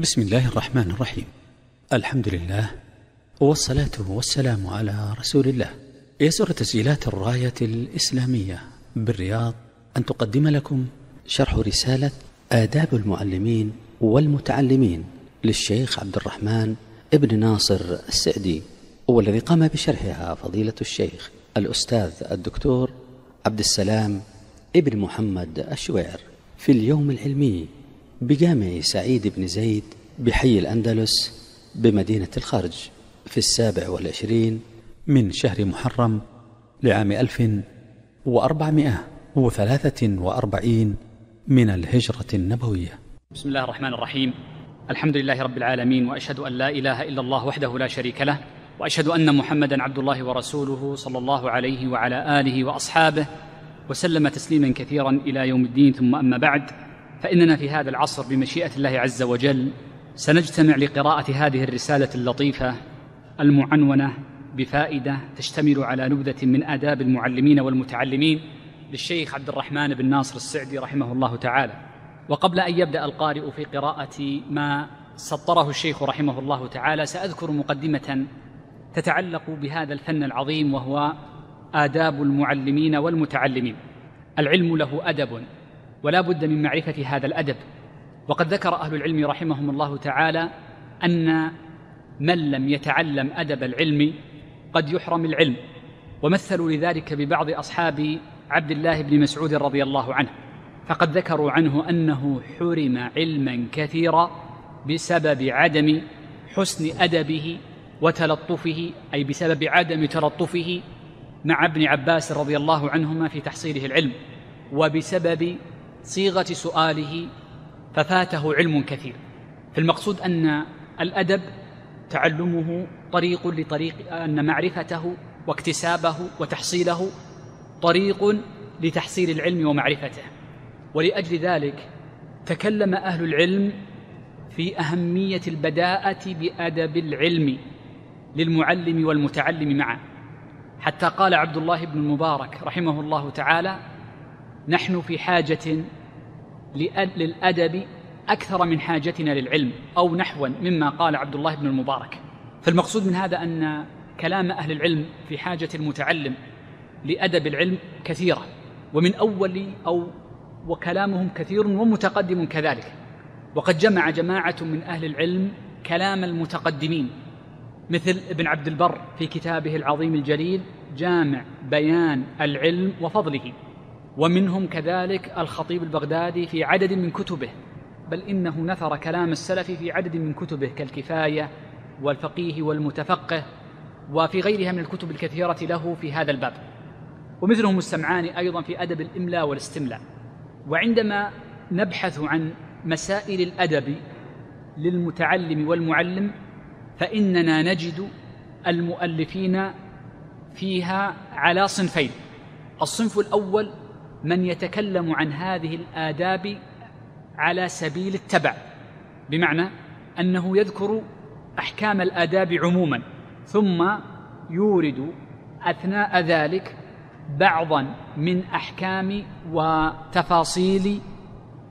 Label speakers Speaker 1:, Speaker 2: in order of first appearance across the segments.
Speaker 1: بسم الله الرحمن الرحيم. الحمد لله والصلاة والسلام على رسول الله. يسر تسجيلات الراية الإسلامية. بالرياض أن تقدم لكم شرح رسالة آداب المعلمين والمتعلمين للشيخ عبد الرحمن ابن ناصر السعدي والذي قام بشرحها فضيلة الشيخ الأستاذ الدكتور عبد السلام ابن محمد الشوير في اليوم العلمي بجامع سعيد بن زيد بحي الأندلس بمدينة الخرج في السابع والعشرين من شهر محرم لعام ألف وأربعمائة وثلاثة وأربعين من الهجرة النبوية.
Speaker 2: بسم الله الرحمن الرحيم. الحمد لله رب العالمين وأشهد أن لا إله إلا الله وحده لا شريك له وأشهد أن محمدا عبد الله ورسوله صلى الله عليه وعلى آله وأصحابه وسلم تسليما كثيرا إلى يوم الدين. ثم أما بعد فإننا في هذا العصر بمشيئة الله عز وجل سنجتمع لقراءة هذه الرسالة اللطيفة المعنونة بفائدة تشتمل على نبذة من آداب المعلمين والمتعلمين للشيخ عبد الرحمن بن ناصر السعدي رحمه الله تعالى. وقبل أن يبدأ القارئ في قراءة ما سطره الشيخ رحمه الله تعالى سأذكر مقدمة تتعلق بهذا الفن العظيم وهو آداب المعلمين والمتعلمين. العلم له أدب ولا بد من معرفة هذا الأدب. وقد ذكر أهل العلم رحمهم الله تعالى أن من لم يتعلم أدب العلم قد يحرم العلم. ومثلوا لذلك ببعض أصحاب عبد الله بن مسعود رضي الله عنه. فقد ذكروا عنه أنه حرم علما كثيرا بسبب عدم حسن أدبه وتلطفه أي بسبب عدم تلطفه مع ابن عباس رضي الله عنهما في تحصيله العلم وبسبب صيغة سؤاله ففاته علم كثير. فالمقصود أن الأدب تعلمه طريق لطريق أن معرفته واكتسابه وتحصيله طريق لتحصيل العلم ومعرفته. ولأجل ذلك تكلم أهل العلم في أهمية البداءة بأدب العلم للمعلم والمتعلم معا. حتى قال عبد الله بن المبارك رحمه الله تعالى نحن في حاجة للأدب أكثر من حاجتنا للعلم أو نحوا مما قال عبد الله بن المبارك. فالمقصود من هذا أن كلام أهل العلم في حاجة المتعلم لأدب العلم كثيرة ومن أول أو وكلامهم كثير ومتقدم كذلك. وقد جمع جماعة من أهل العلم كلام المتقدمين مثل ابن عبد البر في كتابه العظيم الجليل جامع بيان العلم وفضله. ومنهم كذلك الخطيب البغدادي في عدد من كتبه بل إنه نثر كلام السلف في عدد من كتبه كالكفاية والفقيه والمتفقه وفي غيرها من الكتب الكثيرة له في هذا الباب. ومثلهم السمعاني أيضا في أدب الإملاء والاستملاء. وعندما نبحث عن مسائل الأدب للمتعلم والمعلم فإننا نجد المؤلفين فيها على صنفين. الصنف الأول من يتكلم عن هذه الآداب على سبيل التبع. بمعنى أنه يذكر أحكام الآداب عموما ثم يورد أثناء ذلك بعضا من أحكام وتفاصيل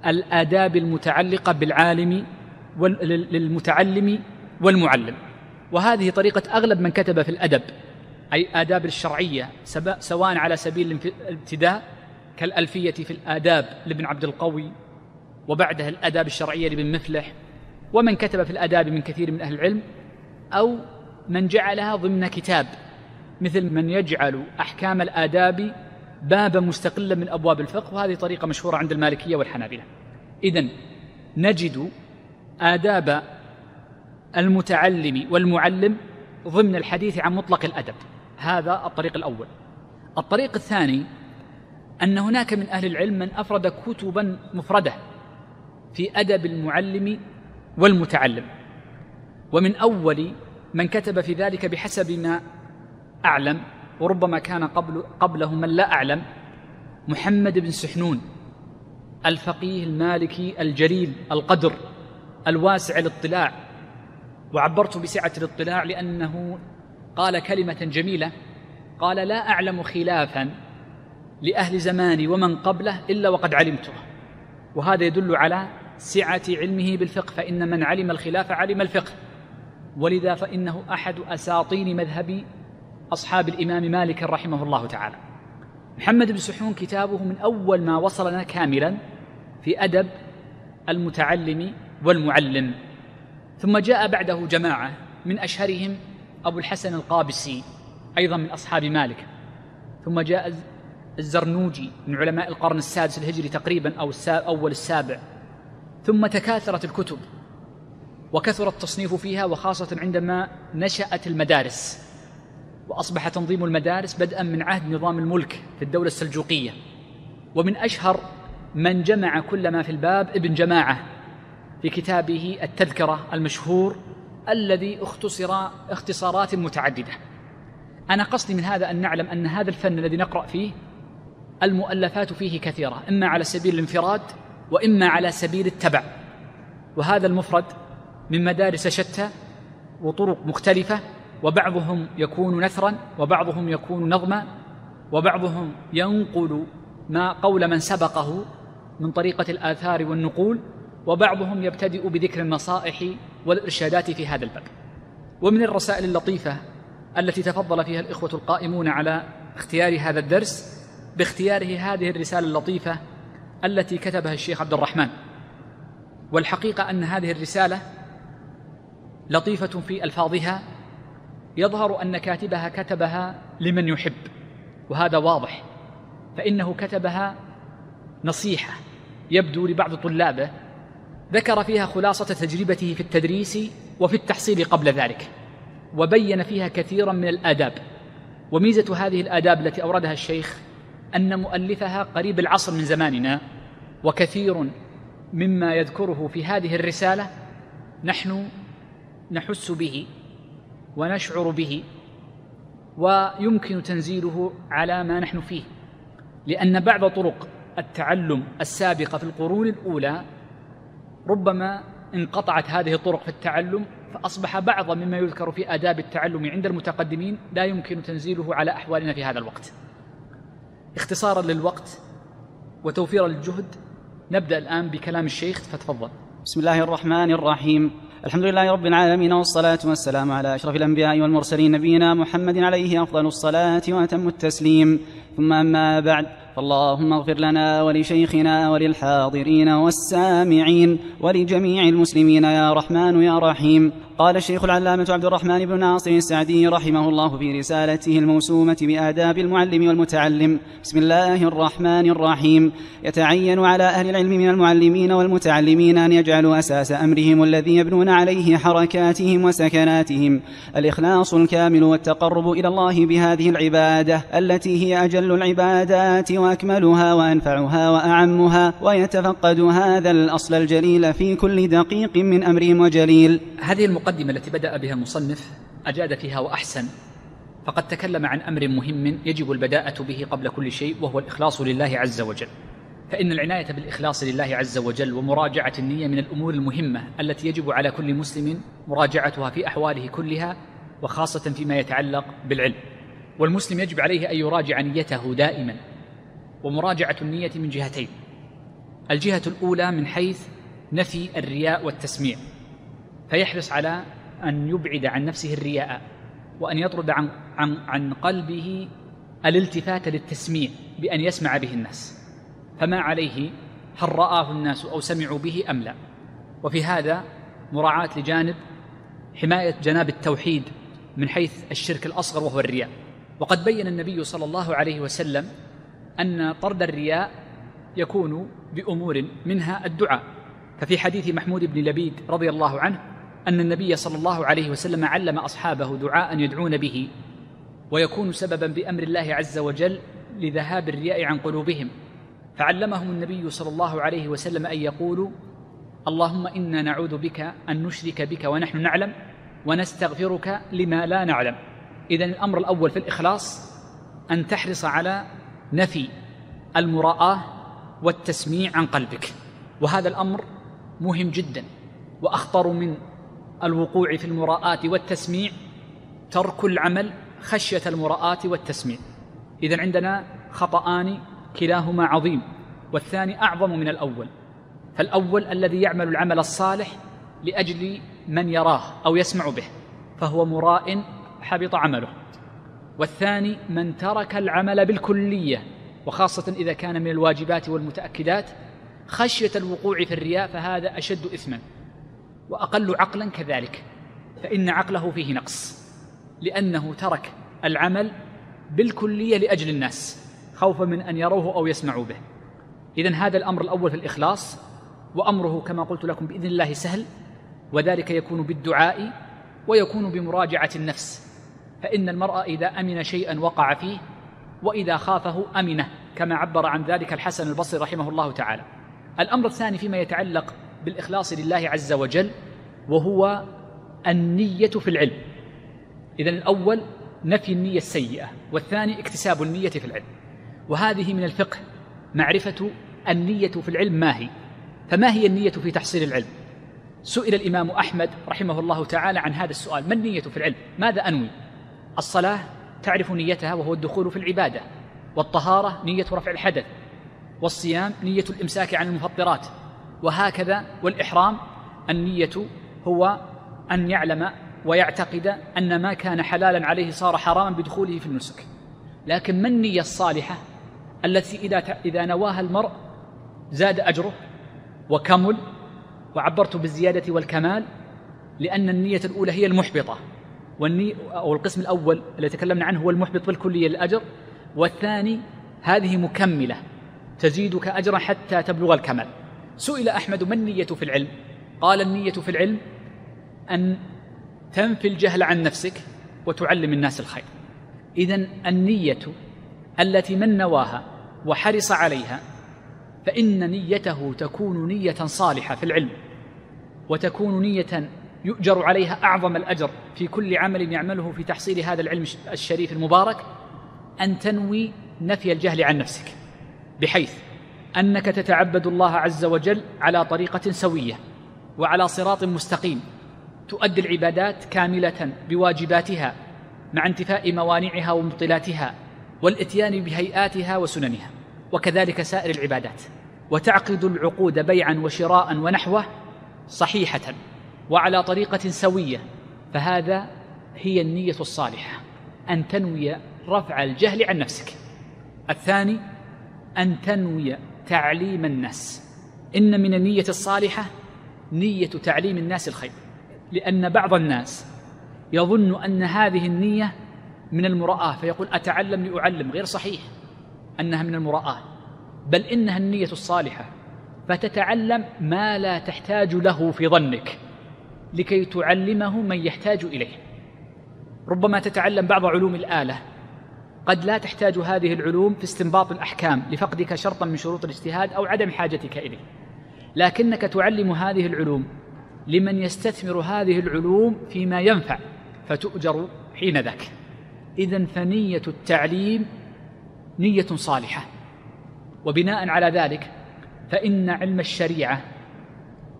Speaker 2: الآداب المتعلقة بالعالم للمتعلم والمعلم. وهذه طريقة أغلب من كتب في الأدب أي آداب الشرعية سواء على سبيل الابتداء كالألفية في الآداب لابن عبد القوي وبعدها الآداب الشرعية لابن مفلح ومن كتب في الآداب من كثير من أهل العلم أو من جعلها ضمن كتاب مثل من يجعل أحكام الآداب بابا مستقلا من أبواب الفقه وهذه طريقة مشهورة عند المالكية والحنابلة. إذن نجد آداب المتعلم والمعلم ضمن الحديث عن مطلق الأدب. هذا الطريق الأول. الطريق الثاني أن هناك من أهل العلم من أفرد كتبا مفردة في أدب المعلم والمتعلم. ومن أول من كتب في ذلك بحسب ما أعلم وربما كان قبل قبله من لا أعلم محمد بن سحنون الفقيه المالكي الجليل القدر الواسع الاطلاع. وعبرت بسعة الاطلاع لأنه قال كلمة جميلة قال لا أعلم خلافا لأهل زماني ومن قبله إلا وقد علمته. وهذا يدل على سعة علمه بالفقه فإن من علم الخلاف علم الفقه. ولذا فإنه أحد أساطين مذهب أصحاب الإمام مالك رحمه الله تعالى. محمد بن سحون كتابه من أول ما وصلنا كاملا في أدب المتعلم والمعلم. ثم جاء بعده جماعة من أشهرهم أبو الحسن القابسي أيضا من أصحاب مالك. ثم جاء الزرنوجي من علماء القرن السادس الهجري تقريبا أو أول السابع. ثم تكاثرت الكتب وكثر التصنيف فيها وخاصة عندما نشأت المدارس. وأصبح تنظيم المدارس بدءا من عهد نظام الملك في الدولة السلجوقية. ومن أشهر من جمع كل ما في الباب ابن جماعة في كتابه التذكرة المشهور الذي اختصر اختصارات متعددة. أنا قصدي من هذا أن نعلم أن هذا الفن الذي نقرأ فيه المؤلفات فيه كثيرة إما على سبيل الانفراد وإما على سبيل التبع. وهذا المفرد من مدارس شتى وطرق مختلفة وبعضهم يكون نثرا وبعضهم يكون نظما وبعضهم ينقل ما قول من سبقه من طريقة الآثار والنقول وبعضهم يبتدئ بذكر النصائح والإرشادات في هذا الباب. ومن الرسائل اللطيفة التي تفضل فيها الإخوة القائمون على اختيار هذا الدرس باختياره هذه الرسالة اللطيفة التي كتبها الشيخ عبد الرحمن. والحقيقة أن هذه الرسالة لطيفة في ألفاظها. يظهر أن كاتبها كتبها لمن يحب وهذا واضح. فإنه كتبها نصيحة يبدو لبعض طلابه. ذكر فيها خلاصة تجربته في التدريس وفي التحصيل قبل ذلك وبين فيها كثيرا من الآداب. وميزة هذه الآداب التي أوردها الشيخ أن مؤلفها قريب العصر من زماننا وكثير مما يذكره في هذه الرسالة نحن نحس به ونشعر به ويمكن تنزيله على ما نحن فيه لأن بعض طرق التعلم السابقة في القرون الأولى ربما انقطعت هذه الطرق في التعلم فأصبح بعض مما يذكر في آداب التعلم عند المتقدمين لا يمكن تنزيله على أحوالنا في هذا الوقت. اختصارا للوقت وتوفيرا للجهد نبدأ الآن بكلام الشيخ فتفضل.
Speaker 3: بسم الله الرحمن الرحيم. الحمد لله رب العالمين والصلاة والسلام على أشرف الأنبياء والمرسلين نبينا محمد عليه أفضل الصلاة وأتم التسليم. ثم أما بعد فاللهم اغفر لنا ولشيخنا وللحاضرين والسامعين ولجميع المسلمين يا رحمن يا رحيم. قال الشيخ العلامة عبد الرحمن بن ناصر السعدي رحمه الله في رسالته الموسومة بآداب المعلم والمتعلم. بسم الله الرحمن الرحيم. يتعين على أهل العلم من المعلمين والمتعلمين أن يجعلوا أساس أمرهم الذي يبنون عليه حركاتهم وسكناتهم. الإخلاص الكامل والتقرب إلى الله بهذه العبادة التي هي أجل العبادات وأكملها وأنفعها وأعمها ويتفقد هذا الأصل الجليل في كل دقيق من أمرهم وجليل
Speaker 2: هذه المقدمة التي بدأ بها المصنف أجاد فيها وأحسن فقد تكلم عن أمر مهم يجب البداءة به قبل كل شيء وهو الإخلاص لله عز وجل. فإن العناية بالإخلاص لله عز وجل ومراجعة النية من الأمور المهمة التي يجب على كل مسلم مراجعتها في أحواله كلها وخاصة فيما يتعلق بالعلم. والمسلم يجب عليه أن يراجع نيته دائما. ومراجعة النية من جهتين. الجهة الأولى من حيث نفي الرياء والتسميع. فيحرص على أن يبعد عن نفسه الرياء وأن يطرد عن, عن, عن قلبه الالتفات للتسميع بأن يسمع به الناس. فما عليه هل رآه الناس أو سمعوا به أم لا. وفي هذا مراعاة لجانب حماية جناب التوحيد من حيث الشرك الأصغر وهو الرياء. وقد بين النبي صلى الله عليه وسلم أن طرد الرياء يكون بأمور منها الدعاء. ففي حديث محمود بن لبيد رضي الله عنه أن النبي صلى الله عليه وسلم علم أصحابه دعاء يدعون به ويكون سببا بأمر الله عز وجل لذهاب الرياء عن قلوبهم. فعلمهم النبي صلى الله عليه وسلم أن يقولوا اللهم إنا نعوذ بك أن نشرك بك ونحن نعلم ونستغفرك لما لا نعلم. إذا الأمر الأول في الإخلاص أن تحرص على نفي المراءة والتسميع عن قلبك. وهذا الأمر مهم جدا وأخطر من الوقوع في المراءة والتسميع ترك العمل خشية المراءة والتسميع. إذا عندنا خطأان كلاهما عظيم والثاني أعظم من الأول. فالأول الذي يعمل العمل الصالح لأجل من يراه أو يسمع به فهو مراء حبط عمله. والثاني من ترك العمل بالكلية وخاصة إذا كان من الواجبات والمتأكدات خشية الوقوع في الرياء فهذا أشد اثما وأقل عقلا كذلك فإن عقله فيه نقص لأنه ترك العمل بالكلية لأجل الناس خوفا من أن يروه أو يسمعوا به. اذا هذا الأمر الأول في الإخلاص وأمره كما قلت لكم بإذن الله سهل وذلك يكون بالدعاء ويكون بمراجعة النفس. فإن المرء إذا أمن شيئا وقع فيه وإذا خافه أمنه كما عبر عن ذلك الحسن البصري رحمه الله تعالى. الأمر الثاني فيما يتعلق بالإخلاص لله عز وجل وهو النية في العلم. اذا الأول نفي النية السيئة والثاني اكتساب النية في العلم. وهذه من الفقه معرفة النية في العلم ما هي. فما هي النية في تحصيل العلم؟ سئل الإمام أحمد رحمه الله تعالى عن هذا السؤال. ما النية في العلم؟ ماذا أنوي؟ الصلاة تعرف نيتها وهو الدخول في العبادة والطهارة نية رفع الحدث والصيام نية الإمساك عن المفطرات وهكذا والإحرام النية هو أن يعلم ويعتقد أن ما كان حلالا عليه صار حراما بدخوله في النسك لكن ما النية الصالحة التي إذا إذا نواها المرء زاد أجره وكمل وعبرت بالزيادة والكمال؟ لأن النية الأولى هي المحبطة. والني أو القسم الأول الذي تكلمنا عنه هو المحبط بالكلية للأجر والثاني هذه مكملة تزيدك أجرا حتى تبلغ الكمال. سئل أحمد ما النية في العلم؟ قال النية في العلم أن تنفي الجهل عن نفسك وتعلم الناس الخير. اذا النية التي من نواها وحرص عليها فإن نيته تكون نية صالحة في العلم وتكون نية يؤجر عليها أعظم الأجر في كل عمل يعمله في تحصيل هذا العلم الشريف المبارك أن تنوي نفي الجهل عن نفسك بحيث أنك تتعبد الله عز وجل على طريقة سوية وعلى صراط مستقيم تؤدي العبادات كاملة بواجباتها مع انتفاء موانعها ومبطلاتها والإتيان بهيئاتها وسننها وكذلك سائر العبادات وتعقد العقود بيعا وشراء ونحوه صحيحة. وعلى طريقة سوية فهذا هي النية الصالحة أن تنوي رفع الجهل عن نفسك. الثاني أن تنوي تعليم الناس. إن من النية الصالحة نية تعليم الناس الخير لأن بعض الناس يظن أن هذه النية من المراه فيقول أتعلم لأعلم غير صحيح أنها من المراه بل إنها النية الصالحة فتتعلم ما لا تحتاج له في ظنك. لكي تعلمه من يحتاج إليه. ربما تتعلم بعض علوم الآلة. قد لا تحتاج هذه العلوم في استنباط الأحكام لفقدك شرطا من شروط الاجتهاد أو عدم حاجتك إليه. لكنك تعلم هذه العلوم. لمن يستثمر هذه العلوم فيما ينفع فتؤجر حين ذاك. اذا فنية التعليم نية صالحة. وبناء على ذلك فإن علم الشريعة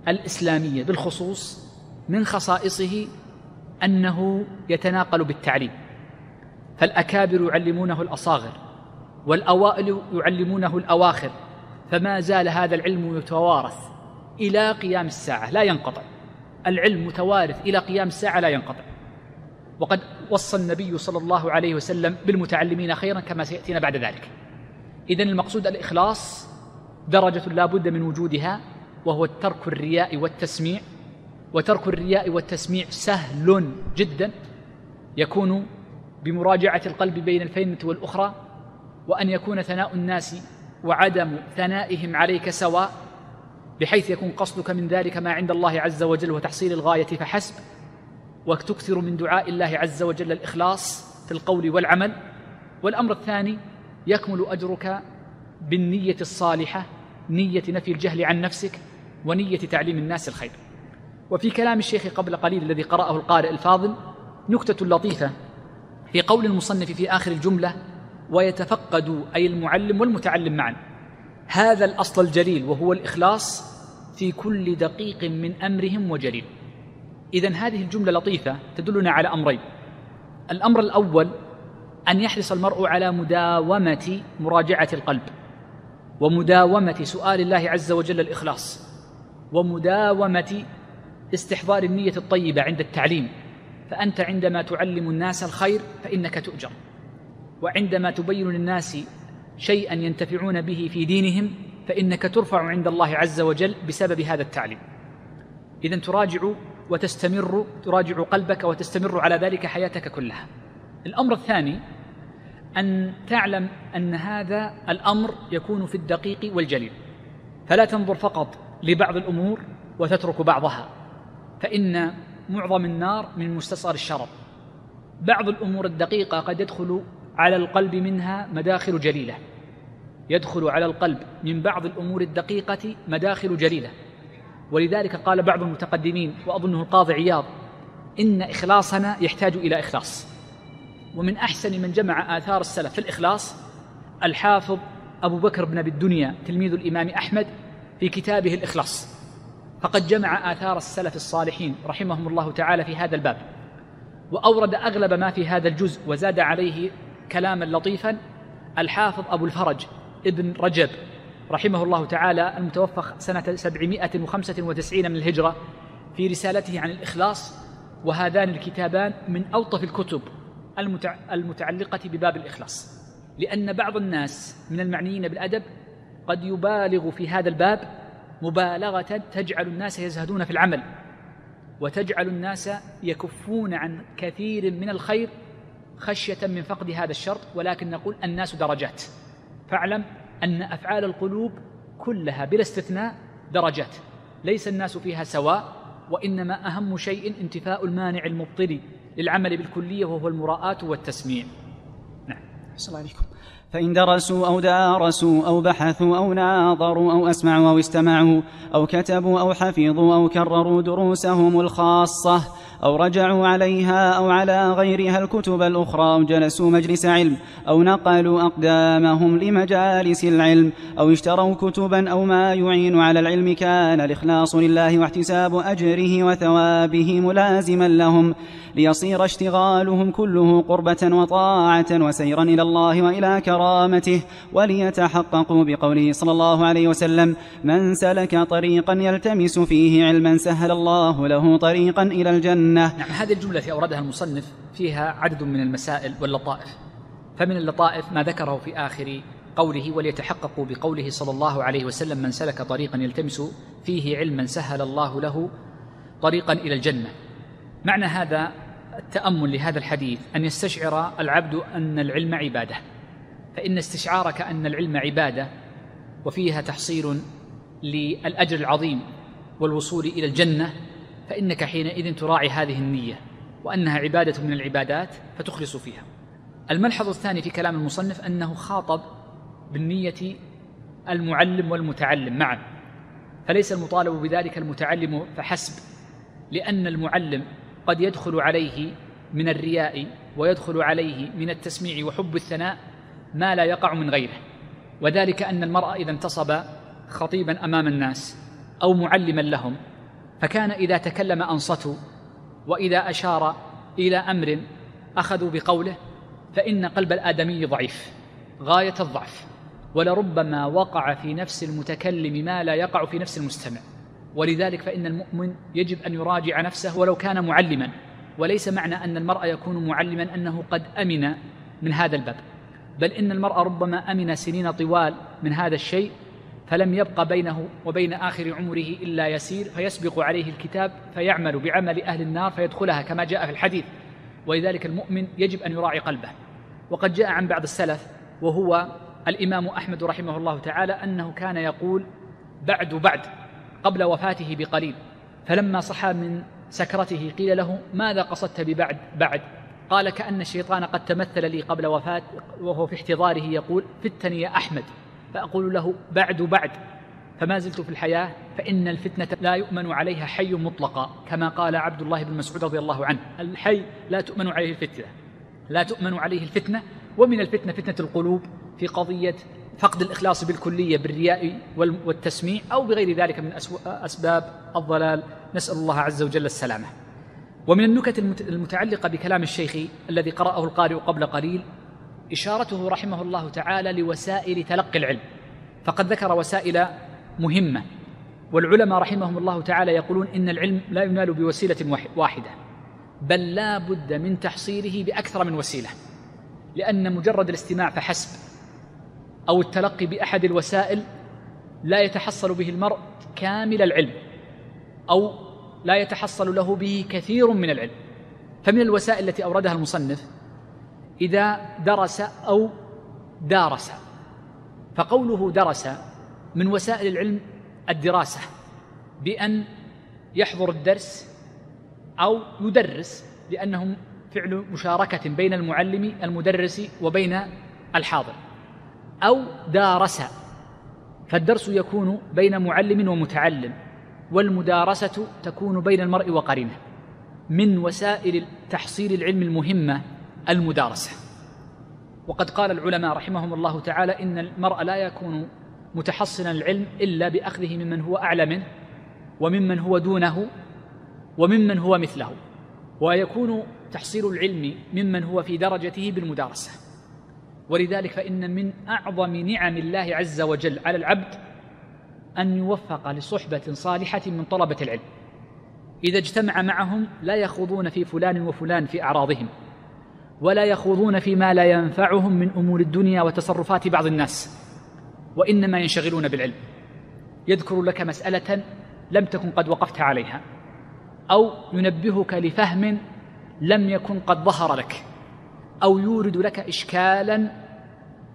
Speaker 2: الإسلامية بالخصوص من خصائصه أنه يتناقل بالتعليم فالأكابر يعلمونه الأصاغر والأوائل يعلمونه الأواخر فما زال هذا العلم يتوارث إلى قيام الساعة لا ينقطع. العلم متوارث إلى قيام الساعة لا ينقطع. وقد وصى النبي صلى الله عليه وسلم بالمتعلمين خيرا كما سيأتينا بعد ذلك. اذا المقصود الإخلاص درجة لا بد من وجودها وهو ترك الرياء والتسميع وترك الرياء والتسميع سهل جدا يكون بمراجعة القلب بين الفينة والأخرى وأن يكون ثناء الناس وعدم ثنائهم عليك سواء بحيث يكون قصدك من ذلك ما عند الله عز وجل وتحصيل الغاية فحسب وتكثر من دعاء الله عز وجل الإخلاص في القول والعمل. والأمر الثاني يكمل أجرك بالنية الصالحة نية نفي الجهل عن نفسك ونية تعليم الناس الخير. وفي كلام الشيخ قبل قليل الذي قرأه القارئ الفاضل نكتة لطيفة في قول المصنف في آخر الجملة ويتفقد أي المعلم والمتعلم معا. هذا الأصل الجليل وهو الإخلاص في كل دقيق من أمرهم وجليل. اذا هذه الجملة لطيفة تدلنا على أمرين. الأمر الأول أن يحرص المرء على مداومة مراجعة القلب ومداومة سؤال الله عز وجل الإخلاص ومداومة استحضار النية الطيبة عند التعليم. فأنت عندما تعلم الناس الخير فإنك تؤجر. وعندما تبين للناس شيئا ينتفعون به في دينهم فإنك ترفع عند الله عز وجل بسبب هذا التعليم. إذا تراجع وتستمر تراجع قلبك وتستمر على ذلك حياتك كلها. الأمر الثاني أن تعلم أن هذا الأمر يكون في الدقيق والجليل. فلا تنظر فقط لبعض الأمور وتترك بعضها. فإن معظم النار من مستصغر الشرر. بعض الأمور الدقيقة قد يدخل على القلب منها مداخل جليلة. يدخل على القلب من بعض الأمور الدقيقة مداخل جليلة. ولذلك قال بعض المتقدمين وأظنه القاضي عياض إن إخلاصنا يحتاج إلى إخلاص. ومن أحسن من جمع آثار السلف في الإخلاص الحافظ أبو بكر بن أبي الدنيا تلميذ الإمام أحمد في كتابه الإخلاص. فقد جمع آثار السلف الصالحين رحمهم الله تعالى في هذا الباب وأورد أغلب ما في هذا الجزء وزاد عليه كلاما لطيفا الحافظ أبو الفرج ابن رجب رحمه الله تعالى المتوفى سنة 795 من الهجرة في رسالته عن الإخلاص وهذان الكتابان من ألطف الكتب المتعلقة بباب الإخلاص. لأن بعض الناس من المعنيين بالأدب قد يبالغ في هذا الباب مبالغة تجعل الناس يزهدون في العمل وتجعل الناس يكفون عن كثير من الخير خشية من فقد هذا الشرط ولكن نقول الناس درجات. فاعلم أن أفعال القلوب كلها بلا استثناء درجات ليس الناس فيها سواء وإنما أهم شيء انتفاء المانع المبطل للعمل بالكلية وهو المراءة والتسميع.
Speaker 3: نعم. الله عليكم. فإن درسوا أو دارسوا أو بحثوا أو ناظروا أو أسمعوا أو استمعوا أو كتبوا أو حفظوا أو كرروا دروسهم الخاصة أو رجعوا عليها أو على غيرها الكتب الأخرى أو جلسوا مجلس علم أو نقلوا أقدامهم لمجالس العلم أو اشتروا كتبا أو ما يعين على العلم كان الإخلاص لله واحتساب أجره وثوابه ملازما لهم ليصير اشتغالهم كله قربة وطاعة وسيرا إلى الله وإلى كرامته وليتحققوا بقوله صلى الله عليه وسلم من سلك طريقا يلتمس فيه علما سهل الله له طريقا إلى الجنة.
Speaker 2: نعم هذه الجملة التي أوردها المصنف فيها عدد من المسائل واللطائف. فمن اللطائف ما ذكره في آخر قوله وليتحققوا بقوله صلى الله عليه وسلم من سلك طريقا يلتمس فيه علما سهل الله له طريقا إلى الجنة. معنى هذا التأمل لهذا الحديث أن يستشعر العبد أن العلم عبادة. فإن استشعارك أن العلم عبادة وفيها تحصيل للأجر العظيم والوصول إلى الجنة فإنك حينئذ تراعي هذه النية وأنها عبادة من العبادات فتخلص فيها. الملحظ الثاني في كلام المصنف أنه خاطب بالنية المعلم والمتعلم. معا. فليس المطالب بذلك المتعلم فحسب لأن المعلم قد يدخل عليه من الرياء ويدخل عليه من التسميع وحب الثناء ما لا يقع من غيره. وذلك أن المرء إذا انتصب خطيبا أمام الناس أو معلما لهم فكان إذا تكلم انصتوا وإذا أشار إلى أمر أخذوا بقوله فإن قلب الآدمي ضعيف غاية الضعف ولربما وقع في نفس المتكلم ما لا يقع في نفس المستمع. ولذلك فإن المؤمن يجب أن يراجع نفسه ولو كان معلما. وليس معنى أن المرء يكون معلما أنه قد أمن من هذا الباب. بل إن المرء ربما أمن سنين طوال من هذا الشيء فلم يبق بينه وبين آخر عمره إلا يسير فيسبق عليه الكتاب فيعمل بعمل أهل النار فيدخلها كما جاء في الحديث. ولذلك المؤمن يجب أن يراعي قلبه. وقد جاء عن بعض السلف وهو الإمام أحمد رحمه الله تعالى أنه كان يقول بعد بعد قبل وفاته بقليل فلما صحى من سكرته قيل له ماذا قصدت ببعد بعد؟ قال كأن الشيطان قد تمثل لي قبل وفاة وهو في احتضاره يقول فتني يا أحمد. فأقول له بعد بعد فما زلت في الحياة فإن الفتنة لا يؤمن عليها حي مطلقا. كما قال عبد الله بن مسعود رضي الله عنه الحي لا تؤمن عليه الفتنة لا تؤمن عليه الفتنة ومن الفتنة فتنة القلوب في قضية فقد الإخلاص بالكلية بالرياء والتسميع أو بغير ذلك من أسباب الضلال. نسأل الله عز وجل السلامة. ومن النكت المتعلقة بكلام الشيخ الذي قرأه القارئ قبل قليل إشارته رحمه الله تعالى لوسائل تلقي العلم. فقد ذكر وسائل مهمة والعلماء رحمهم الله تعالى يقولون إن العلم لا ينال بوسيلة واحدة بل لا بد من تحصيله بأكثر من وسيلة لأن مجرد الاستماع فحسب أو التلقي بأحد الوسائل لا يتحصل به المرء كامل العلم أو لا يتحصل له به كثير من العلم. فمن الوسائل التي أوردها المصنف إذا درس أو دارس. فقوله درس من وسائل العلم الدراسة بأن يحضر الدرس أو يدرس لأنه فعل مشاركة بين المعلم المدرس وبين الحاضر. أو دارس فالدرس يكون بين معلم ومتعلم. والمدارسة تكون بين المرء وقرينه من وسائل تحصيل العلم المهمة المدارسة. وقد قال العلماء رحمهم الله تعالى إن المرء لا يكون متحصنا العلم إلا بأخذه ممن هو أعلى منه وممن هو دونه وممن هو مثله. ويكون تحصيل العلم ممن هو في درجته بالمدارسة. ولذلك فإن من أعظم نعم الله عز وجل على العبد أن يوفق لصحبة صالحة من طلبة العلم. إذا اجتمع معهم لا يخوضون في فلان وفلان في أعراضهم ولا يخوضون فيما لا ينفعهم من أمور الدنيا وتصرفات بعض الناس وإنما ينشغلون بالعلم. يذكر لك مسألة لم تكن قد وقفت عليها أو ينبهك لفهم لم يكن قد ظهر لك أو يورد لك إشكالا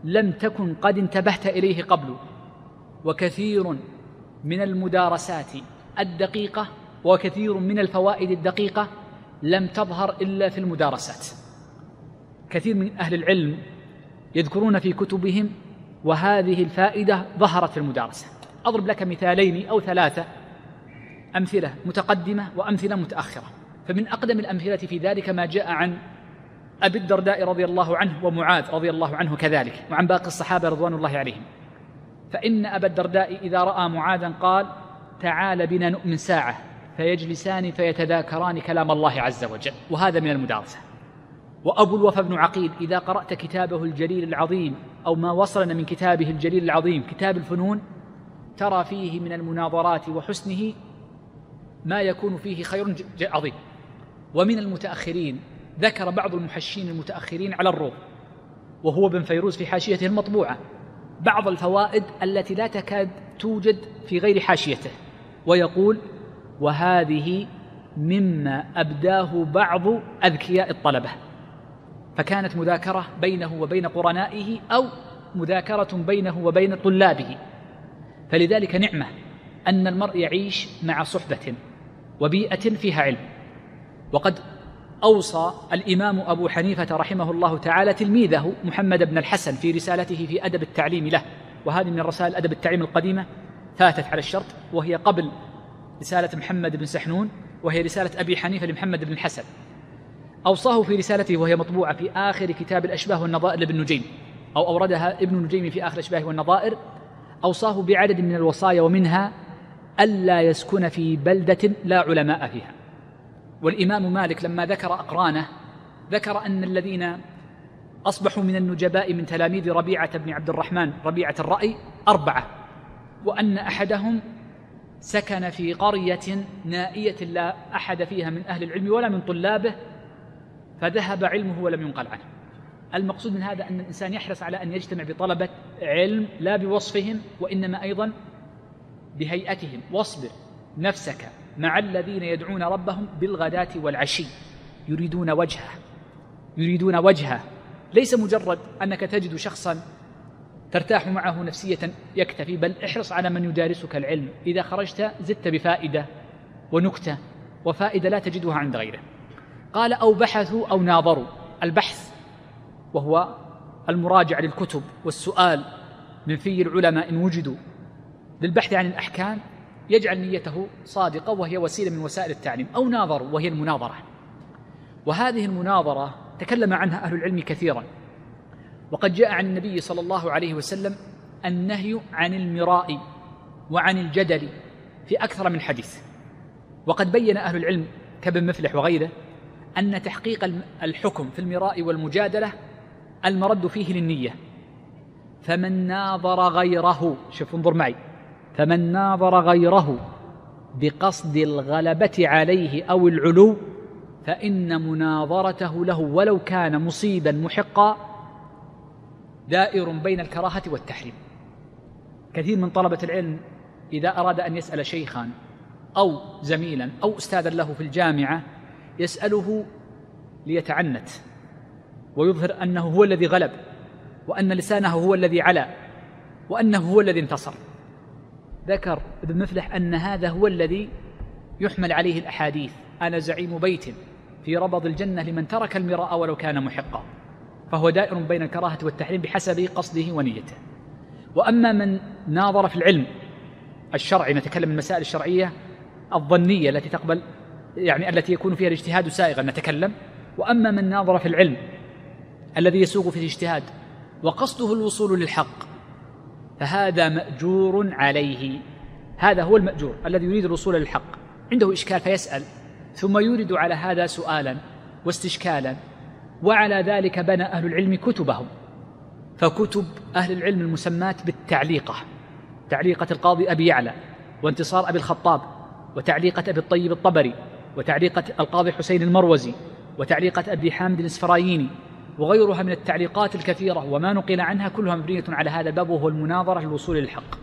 Speaker 2: لم تكن قد انتبهت إليه قبل. وكثير من المدارسات الدقيقة وكثير من الفوائد الدقيقة لم تظهر إلا في المدارسات. كثير من أهل العلم يذكرون في كتبهم وهذه الفائدة ظهرت في المدارسة. أضرب لك مثالين أو ثلاثة أمثلة متقدمة وأمثلة متأخرة. فمن أقدم الأمثلة في ذلك ما جاء عن أبي الدرداء رضي الله عنه ومعاذ رضي الله عنه كذلك وعن باقي الصحابة رضوان الله عليهم. فإن أبا الدرداء إذا رأى معاذا قال تعال بنا نؤمن ساعة فيجلسان فيتذاكران كلام الله عز وجل. وهذا من المدارسة. وأبو الوفا بن عقيل إذا قرأت كتابه الجليل العظيم أو ما وصلنا من كتابه الجليل العظيم كتاب الفنون ترى فيه من المناظرات وحسنه ما يكون فيه خير عظيم. ومن المتأخرين ذكر بعض المحشين المتأخرين على الروم وهو ابن فيروز في حاشيته المطبوعة بعض الفوائد التي لا تكاد توجد في غير حاشيته ويقول وهذه مما أبداه بعض أذكياء الطلبة. فكانت مذاكرة بينه وبين قرنائه أو مذاكرة بينه وبين طلابه. فلذلك نعمة أن المرء يعيش مع صحبة وبيئة فيها علم. وقد أوصى الإمام أبو حنيفة رحمه الله تعالى تلميذه محمد بن الحسن في رسالته في أدب التعليم له. وهذه من رسائل أدب التعليم القديمة فاتت على الشرط وهي قبل رسالة محمد بن سحنون وهي رسالة أبي حنيفة لمحمد بن الحسن. أوصاه في رسالته وهي مطبوعة في آخر كتاب الأشباه والنظائر لابن نجيم أو أوردها ابن نجيم في آخر الأشباه والنظائر. أوصاه بعدد من الوصايا ومنها ألا يسكن في بلدة لا علماء فيها. والإمام مالك لما ذكر أقرانه ذكر أن الذين أصبحوا من النجباء من تلاميذ ربيعة بن عبد الرحمن ربيعة الرأي أربعة وأن أحدهم سكن في قرية نائية لا أحد فيها من أهل العلم ولا من طلابه فذهب علمه ولم ينقل عنه. المقصود من هذا أن الإنسان يحرص على أن يجتمع بطلبة علم لا بوصفهم وإنما أيضا بهيئتهم. واصبر. نفسك مع الذين يدعون ربهم بالغداة والعشي. يريدون وجهه. يريدون وجهه. ليس مجرد أنك تجد شخصا ترتاح معه نفسية يكتفي بل احرص على من يدارسك العلم. إذا خرجت زدت بفائدة ونكتة وفائدة لا تجدها عند غيره. قال أو بحثوا أو ناظروا. البحث وهو المراجعة للكتب والسؤال من في العلماء إن وجدوا. للبحث عن الأحكام يجعل نيته صادقة وهي وسيلة من وسائل التعليم أو ناظر وهي المناظرة. وهذه المناظرة تكلم عنها أهل العلم كثيرا. وقد جاء عن النبي صلى الله عليه وسلم النهي عن المراء وعن الجدل في أكثر من حديث. وقد بين أهل العلم كابن مفلح وغيره أن تحقيق الحكم في المراء والمجادلة المرد فيه للنية. فمن ناظر غيره شوف انظر معي. فمن ناظر غيره بقصد الغلبة عليه أو العلو فإن مناظرته له ولو كان مصيبا محقا دائر بين الكراهة والتحريم. كثير من طلبة العلم إذا أراد أن يسأل شيخا أو زميلا أو أستاذا له في الجامعة يسأله ليتعنت ويظهر أنه هو الذي غلب وأن لسانه هو الذي علا وأنه هو الذي انتصر. ذكر ابن مفلح أن هذا هو الذي يحمل عليه الأحاديث. أنا زعيم بيت في ربض الجنة لمن ترك المراء ولو كان محقا. فهو دائر بين الكراهة والتحريم بحسب قصده ونيته. وأما من ناظر في العلم الشرعي نتكلم المسائل الشرعية الظنية التي تقبل يعني التي يكون فيها الاجتهاد سائغا نتكلم. وأما من ناظر في العلم الذي يسوق في الاجتهاد وقصده الوصول للحق فهذا مأجور عليه. هذا هو المأجور الذي يريد الوصول للحق عنده إشكال فيسأل ثم يورد على هذا سؤالا واستشكالا وعلى ذلك بنى أهل العلم كتبهم. فكتب أهل العلم المسماة بالتعليقة تعليقة القاضي أبي يعلى وانتصار أبي الخطاب وتعليقة أبي الطيب الطبري وتعليقة القاضي حسين المروزي وتعليقة أبي حامد الإسفرايني وغيرها من التعليقات الكثيرة وما نقل عنها كلها مبنية على هذا الباب وهو المناظرة للوصول للحق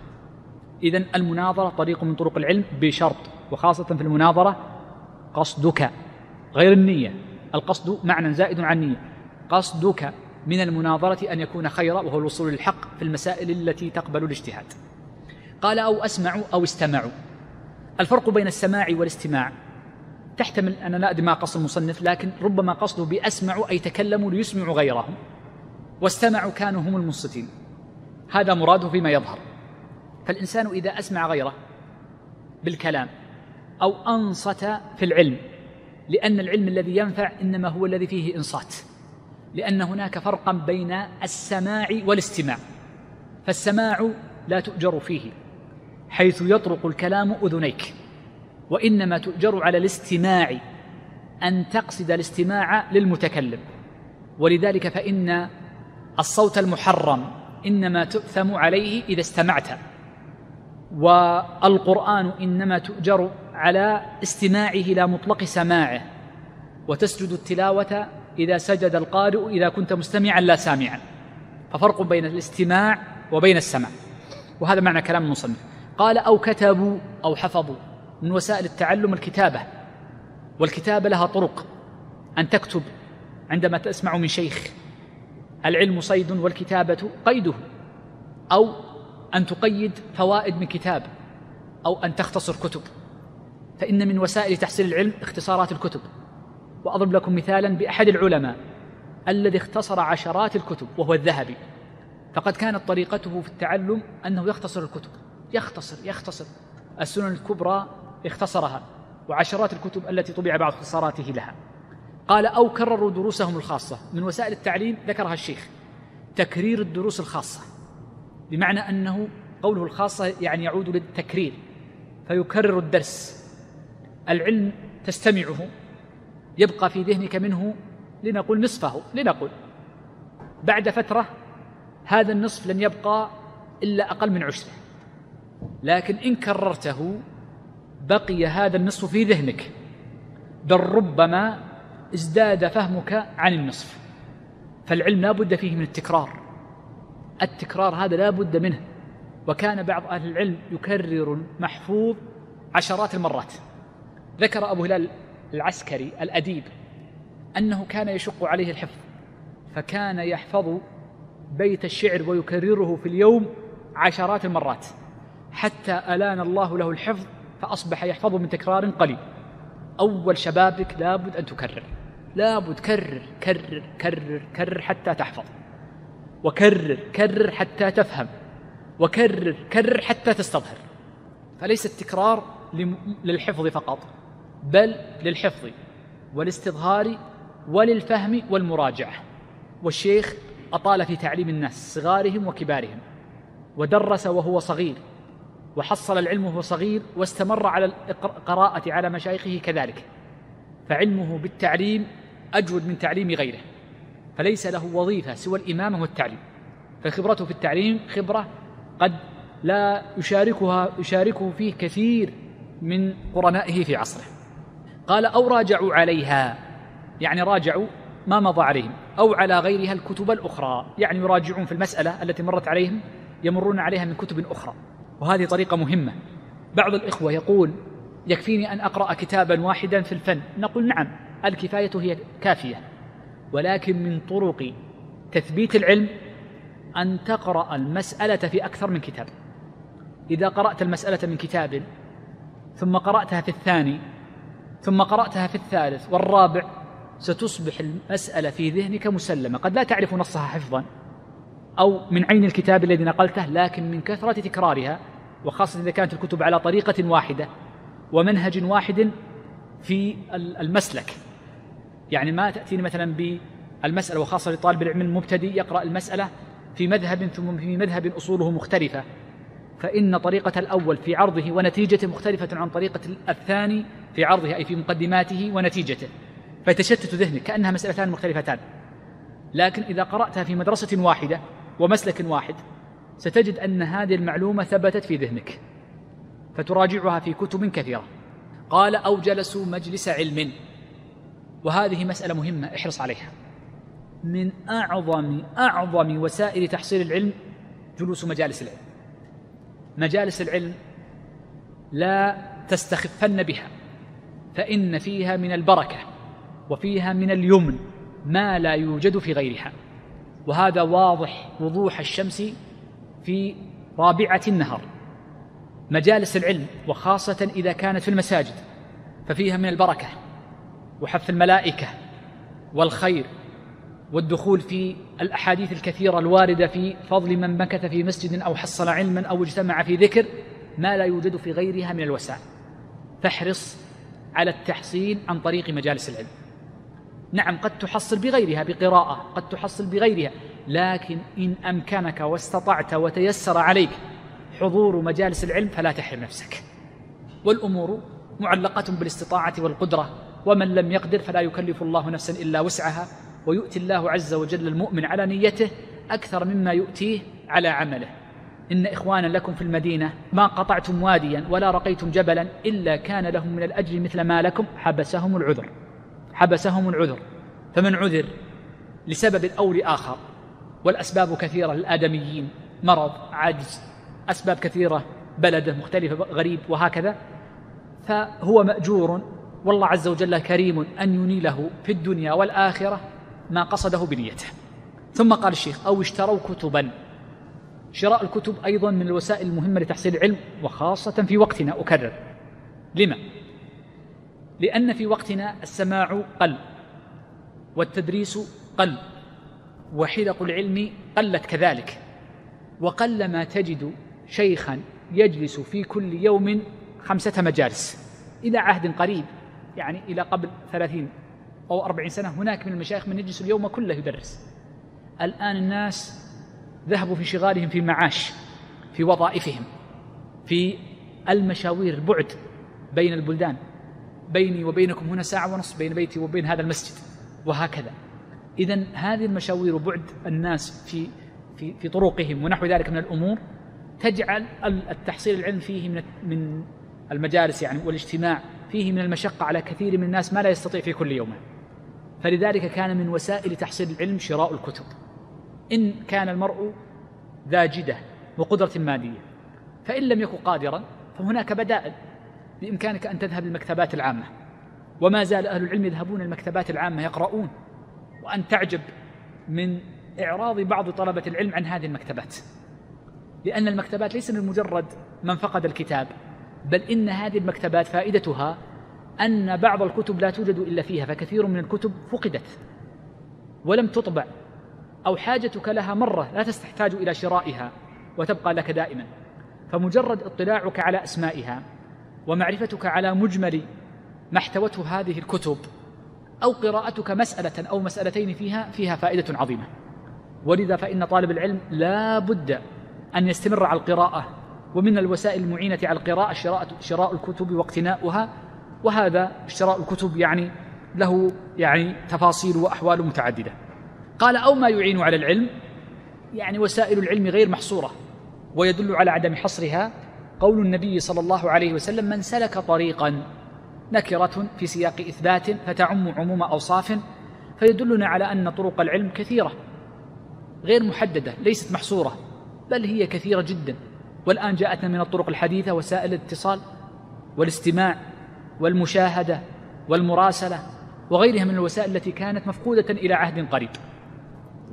Speaker 2: إذا المناظرة طريق من طرق العلم بشرط وخاصة في المناظرة قصدك غير النية. القصد معنى زائد عن النية قصدك من المناظرة أن يكون خيرا وهو الوصول للحق في المسائل التي تقبل الاجتهاد. قال أو أسمعوا أو استمعوا الفرق بين السماع والاستماع. تحتمل أنا لا أدري ما قصد المصنف لكن ربما قصده بأسمعوا أي تكلموا ليسمعوا غيرهم. واستمعوا كانوا هم المنصتين. هذا مراده فيما يظهر. فالإنسان إذا أسمع غيره بالكلام أو أنصت في العلم لأن العلم الذي ينفع إنما هو الذي فيه إنصات لأن هناك فرقا بين السماع والاستماع. فالسماع لا تؤجر فيه حيث يطرق الكلام أذنيك. وإنما تؤجر على الاستماع أن تقصد الاستماع للمتكلم. ولذلك فإن الصوت المحرم إنما تؤثم عليه إذا استمعت. والقرآن إنما تؤجر على استماعه لا مطلق سماعه. وتسجد التلاوة إذا سجد القارئ إذا كنت مستمعا لا سامعا. ففرق بين الاستماع وبين السمع وهذا معنى كلام المصنف. قال أو كتبوا أو حفظوا. من وسائل التعلم الكتابة والكتابة لها طرق أن تكتب عندما تسمع من شيخ. العلم صيد والكتابة قيده أو أن تقيد فوائد من كتاب أو أن تختصر كتب. فإن من وسائل تحصيل العلم اختصارات الكتب. وأضرب لكم مثالا بأحد العلماء الذي اختصر عشرات الكتب وهو الذهبي. فقد كانت طريقته في التعلم أنه يختصر الكتب. يختصر يختصر. السنن الكبرى اختصرها وعشرات الكتب التي طبع بعض اختصاراته لها. قال أو كرروا دروسهم الخاصة. من وسائل التعليم ذكرها الشيخ تكرير الدروس الخاصة. بمعنى أنه قوله الخاصة يعني يعود للتكرير فيكرر الدرس. العلم تستمعه يبقى في ذهنك منه لنقول نصفه لنقل بعد فترة هذا النصف لن يبقى إلا أقل من عشره. لكن إن كررته بقي هذا النصف في ذهنك. بل ربما ازداد فهمك عن النصف. فالعلم لا بد فيه من التكرار. التكرار هذا لا بد منه. وكان بعض أهل العلم يكرر المحفوظ عشرات المرات. ذكر أبو هلال العسكري الأديب أنه كان يشق عليه الحفظ فكان يحفظ بيت الشعر ويكرره في اليوم عشرات المرات. حتى ألان الله له الحفظ فأصبح يحفظ من تكرار قليل. أول شبابك لابد أن تكرر. لابد كرر كرر كرر كرر حتى تحفظ. وكرر كرر حتى تفهم. وكرر كرر حتى تستظهر. فليس التكرار للحفظ فقط بل للحفظ والاستظهار وللفهم والمراجعة. والشيخ أطال في تعليم الناس صغارهم وكبارهم ودرس وهو صغير. وحصل العلم وهو صغير واستمر على القراءة على مشايخه كذلك. فعلمه بالتعليم أجود من تعليم غيره. فليس له وظيفة سوى الإمامة والتعليم. فخبرته في التعليم خبرة قد لا يشاركها يشاركه فيه كثير من قرنائه في عصره. قال أو راجعوا عليها. يعني راجعوا ما مضى عليهم. أو على غيرها الكتب الأخرى. يعني يراجعون في المسألة التي مرت عليهم يمرون عليها من كتب أخرى. وهذه طريقة مهمة. بعض الإخوة يقول يكفيني أن أقرأ كتابا واحدا في الفن. نقول نعم الكفاية هي كافية. ولكن من طرق تثبيت العلم أن تقرأ المسألة في أكثر من كتاب. إذا قرأت المسألة من كتاب ثم قرأتها في الثاني ثم قرأتها في الثالث والرابع ستصبح المسألة في ذهنك مسلمة. قد لا تعرف نصها حفظا. أو من عين الكتاب الذي نقلته لكن من كثرة تكرارها وخاصة إذا كانت الكتب على طريقة واحدة ومنهج واحد في المسلك. يعني ما تأتيني مثلا بالمسألة وخاصة لطالب العلم المبتدئ يقرأ المسألة في مذهب ثم في مذهب أصوله مختلفة فإن طريقة الأول في عرضه ونتيجته مختلفة عن طريقة الثاني في عرضه أي في مقدماته ونتيجته. فيتشتت ذهنك كأنها مسألتان مختلفتان. لكن إذا قرأتها في مدرسة واحدة ومسلك واحد. ستجد أن هذه المعلومة ثبتت في ذهنك. فتراجعها في كتب كثيرة. قال أو جلسوا مجلس علم. وهذه مسألة مهمة احرص عليها. من أعظم أعظم وسائل تحصيل العلم جلوس مجالس العلم. مجالس العلم لا تستخفن بها فإن فيها من البركة وفيها من اليمن ما لا يوجد في غيرها. وهذا واضح وضوح الشمس في رابعة النهر مجالس العلم وخاصة إذا كانت في المساجد ففيها من البركة وحث الملائكة والخير والدخول في الأحاديث الكثيرة الواردة في فضل من مكث في مسجد أو حصل علما أو اجتمع في ذكر ما لا يوجد في غيرها من الوسائل. فاحرص على التحصيل عن طريق مجالس العلم. نعم قد تحصل بغيرها بقراءة قد تحصل بغيرها لكن إن أمكنك واستطعت وتيسر عليك حضور مجالس العلم فلا تحرم نفسك. والأمور معلقة بالاستطاعة والقدرة ومن لم يقدر فلا يكلف الله نفسا إلا وسعها ويؤتي الله عز وجل المؤمن على نيته أكثر مما يؤتيه على عمله. إن إخوانا لكم في المدينة ما قطعتم واديا ولا رقيتم جبلا إلا كان لهم من الأجر مثل ما لكم حبسهم العذر. حبسهم العذر فمن عذر لسبب أو لآخر والأسباب كثيرة للآدميين مرض عجز أسباب كثيرة بلده مختلفة غريب وهكذا. فهو مأجور والله عز وجل كريم أن ينيله في الدنيا والآخرة ما قصده بنيته. ثم قال الشيخ أو اشتروا كتبا. شراء الكتب أيضا من الوسائل المهمة لتحصيل العلم وخاصة في وقتنا أكرر. لما؟ لأن في وقتنا السماع قل والتدريس قل وحلق العلم قلت كذلك وقل ما تجد شيخا يجلس في كل يوم خمسة مجالس إلى عهد قريب يعني إلى قبل ثلاثين أو أربعين سنة هناك من المشايخ من يجلس اليوم كله يدرس. الآن الناس ذهبوا في شغالهم في معاش في وظائفهم في المشاوير البعد بين البلدان. بيني وبينكم هنا ساعة ونصف بين بيتي وبين هذا المسجد. وهكذا. إذا هذه المشاوير بعد الناس في في في طرقهم ونحو ذلك من الأمور تجعل التحصيل العلم فيه من من المجالس يعني والاجتماع فيه من المشقة على كثير من الناس ما لا يستطيع في كل يوم. فلذلك كان من وسائل تحصيل العلم شراء الكتب. إن كان المرء ذا جدة وقدرة مادية. فإن لم يكن قادرا فهناك بدائل. بإمكانك أن تذهب للمكتبات العامة. وما زال أهل العلم يذهبون المكتبات العامة يقرؤون وأن تعجب من إعراض بعض طلبة العلم عن هذه المكتبات. لأن المكتبات ليس من مجرد من فقد الكتاب بل إن هذه المكتبات فائدتها أن بعض الكتب لا توجد إلا فيها فكثير من الكتب فقدت ولم تطبع أو حاجتك لها مرة لا تحتاج إلى شرائها وتبقى لك دائما. فمجرد اطلاعك على أسمائها ومعرفتك على مجمل ما احتوته هذه الكتب أو قراءتك مسألة أو مسألتين فيها فيها فائدة عظيمة. ولذا فإن طالب العلم لا بد أن يستمر على القراءة ومن الوسائل المعينة على القراءة شراء, شراء الكتب واقتناؤها. وهذا شراء الكتب يعني له يعني تفاصيل وأحوال متعددة. قال أو ما يعين على العلم يعني وسائل العلم غير محصورة ويدل على عدم حصرها. قول النبي صلى الله عليه وسلم من سلك طريقا نكرة في سياق إثبات فتعم عموم أوصاف فيدلنا على أن طرق العلم كثيرة غير محددة ليست محصورة بل هي كثيرة جدا. والآن جاءتنا من الطرق الحديثة وسائل الاتصال والاستماع والمشاهدة والمراسلة وغيرها من الوسائل التي كانت مفقودة إلى عهد قريب.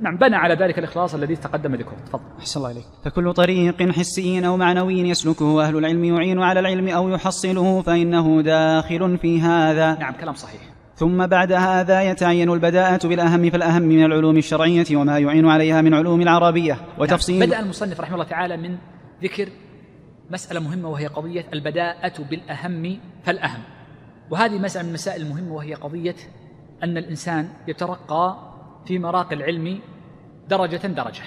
Speaker 2: نعم بنى على ذلك الإخلاص الذي تقدم ذكره تفضل.
Speaker 3: أحسن الله إليك. فكل طريق حسي أو معنوي يسلكه أهل العلم يعين على العلم أو يحصله فإنه داخل في هذا.
Speaker 2: نعم كلام صحيح.
Speaker 3: ثم بعد هذا يتعين البداءة بالأهم فالأهم من العلوم الشرعية وما يعين عليها من علوم العربية. وتفصيل
Speaker 2: نعم. بدأ المصنف رحمه الله تعالى من ذكر مسألة مهمة وهي قضية البداءة بالأهم فالأهم. وهذه مسألة من المسائل المهمة وهي قضية أن الإنسان يترقى في مراقي العلم درجة درجة.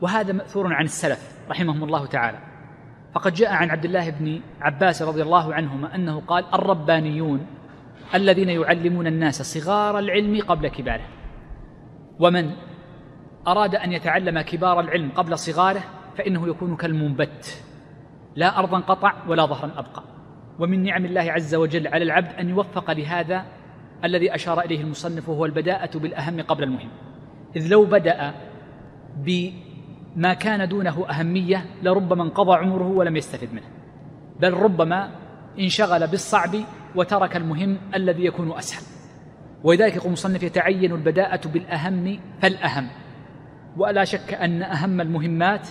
Speaker 2: وهذا مأثور عن السلف رحمهم الله تعالى. فقد جاء عن عبد الله بن عباس رضي الله عنهما أنه قال الربانيون الذين يعلمون الناس صغار العلم قبل كباره. ومن أراد أن يتعلم كبار العلم قبل صغاره فإنه يكون كالمنبت. لا أرضا قطع ولا ظهرا أبقى. ومن نعم الله عز وجل على العبد أن يوفق لهذا الذي أشار إليه المصنف وهو البداءة بالأهم قبل المهم. إذ لو بدأ بما كان دونه أهمية لربما انقضى عمره ولم يستفد منه. بل ربما انشغل بالصعب وترك المهم الذي يكون أسهل. ولذلك يقول المصنف يتعين البداءة بالأهم فالأهم. ولا شك أن أهم المهمات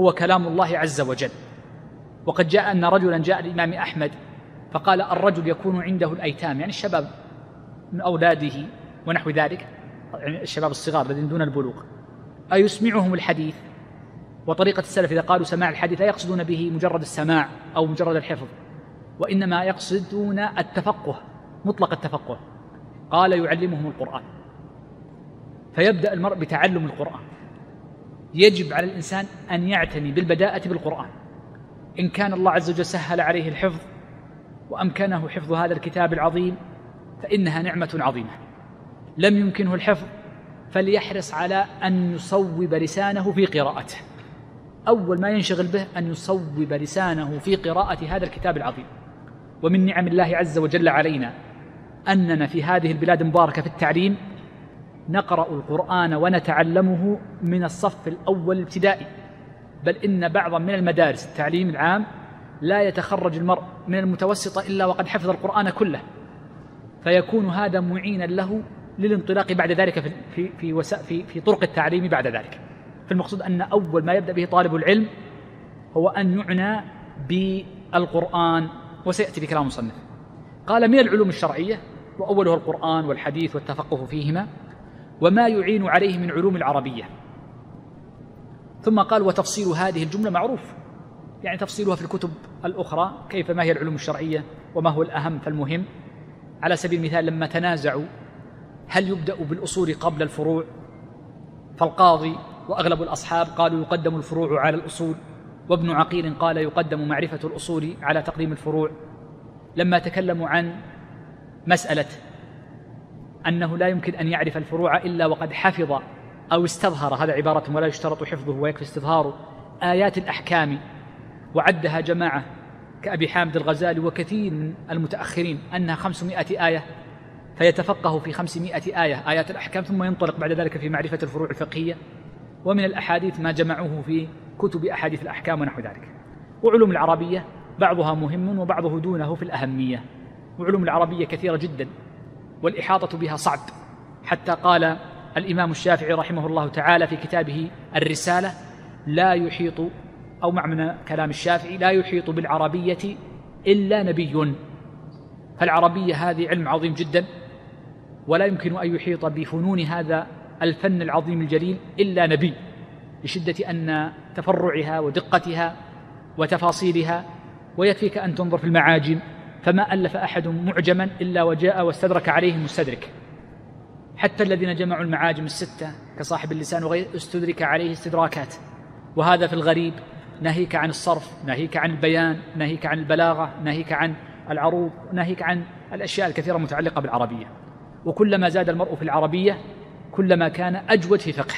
Speaker 2: هو كلام الله عز وجل. وقد جاء أن رجلا جاء الإمام أحمد فقال الرجل يكون عنده الأيتام يعني الشباب من أولاده ونحو ذلك يعني الشباب الصغار الذين دون البلوغ. أيسمعهم الحديث؟ وطريقة السلف إذا قالوا سماع الحديث لا يقصدون به مجرد السماع أو مجرد الحفظ وإنما يقصدون التفقه مطلق التفقه. قال يعلمهم القرآن. فيبدأ المرء بتعلم القرآن. يجب على الإنسان أن يعتني بالبداءة بالقرآن. إن كان الله عز وجل سهل عليه الحفظ وأمكنه حفظ هذا الكتاب العظيم فإنها نعمة عظيمة. لم يمكنه الحفظ فليحرص على أن يصوب لسانه في قراءته. أول ما ينشغل به أن يصوب لسانه في قراءة هذا الكتاب العظيم. ومن نعم الله عز وجل علينا أننا في هذه البلاد المباركة في التعليم نقرأ القرآن ونتعلمه من الصف الأول الابتدائي. بل إن بعضا من المدارس التعليم العام لا يتخرج المرء من المتوسطة إلا وقد حفظ القرآن كله. فيكون هذا معينا له للانطلاق بعد ذلك في في في, في, طرق التعليم بعد ذلك. فالمقصود أن أول ما يبدأ به طالب العلم هو أن يعنى بالقرآن وسيأتي بكلام المصنف. قال من العلوم الشرعية؟ وأولها القرآن والحديث والتفقه فيهما. وما يعين عليه من علوم العربية. ثم قال وتفصيل هذه الجملة معروف. يعني تفصيلها في الكتب الأخرى كيف ما هي العلوم الشرعية؟ وما هو الأهم فالمهم؟ على سبيل المثال لما تنازعوا هل يبدأ بالأصول قبل الفروع؟ فالقاضي وأغلب الأصحاب قالوا يقدم الفروع على الأصول وابن عقيل قال يقدم معرفة الأصول على تقديم الفروع. لما تكلموا عن مسألة أنه لا يمكن أن يعرف الفروع إلا وقد حفظ أو استظهر هذا عبارة ولا يشترط حفظه ويكفي استظهاره آيات الأحكام وعدها جماعة كأبي حامد الغزالي وكثير من المتأخرين أنها خمسمائة آية فيتفقه في خمسمائة آية. آيات الأحكام ثم ينطلق بعد ذلك في معرفة الفروع الفقهية. ومن الأحاديث ما جمعوه في كتب أحاديث الأحكام ونحو ذلك. وعلوم العربية بعضها مهم وبعضه دونه في الأهمية. وعلوم العربية كثيرة جدا والإحاطة بها صعب. حتى قال الإمام الشافعي رحمه الله تعالى في كتابه الرسالة لا يحيط أو معنى كلام الشافعي لا يحيط بالعربية إلا نبي. فالعربية هذه علم عظيم جدا ولا يمكن أن يحيط بفنون هذا الفن العظيم الجليل إلا نبي لشدة أن تفرعها ودقتها وتفاصيلها ويكفيك أن تنظر في المعاجم فما ألف أحد معجما إلا وجاء واستدرك عليه المستدرك حتى الذين جمعوا المعاجم الستة كصاحب اللسان وغيره استدرك عليه استدراكات. وهذا في الغريب ناهيك عن الصرف ناهيك عن البيان ناهيك عن البلاغة ناهيك عن العروض ناهيك عن الأشياء الكثيرة المتعلقة بالعربية. وكلما زاد المرء في العربية كلما كان أجود في فقه.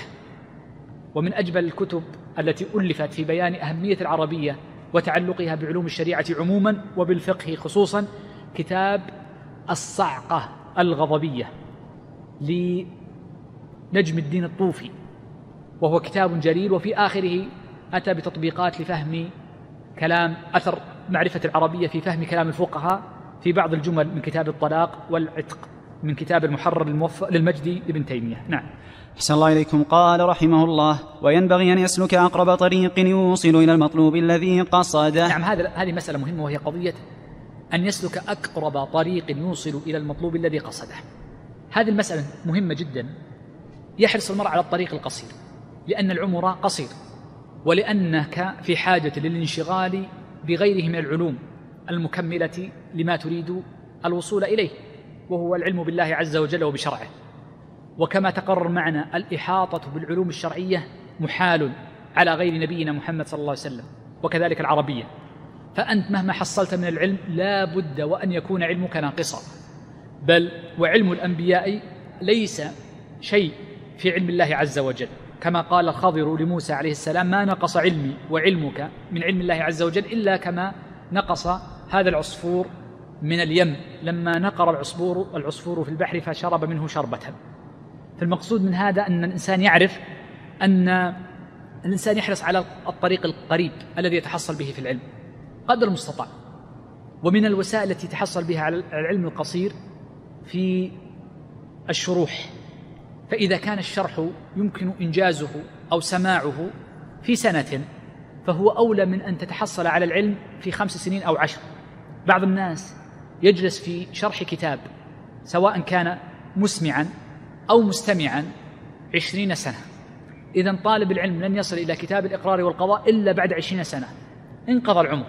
Speaker 2: ومن أجمل الكتب التي ألفت في بيان أهمية العربية وتعلقها بعلوم الشريعة عموما وبالفقه خصوصا كتاب الصعقة الغضبية لنجم الدين الطوفي. وهو كتاب جليل وفي آخره أتى بتطبيقات لفهم كلام أثر معرفة العربية في فهم كلام الفقهاء في بعض الجمل من كتاب الطلاق والعتق من كتاب المحرر الموفق للمجدي لابن تيمية. نعم.
Speaker 3: أحسن الله إليكم. قال رحمه الله وينبغي أن يسلك أقرب طريق يوصل إلى المطلوب الذي قصده.
Speaker 2: نعم هذا هذه مسألة مهمة وهي قضية أن يسلك أقرب طريق يوصل إلى المطلوب الذي قصده. هذه المسألة مهمة جدا. يحرص المرء على الطريق القصير لأن العمر قصير. ولأنك في حاجة للانشغال بغيره من العلوم المكملة لما تريد الوصول إليه وهو العلم بالله عز وجل وبشرعه. وكما تقرر معنا الإحاطة بالعلوم الشرعية محال على غير نبينا محمد صلى الله عليه وسلم وكذلك العربية. فأنت مهما حصلت من العلم لا بد وأن يكون علمك ناقصا. بل وعلم الأنبياء ليس شيء في علم الله عز وجل. كما قال الخضر لموسى عليه السلام ما نقص علمي وعلمك من علم الله عز وجل إلا كما نقص هذا العصفور من اليم. لما نقر العصفور العصفور في البحر فشرب منه شربة. فالمقصود من هذا أن الإنسان يعرف أن الإنسان يحرص على الطريق القريب الذي يتحصل به في العلم قدر المستطاع. ومن الوسائل التي تحصل بها على العلم القصير في الشروح. فإذا كان الشرح يمكن إنجازه أو سماعه في سنة فهو أولى من أن تتحصل على العلم في خمس سنين أو عشر. بعض الناس يجلس في شرح كتاب سواء كان مسمعا أو مستمعا عشرين سنة. إذا طالب العلم لن يصل إلى كتاب الإقرار والقضاء إلا بعد عشرين سنة. انقضى العمر.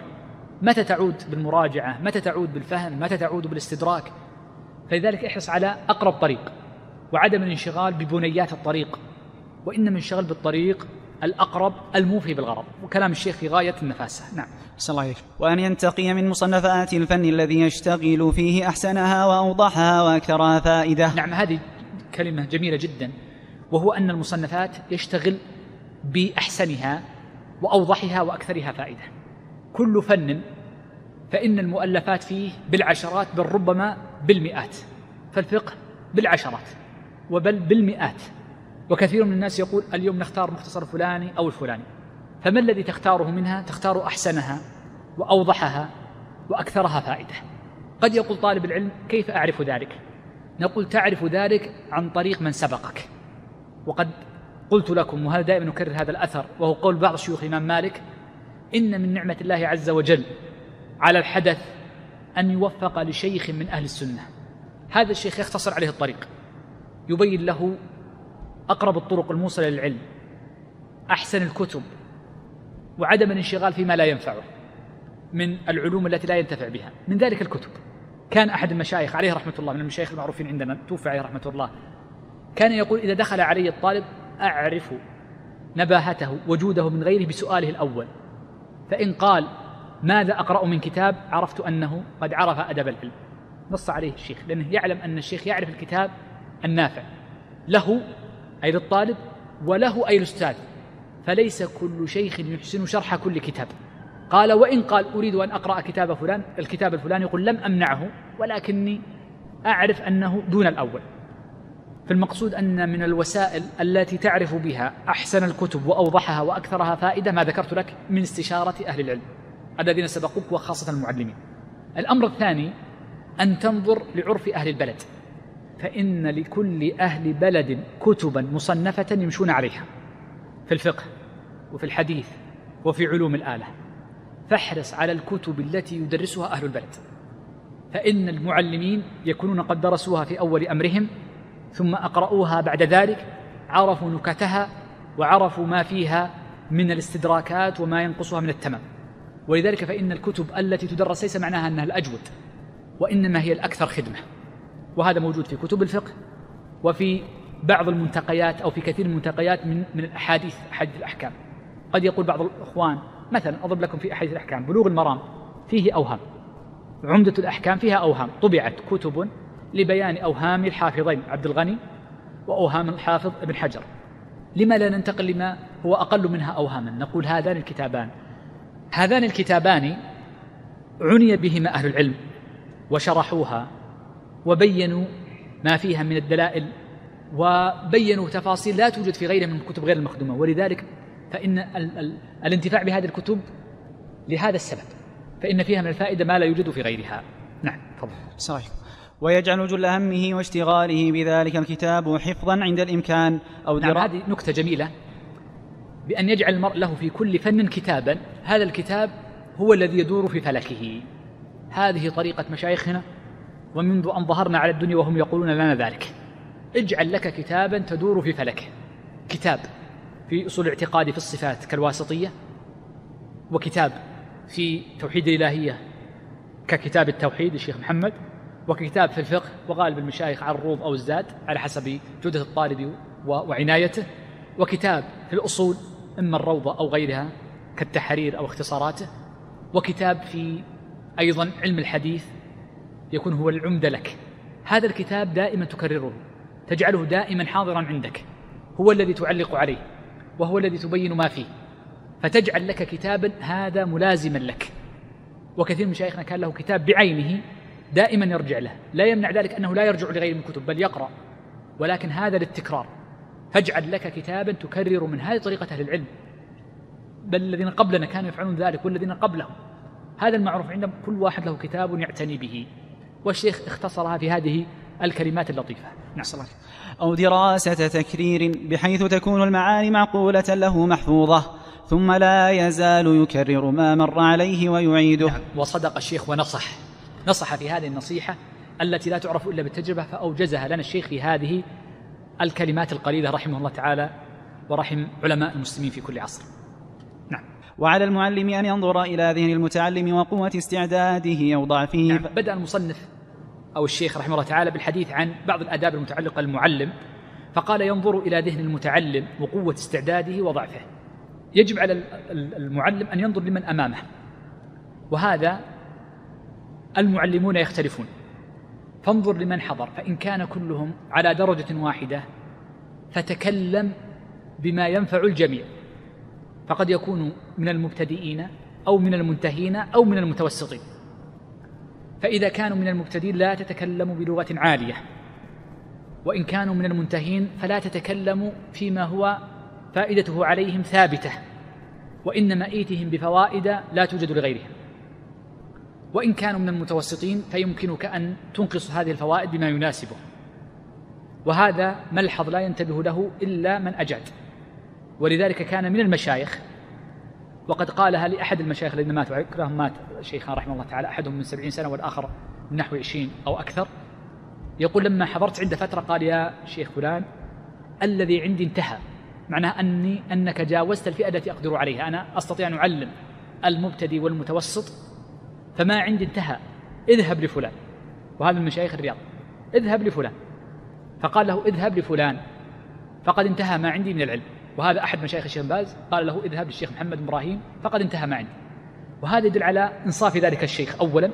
Speaker 2: متى تعود بالمراجعة؟ متى تعود بالفهم؟ متى تعود بالاستدراك؟ فلذلك احرص على أقرب طريق. وعدم الانشغال ببنيات الطريق وإنما انشغل بالطريق الأقرب الموفي بالغرض. وكلام الشيخ في غاية النفاسة. نعم
Speaker 3: الله وأن ينتقي من مصنفات الفن الذي يشتغل فيه أحسنها وأوضحها وأكثرها فائدة.
Speaker 2: نعم هذه كلمة جميلة جدا وهو أن المصنفات يشتغل بأحسنها وأوضحها وأكثرها فائدة. كل فن فإن المؤلفات فيه بالعشرات بل ربما بالمئات. فالفقه بالعشرات. وبل بالمئات. وكثير من الناس يقول اليوم نختار مختصر فلاني أو الفلاني. فما الذي تختاره منها؟ تختار أحسنها وأوضحها وأكثرها فائدة. قد يقول طالب العلم كيف أعرف ذلك؟ نقول تعرف ذلك عن طريق من سبقك. وقد قلت لكم وهذا دائما نكرر هذا الأثر وهو قول بعض شيوخ الإمام مالك إن من نعمة الله عز وجل على الحدث أن يوفق لشيخ من أهل السنة. هذا الشيخ يختصر عليه الطريق. يبين له أقرب الطرق الموصلة للعلم أحسن الكتب وعدم الانشغال فيما لا ينفعه من العلوم التي لا ينتفع بها. من ذلك الكتب. كان أحد المشايخ عليه رحمة الله من المشايخ المعروفين عندنا توفى عليه رحمة الله كان يقول إذا دخل علي الطالب أعرف نباهته وجوده من غيره بسؤاله الأول. فإن قال ماذا أقرأ من كتاب؟ عرفت أنه قد عرف أدب العلم. نص عليه الشيخ لأنه يعلم أن الشيخ يعرف الكتاب النافع. له أي للطالب وله أي الأستاذ فليس كل شيخ يحسن شرح كل كتاب. قال وإن قال أريد أن أقرأ كتاب فلان الكتاب الفلاني يقول لم أمنعه ولكني أعرف أنه دون الأول. فالمقصود أن من الوسائل التي تعرف بها أحسن الكتب وأوضحها وأكثرها فائدة ما ذكرت لك من استشارة أهل العلم الذين سبقوك وخاصة المعلمين. الأمر الثاني أن تنظر لعرف أهل البلد. فإن لكل أهل بلد كتبا مصنفة يمشون عليها في الفقه وفي الحديث وفي علوم الآلة. فاحرص على الكتب التي يدرسها أهل البلد. فإن المعلمين يكونون قد درسوها في أول أمرهم ثم أقرأوها بعد ذلك عرفوا نكتها وعرفوا ما فيها من الاستدراكات وما ينقصها من التمام. ولذلك فإن الكتب التي تدرس ليس معناها أنها الأجود وإنما هي الأكثر خدمة. وهذا موجود في كتب الفقه وفي بعض المنتقيات أو في كثير من المنتقيات من من الأحاديث أحاديث الأحكام. قد يقول بعض الإخوان مثلا أضرب لكم في أحاديث الأحكام بلوغ المرام فيه أوهام. عمدة الأحكام فيها أوهام. طبعت كتب لبيان أوهام الحافظين عبد الغني وأوهام الحافظ ابن حجر. لما لا ننتقل لما هو أقل منها أوهاما؟ نقول هذان الكتابان. هذان الكتابان عني بهما أهل العلم وشرحوها وبينوا ما فيها من الدلائل وبينوا تفاصيل لا توجد في غيرها من الكتب غير المخدومة. ولذلك فإن ال ال الانتفاع بهذه الكتب لهذا السبب فإن فيها من الفائدة ما لا يوجد في غيرها. نعم تفضل.
Speaker 3: صحيح. ويجعل جل همه واشتغاله بذلك الكتاب حفظا عند الإمكان أو
Speaker 2: نعم هذه نكتة جميلة. بأن يجعل المرء له في كل فن كتابا هذا الكتاب هو الذي يدور في فلكه. هذه طريقة مشايخنا ومنذ أن ظهرنا على الدنيا وهم يقولون لنا ذلك. اجعل لك كتابا تدور في فلكه كتاب في أصول الاعتقاد في الصفات كالواسطية وكتاب في توحيد الإلهية ككتاب التوحيد الشيخ محمد وكتاب في الفقه وغالب المشايخ على الروض أو الزاد على حسب جودة الطالب وعنايته. وكتاب في الأصول إما الروضة أو غيرها كالتحرير أو اختصاراته. وكتاب في أيضا علم الحديث يكون هو العمدة لك. هذا الكتاب دائما تكرره تجعله دائما حاضرا عندك. هو الذي تعلق عليه وهو الذي تبين ما فيه. فتجعل لك كتابا هذا ملازما لك. وكثير من مشايخنا كان له كتاب بعينه دائما يرجع له. لا يمنع ذلك أنه لا يرجع لغير من الكتب بل يقرأ. ولكن هذا للتكرار. فاجعل لك كتابا تكرر من هذه طريقة أهل العلم. بل الذين قبلنا كانوا يفعلون ذلك والذين قبلهم. هذا المعروف عندهم كل واحد له كتاب يعتني به. والشيخ اختصرها في هذه الكلمات اللطيفة.
Speaker 3: نعم. أو دراسة تكرير بحيث تكون المعاني معقولة له محفوظة ثم لا يزال يكرر ما مر عليه ويعيده. نعم.
Speaker 2: وصدق الشيخ ونصح. نصح في هذه النصيحة التي لا تعرف إلا بالتجربة فأوجزها لنا الشيخ في هذه الكلمات القليلة رحمه الله تعالى ورحم علماء المسلمين في كل عصر.
Speaker 3: وعلى المعلم أن ينظر إلى ذهن المتعلم وقوة استعداده أو ضعفه نعم.
Speaker 2: بدأ المصنف أو الشيخ رحمه الله تعالى بالحديث عن بعض الآداب المتعلقة بالمعلم فقال ينظر إلى ذهن المتعلم وقوة استعداده وضعفه يجب على المعلم أن ينظر لمن أمامه وهذا المعلمون يختلفون فانظر لمن حضر فإن كان كلهم على درجة واحدة فتكلم بما ينفع الجميع فقد يكون من المبتدئين أو من المنتهين أو من المتوسطين. فإذا كانوا من المبتدئين لا تتكلم بلغة عالية. وإن كانوا من المنتهين فلا تتكلم فيما هو فائدته عليهم ثابتة. وإنما إيتهم بفوائد لا توجد لغيرهم وإن كانوا من المتوسطين فيمكنك أن تنقص هذه الفوائد بما يناسبه. وهذا ملحظ لا ينتبه له إلا من أجاد. ولذلك كان من المشايخ وقد قالها لأحد المشايخ الذين ماتوا أكرهم مات شيخان رحمه الله تعالى أحدهم من سبعين سنة والآخر من نحو عشرين أو أكثر. يقول لما حضرت عنده فترة قال يا شيخ فلان الذي عندي انتهى معناه أني أنك جاوزت الفئة التي أقدر عليها أنا أستطيع أن أعلم المبتدئ والمتوسط فما عندي انتهى اذهب لفلان. وهذا من مشايخ الرياض اذهب لفلان. فقال له اذهب لفلان فقد انتهى ما عندي من العلم. وهذا أحد مشايخ الشيخ باز قال له اذهب للشيخ محمد إبراهيم فقد انتهى ما عندي وهذا يدل على إنصاف ذلك الشيخ أولا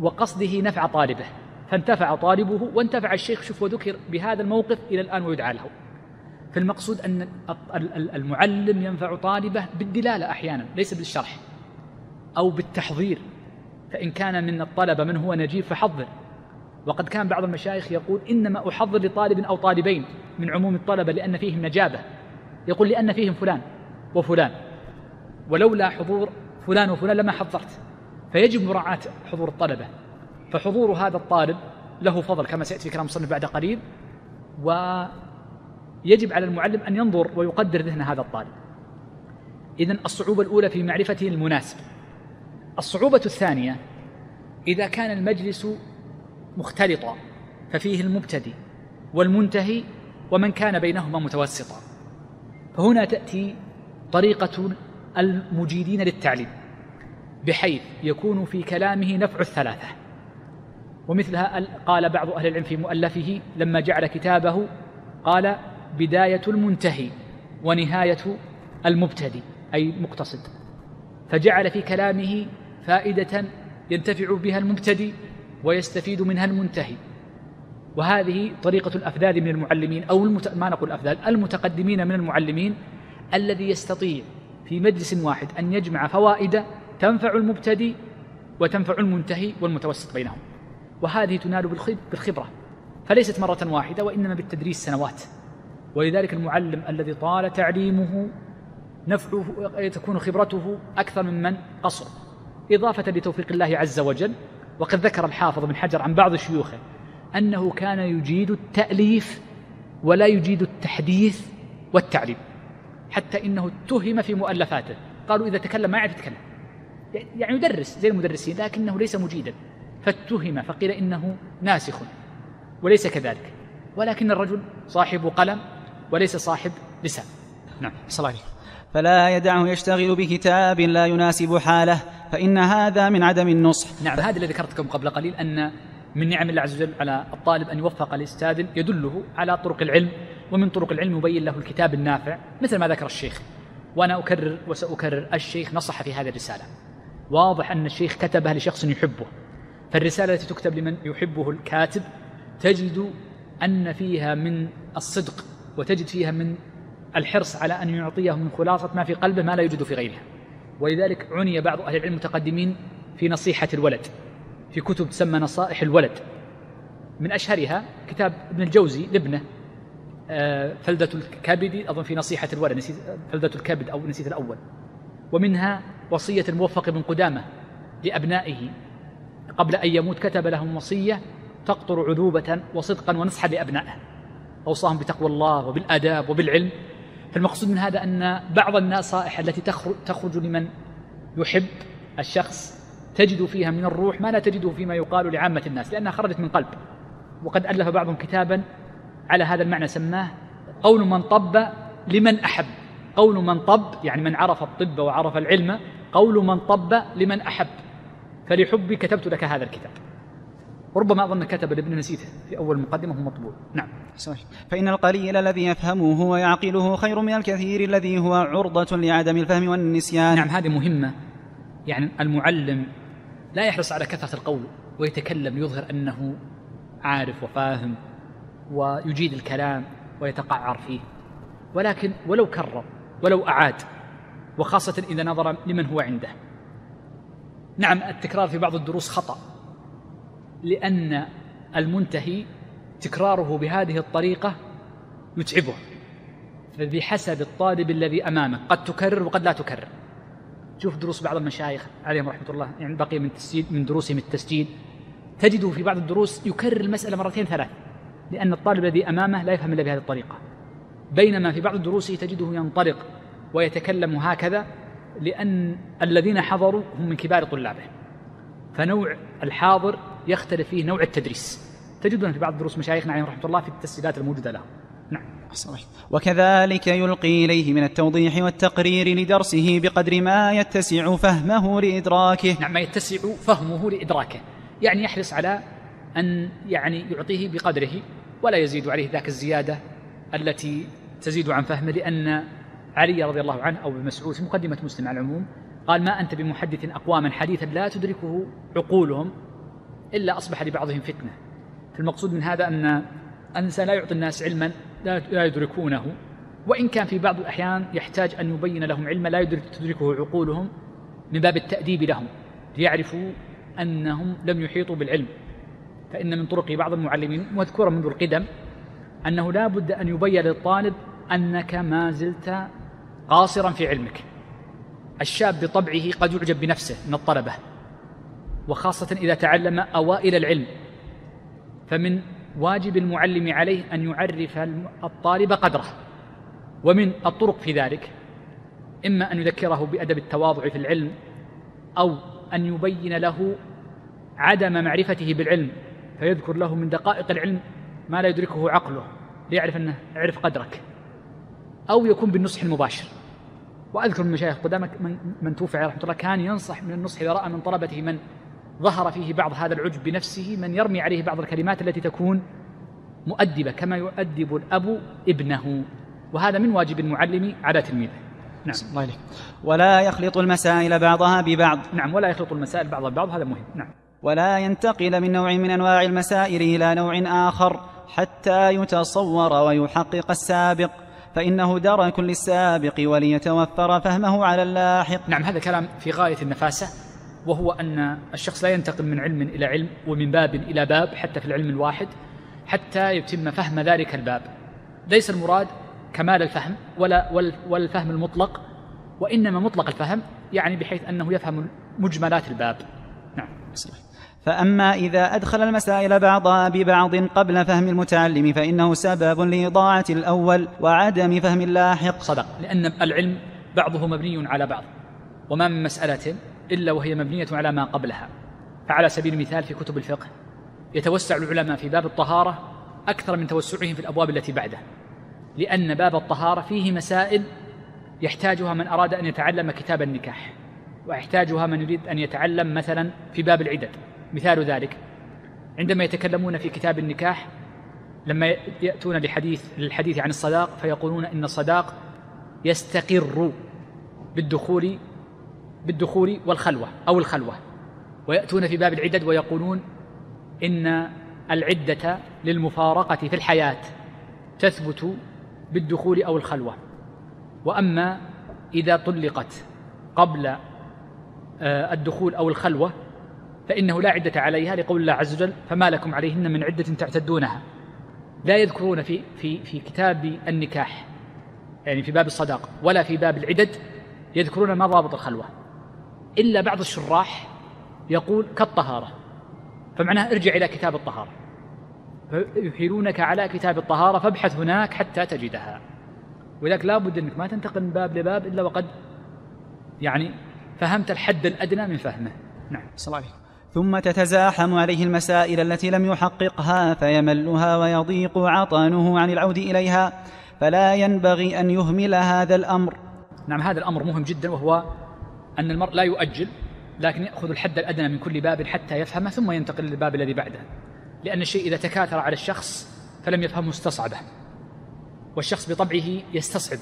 Speaker 2: وقصده نفع طالبه فانتفع طالبه وانتفع الشيخ شوف وذكر بهذا الموقف إلى الآن ويدعى له. فالمقصود أن المعلم ينفع طالبه بالدلالة أحيانا ليس بالشرح أو بالتحضير فإن كان من الطلبة من هو نجيب فحضر. وقد كان بعض المشايخ يقول إنما أحضر لطالب أو طالبين من عموم الطلبة لأن فيهم نجابة. يقول لأن فيهم فلان وفلان ولولا حضور فلان وفلان لما حضرت فيجب مراعاة حضور الطلبة. فحضور هذا الطالب له فضل كما سيأتي في كلام المصنف بعد قليل ويجب على المعلم أن ينظر ويقدر ذهن هذا الطالب. إذن الصعوبة الأولى في معرفته المناسب. الصعوبة الثانية إذا كان المجلس مختلطا ففيه المبتدئ والمنتهي ومن كان بينهما متوسطا. فهنا تأتي طريقة المجيدين للتعليم بحيث يكون في كلامه نفع الثلاثة. ومثلها قال بعض أهل العلم في مؤلفه لما جعل كتابه قال بداية المنتهي ونهاية المبتدئ أي مقتصد. فجعل في كلامه فائدة ينتفع بها المبتدئ ويستفيد منها المنتهي. وهذه طريقة الأفذاذ من المعلمين أو المت... ما نقول الأفذاذ المتقدمين من المعلمين الذي يستطيع في مجلس واحد أن يجمع فوائد تنفع المبتدئ وتنفع المنتهي والمتوسط بينهم. وهذه تنال بالخبرة فليست مرة واحدة وإنما بالتدريس سنوات. ولذلك المعلم الذي طال تعليمه نفعه تكون خبرته أكثر ممن قصر. إضافة لتوفيق الله عز وجل وقد ذكر الحافظ بن حجر عن بعض شيوخه أنه كان يجيد التأليف ولا يجيد التحديث والتعليم حتى إنه اتهم في مؤلفاته. قالوا إذا تكلم ما يعرف يتكلم يعني يدرس زي المدرسين لكنه ليس مجيدا. فاتهم فقيل إنه ناسخ وليس كذلك. ولكن الرجل صاحب قلم وليس صاحب لسان. نعم. صلى الله
Speaker 3: فلا يدعه يشتغل بكتاب لا يناسب حاله فإن هذا من عدم النصح.
Speaker 2: نعم. هذا الذي ذكرتكم قبل قليل أن من نعم الله عز وجل على الطالب أن يوفق الأستاذ يدله على طرق العلم ومن طرق العلم يبين له الكتاب النافع مثل ما ذكر الشيخ. وأنا أكرر وسأكرر الشيخ نصح في هذه الرسالة. واضح أن الشيخ كتبها لشخص يحبه. فالرسالة التي تكتب لمن يحبه الكاتب تجد أن فيها من الصدق وتجد فيها من الحرص على أن يعطيه من خلاصة ما في قلبه ما لا يوجد في غيره ولذلك عني بعض أهل العلم المتقدمين في نصيحة الولد. في كتب تسمى نصائح الولد. من أشهرها كتاب ابن الجوزي لابنه آه، فلدة الكبد أظن في نصيحة الولد نسيت فلدة الكبد أو نسيت الأول. ومنها وصية الموفق بن قدامة لأبنائه قبل أن يموت كتب لهم وصية تقطر عذوبة وصدقا ونصحا لأبنائه. أوصاهم بتقوى الله وبالآداب وبالعلم. فالمقصود من هذا أن بعض النصائح التي تخرج لمن يحب الشخص تجد فيها من الروح ما لا تجده فيما يقال لعامة الناس لأنها خرجت من قلب. وقد ألف بعضهم كتابا على هذا المعنى سماه قول من طب لمن أحب. قول من طب يعني من عرف الطب وعرف العلم قول من طب لمن أحب. فلحبي كتبت لك هذا الكتاب. وربما أظن كتب لابن نسيته في أول مقدمة هو مطبوع. نعم.
Speaker 3: فإن القليل الذي يفهمه ويعقله خير من الكثير الذي هو عرضة لعدم الفهم والنسيان.
Speaker 2: نعم هذه مهمة. يعني المعلم لا يحرص على كثرة القول ويتكلم ليظهر أنه عارف وفاهم ويجيد الكلام ويتقعر فيه. ولكن ولو كرر ولو أعاد وخاصة إذا نظر لمن هو عنده. نعم التكرار في بعض الدروس خطأ لأن المنتهي تكراره بهذه الطريقة يتعبه. فبحسب الطالب الذي أمامك قد تكرر وقد لا تكرر. شوف دروس بعض المشايخ عليهم رحمة الله يعني بقي من تسجيل من دروسهم التسجيل. تجده في بعض الدروس يكرر المسألة مرتين ثلاث لأن الطالب الذي أمامه لا يفهم إلا بهذه الطريقة. بينما في بعض الدروس تجده ينطلق ويتكلم هكذا لأن الذين حضروا هم من كبار طلابه. فنوع الحاضر يختلف فيه نوع التدريس. تجدون في بعض دروس مشايخنا عليهم رحمة الله في التسجيلات الموجودة لهم نعم.
Speaker 3: وكذلك يلقي إليه من التوضيح والتقرير لدرسه بقدر ما يتسع فهمه لإدراكه.
Speaker 2: نعم ما يتسع فهمه لإدراكه. يعني يحرص على أن يعني يعطيه بقدره ولا يزيد عليه ذاك الزيادة التي تزيد عن فهمه لأن علي رضي الله عنه أو ابن مسعود في مقدمة مسلم على العموم قال ما أنت بمحدث أقواما حديثا لا تدركه عقولهم إلا أصبح لبعضهم فتنة. فالمقصود من هذا أن الإنسان لا يعطي الناس علما لا يدركونه. وإن كان في بعض الأحيان يحتاج أن يبين لهم علما لا تدركه عقولهم من باب التأديب لهم ليعرفوا أنهم لم يحيطوا بالعلم. فإن من طرق بعض المعلمين مذكورة منذ القدم أنه لا بد أن يبين للطالب أنك ما زلت قاصرا في علمك. الشاب بطبعه قد يعجب بنفسه من الطلبة وخاصة إذا تعلم أوائل العلم. فمن واجب المعلم عليه أن يعرف الطالب قدره ومن الطرق في ذلك إما أن يذكره بأدب التواضع في العلم أو أن يبين له عدم معرفته بالعلم فيذكر له من دقائق العلم ما لا يدركه عقله ليعرف أنه يعرف قدرك. أو يكون بالنصح المباشر. وأذكر من مشايخ قدامك من, من توفي رحمة الله كان ينصح من النصح إذا رأى من طلبته من ظهر فيه بعض هذا العجب بنفسه من يرمي عليه بعض الكلمات التي تكون مؤدبة كما يؤدب الأب ابنه. وهذا من واجب المعلم على تلميذه.
Speaker 3: نعم. الله ولا يخلط المسائل بعضها ببعض.
Speaker 2: نعم ولا يخلط المسائل بعضها ببعض هذا مهم. نعم.
Speaker 3: ولا ينتقل من نوع من أنواع المسائل إلى نوع آخر حتى يتصور ويحقق السابق فإنه درك للسابق وليتوفر فهمه على اللاحق.
Speaker 2: نعم هذا كلام في غاية النفاسة. وهو أن الشخص لا ينتقل من علم إلى علم ومن باب إلى باب حتى في العلم الواحد حتى يتم فهم ذلك الباب. ليس المراد كمال الفهم ولا ولا الفهم المطلق وإنما مطلق الفهم يعني بحيث أنه يفهم مجملات الباب. نعم.
Speaker 3: فأما إذا أدخل المسائل بعضها ببعض قبل فهم المتعلم فإنه سبب لإضاعة الأول وعدم فهم اللاحق.
Speaker 2: صدق. لأن العلم بعضه مبني على بعض وما من مسألة إلا وهي مبنية على ما قبلها. فعلى سبيل المثال في كتب الفقه يتوسع العلماء في باب الطهارة أكثر من توسعهم في الأبواب التي بعده لأن باب الطهارة فيه مسائل يحتاجها من أراد أن يتعلم كتاب النكاح ويحتاجها من يريد أن يتعلم مثلا في باب العدد. مثال ذلك عندما يتكلمون في كتاب النكاح لما يأتون لحديث للحديث عن الصداق فيقولون إن الصداق يستقر بالدخول بالدخول والخلوة أو الخلوة. ويأتون في باب العدد ويقولون إن العدة للمفارقة في الحياة تثبت بالدخول أو الخلوة. وأما إذا طلقت قبل آه، الدخول أو الخلوة فإنه لا عدة عليها لقول الله عز وجل فما لكم عليهن من عدة تعتدونها. لا يذكرون في في في كتاب النكاح يعني في باب الصداق ولا في باب العدد يذكرون ما ضابط الخلوة. إلا بعض الشراح يقول كالطهارة. فمعناها ارجع إلى كتاب الطهارة. فيحيلونك على كتاب الطهارة فابحث هناك حتى تجدها. ولذلك لابد أنك ما تنتقل من باب لباب إلا وقد يعني فهمت الحد الأدنى من فهمه. نعم.
Speaker 3: صلى الله عليه ثم تتزاحم عليه المسائل التي لم يحققها فيملها ويضيق عطانه عن العود إليها فلا ينبغي أن يهمل هذا الأمر.
Speaker 2: نعم هذا الأمر مهم جدا وهو أن المرء لا يؤجل لكن يأخذ الحد الأدنى من كل باب حتى يفهمه ثم ينتقل للباب الذي بعده. لأن الشيء إذا تكاثر على الشخص فلم يفهمه استصعبه والشخص بطبعه يستصعب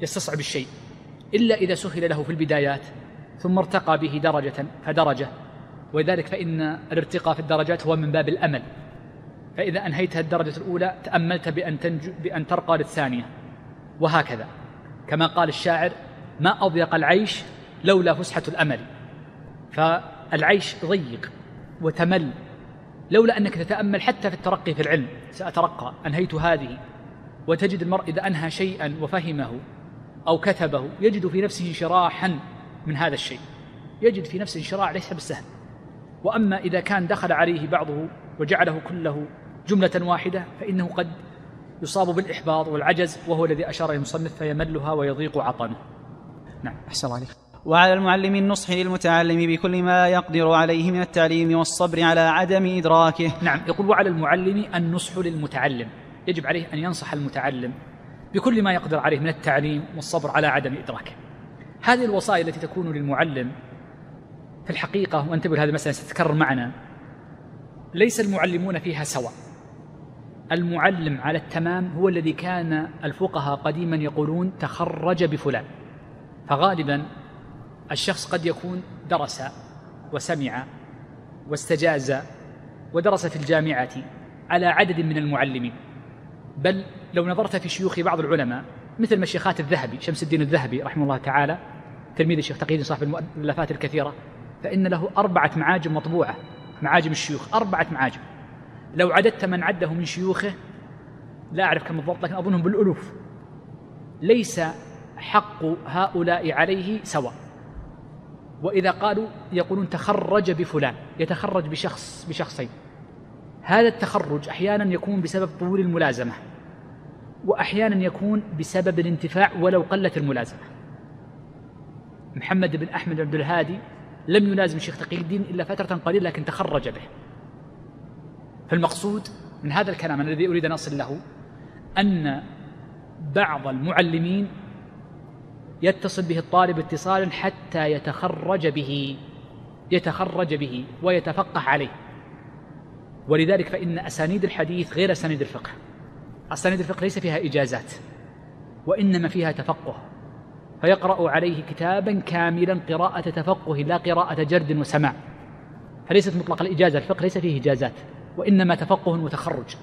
Speaker 2: يستصعب الشيء. إلا إذا سهل له في البدايات ثم ارتقى به درجة فدرجة. ولذلك فإن الارتقاء في الدرجات هو من باب الأمل. فإذا أنهيتها الدرجة الأولى تأملت بأن, تنجو بأن ترقى للثانية. وهكذا. كما قال الشاعر ما أضيق العيش لولا فسحة الأمل. فالعيش ضيق وتمل. لولا أنك تتأمل حتى في الترقي في العلم سأترقى. أنهيت هذه. وتجد المرء إذا أنهى شيئا وفهمه أو كتبه يجد في نفسه انشراحا من هذا الشيء. يجد في نفسه انشراح ليس بالسهل. وأما إذا كان دخل عليه بعضه وجعله كله جملة واحدة فإنه قد يصاب بالإحباط والعجز وهو الذي اليه المصنف فيملها ويضيق عطنه.
Speaker 3: نعم. أحسن عليك. وعلى المعلم النصح للمتعلم بكل ما يقدر عليه من التعليم والصبر على عدم إدراكه.
Speaker 2: نعم يقول وعلى المعلم النصح للمتعلم. يجب عليه أن ينصح المتعلم بكل ما يقدر عليه من التعليم والصبر على عدم إدراكه. هذه الوصايا التي تكون للمعلم في الحقيقة وانتبهوا لهذه المسألة ستتكرر معنا ليس المعلمون فيها سواء. المعلم على التمام هو الذي كان الفقهاء قديما يقولون تخرج بفلان. فغالبا الشخص قد يكون درس وسمع واستجاز ودرس في الجامعة على عدد من المعلمين. بل لو نظرت في شيوخ بعض العلماء مثل مشيخات الذهبي شمس الدين الذهبي رحمه الله تعالى تلميذ الشيخ تقي صاحب المؤلفات الكثيرة فإن له أربعة معاجم مطبوعة معاجم الشيوخ أربعة معاجم. لو عددت من عده من شيوخه لا أعرف كم بالضبط لكن أظنهم بالألوف. ليس حق هؤلاء عليه سواء. وإذا قالوا يقولون تخرج بفلان يتخرج بشخص بشخصين. هذا التخرج أحيانا يكون بسبب طول الملازمة وأحيانا يكون بسبب الانتفاع ولو قلت الملازمة. محمد بن أحمد عبد الهادي لم يلازم الشيخ تقي الدين إلا فترة قليلة لكن تخرج به. فالمقصود من هذا الكلام الذي أريد أن أصل له أن بعض المعلمين يتصل به الطالب اتصالا حتى يتخرج به يتخرج به ويتفقه عليه. ولذلك فإن أسانيد الحديث غير أسانيد الفقه. أسانيد الفقه ليس فيها إجازات وإنما فيها تفقه. فيقرأ عليه كتابا كاملا قراءة تفقه لا قراءة جرد وسماع. فليست مطلق الإجازة الفقه ليس فيه إجازات وإنما تفقه وتخرج.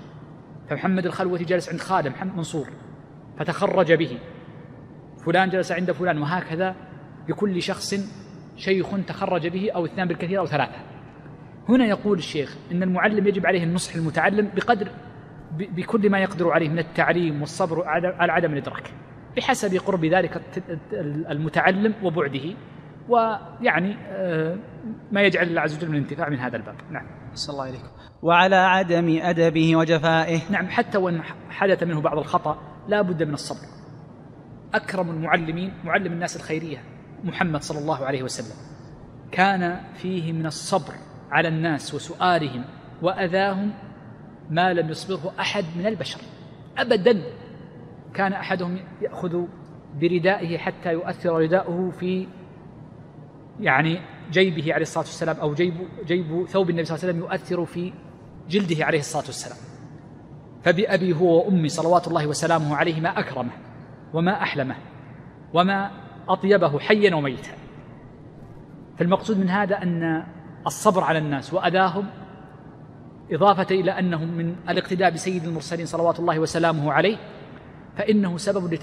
Speaker 2: فمحمد الخلوة جالس عند خادم منصور فتخرج به. فلان جلس عند فلان وهكذا بكل شخص شيخ تخرج به أو اثنان بالكثير أو ثلاثة. هنا يقول الشيخ إن المعلم يجب عليه النصح المتعلم بقدر بكل ما يقدر عليه من التعليم والصبر على عدم الإدراك بحسب قرب ذلك المتعلم وبعده ويعني آه، ما يجعل الله عز وجل من الانتفاع من هذا الباب. نعم.
Speaker 3: صلى الله عليكم. وعلى عدم أدبه وجفائه.
Speaker 2: نعم حتى وإن حدث منه بعض الخطأ لا بد من الصبر. أكرم المعلمين معلم الناس الخيرية محمد صلى الله عليه وسلم. كان فيه من الصبر على الناس وسؤالهم وأذاهم ما لم يصبره أحد من البشر. أبدا كان أحدهم يأخذ بردائه حتى يؤثر رداؤه في يعني جيبه عليه الصلاة والسلام أو جيب, جيب ثوب النبي صلى الله عليه وسلم يؤثر في جلده عليه الصلاة والسلام. فبأبي هو وأمي صلوات الله وسلامه عليه ما أكرمه. وما أحلمه وما أطيبه حيا وميتا. فالمقصود من هذا أن الصبر على الناس وأذاهم إضافة إلى أنهم من الاقتداء بسيد المرسلين صلوات الله وسلامه عليه فإنه سبب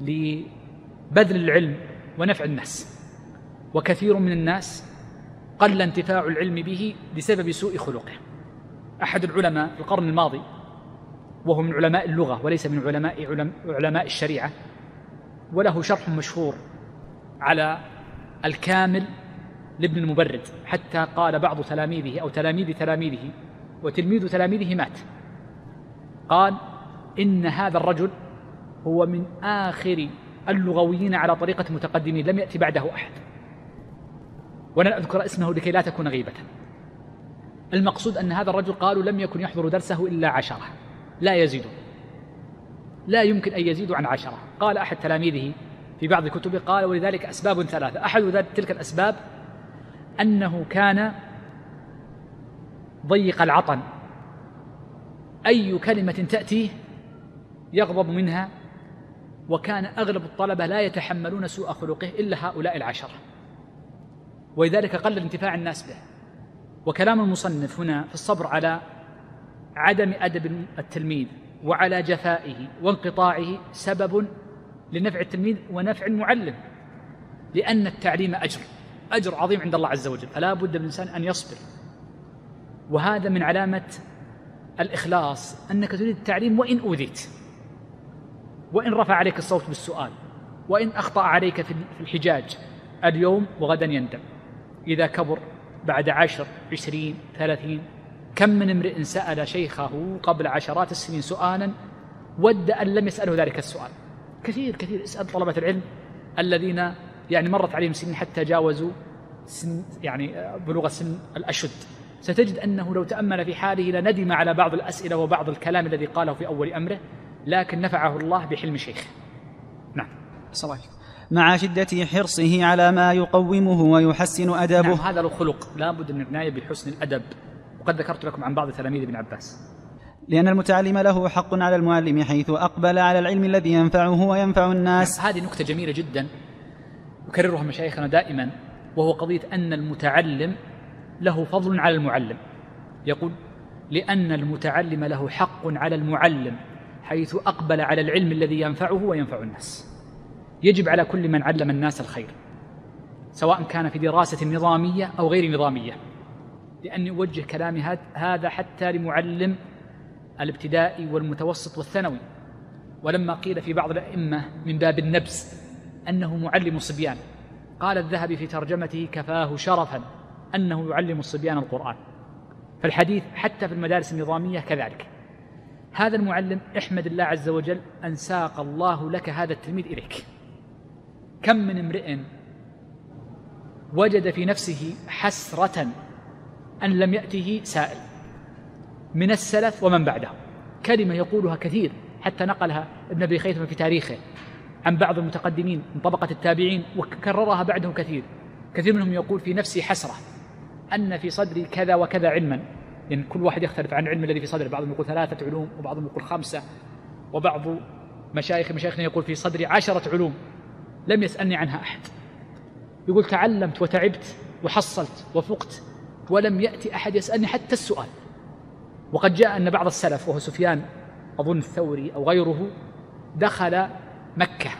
Speaker 2: لبذل العلم ونفع الناس. وكثير من الناس قل انتفاع العلم به بسبب سوء خلقه. أحد العلماء في القرن الماضي وهو من علماء اللغة وليس من علماء علماء الشريعة. وله شرح مشهور على الكامل لابن المبرد حتى قال بعض تلاميذه أو تلاميذ تلاميذه وتلميذ تلاميذه مات. قال إن هذا الرجل هو من آخر اللغويين على طريقة المتقدمين لم يأتي بعده أحد. ولن أذكر اسمه لكي لا تكون غيبة. المقصود أن هذا الرجل قالوا لم يكن يحضر درسه إلا عشرة. لا يزيد. لا يمكن أن يزيدوا عن عشرة. قال أحد تلاميذه في بعض كتبه قال ولذلك أسباب ثلاثة. أحد ذلك تلك الأسباب أنه كان ضيق العطن. أي كلمة تأتيه يغضب منها وكان أغلب الطلبة لا يتحملون سوء خلقه إلا هؤلاء العشرة. ولذلك قل انتفاع الناس به. وكلام المصنف هنا في الصبر على عدم أدب التلميذ وعلى جفائه وانقطاعه سبب لنفع التلميذ ونفع المعلم لأن التعليم أجر أجر عظيم عند الله عز وجل فلا بد للإنسان أن يصبر. وهذا من علامة الإخلاص أنك تريد التعليم وإن أوذيت وإن رفع عليك الصوت بالسؤال وإن أخطأ عليك في الحجاج اليوم وغدا يندم. إذا كبر بعد عشر عشرين ثلاثين كم من امرئ سأل شيخه قبل عشرات السنين سؤالا ود أن لم يسأله ذلك السؤال. كثير كثير. اسأل طلبة العلم الذين يعني مرت عليهم سنين حتى جاوزوا سن يعني بلوغ سن الأشد. ستجد أنه لو تأمل في حاله لندم على بعض الأسئلة وبعض الكلام الذي قاله في أول أمره لكن نفعه الله بحلم شيخ نعم.
Speaker 3: صلى مع شدة حرصه على ما يقومه ويحسن أدبه. نعم
Speaker 2: هذا له خلق لا بد من العناية بحسن الأدب. وقد ذكرت لكم عن بعض تلاميذ ابن عباس.
Speaker 3: لأن المتعلم له حق على المعلم حيث أقبل على العلم الذي ينفعه وينفع الناس.
Speaker 2: هذه نكتة جميلة جدا. يكررها مشايخنا دائما وهو قضية أن المتعلم له فضل على المعلم. يقول لأن المتعلم له حق على المعلم حيث أقبل على العلم الذي ينفعه وينفع الناس. يجب على كل من علم الناس الخير سواء كان في دراسة نظامية أو غير نظامية. لأني أوجه كلامي هذا حتى لمعلم الابتدائي والمتوسط والثانوي. ولما قيل في بعض الأئمة من باب النبس أنه معلم الصبيان قال الذهبي في ترجمته كفاه شرفا أنه يعلم الصبيان القرآن. فالحديث حتى في المدارس النظامية كذلك. هذا المعلم احمد الله عز وجل أن ساق الله لك هذا التلميذ إليك. كم من امرئ وجد في نفسه حسرة أن لم يأته سائل. من السلف ومن بعده. كلمة يقولها كثير حتى نقلها ابن أبي خيثمة في تاريخه. عن بعض المتقدمين من طبقة التابعين وكررها بعده كثير. كثير منهم يقول في نفسي حسرة. أن في صدري كذا وكذا علما. لأن يعني كل واحد يختلف عن العلم الذي في صدره. بعضهم يقول ثلاثة علوم وبعضهم يقول خمسة. وبعض مشايخ مشايخنا يقول في صدري عشرة علوم. لم يسألني عنها أحد. يقول تعلمت وتعبت وحصلت وفقت ولم يأتي أحد يسألني حتى السؤال. وقد جاء أن بعض السلف وهو سفيان أظن الثوري أو غيره دخل مكة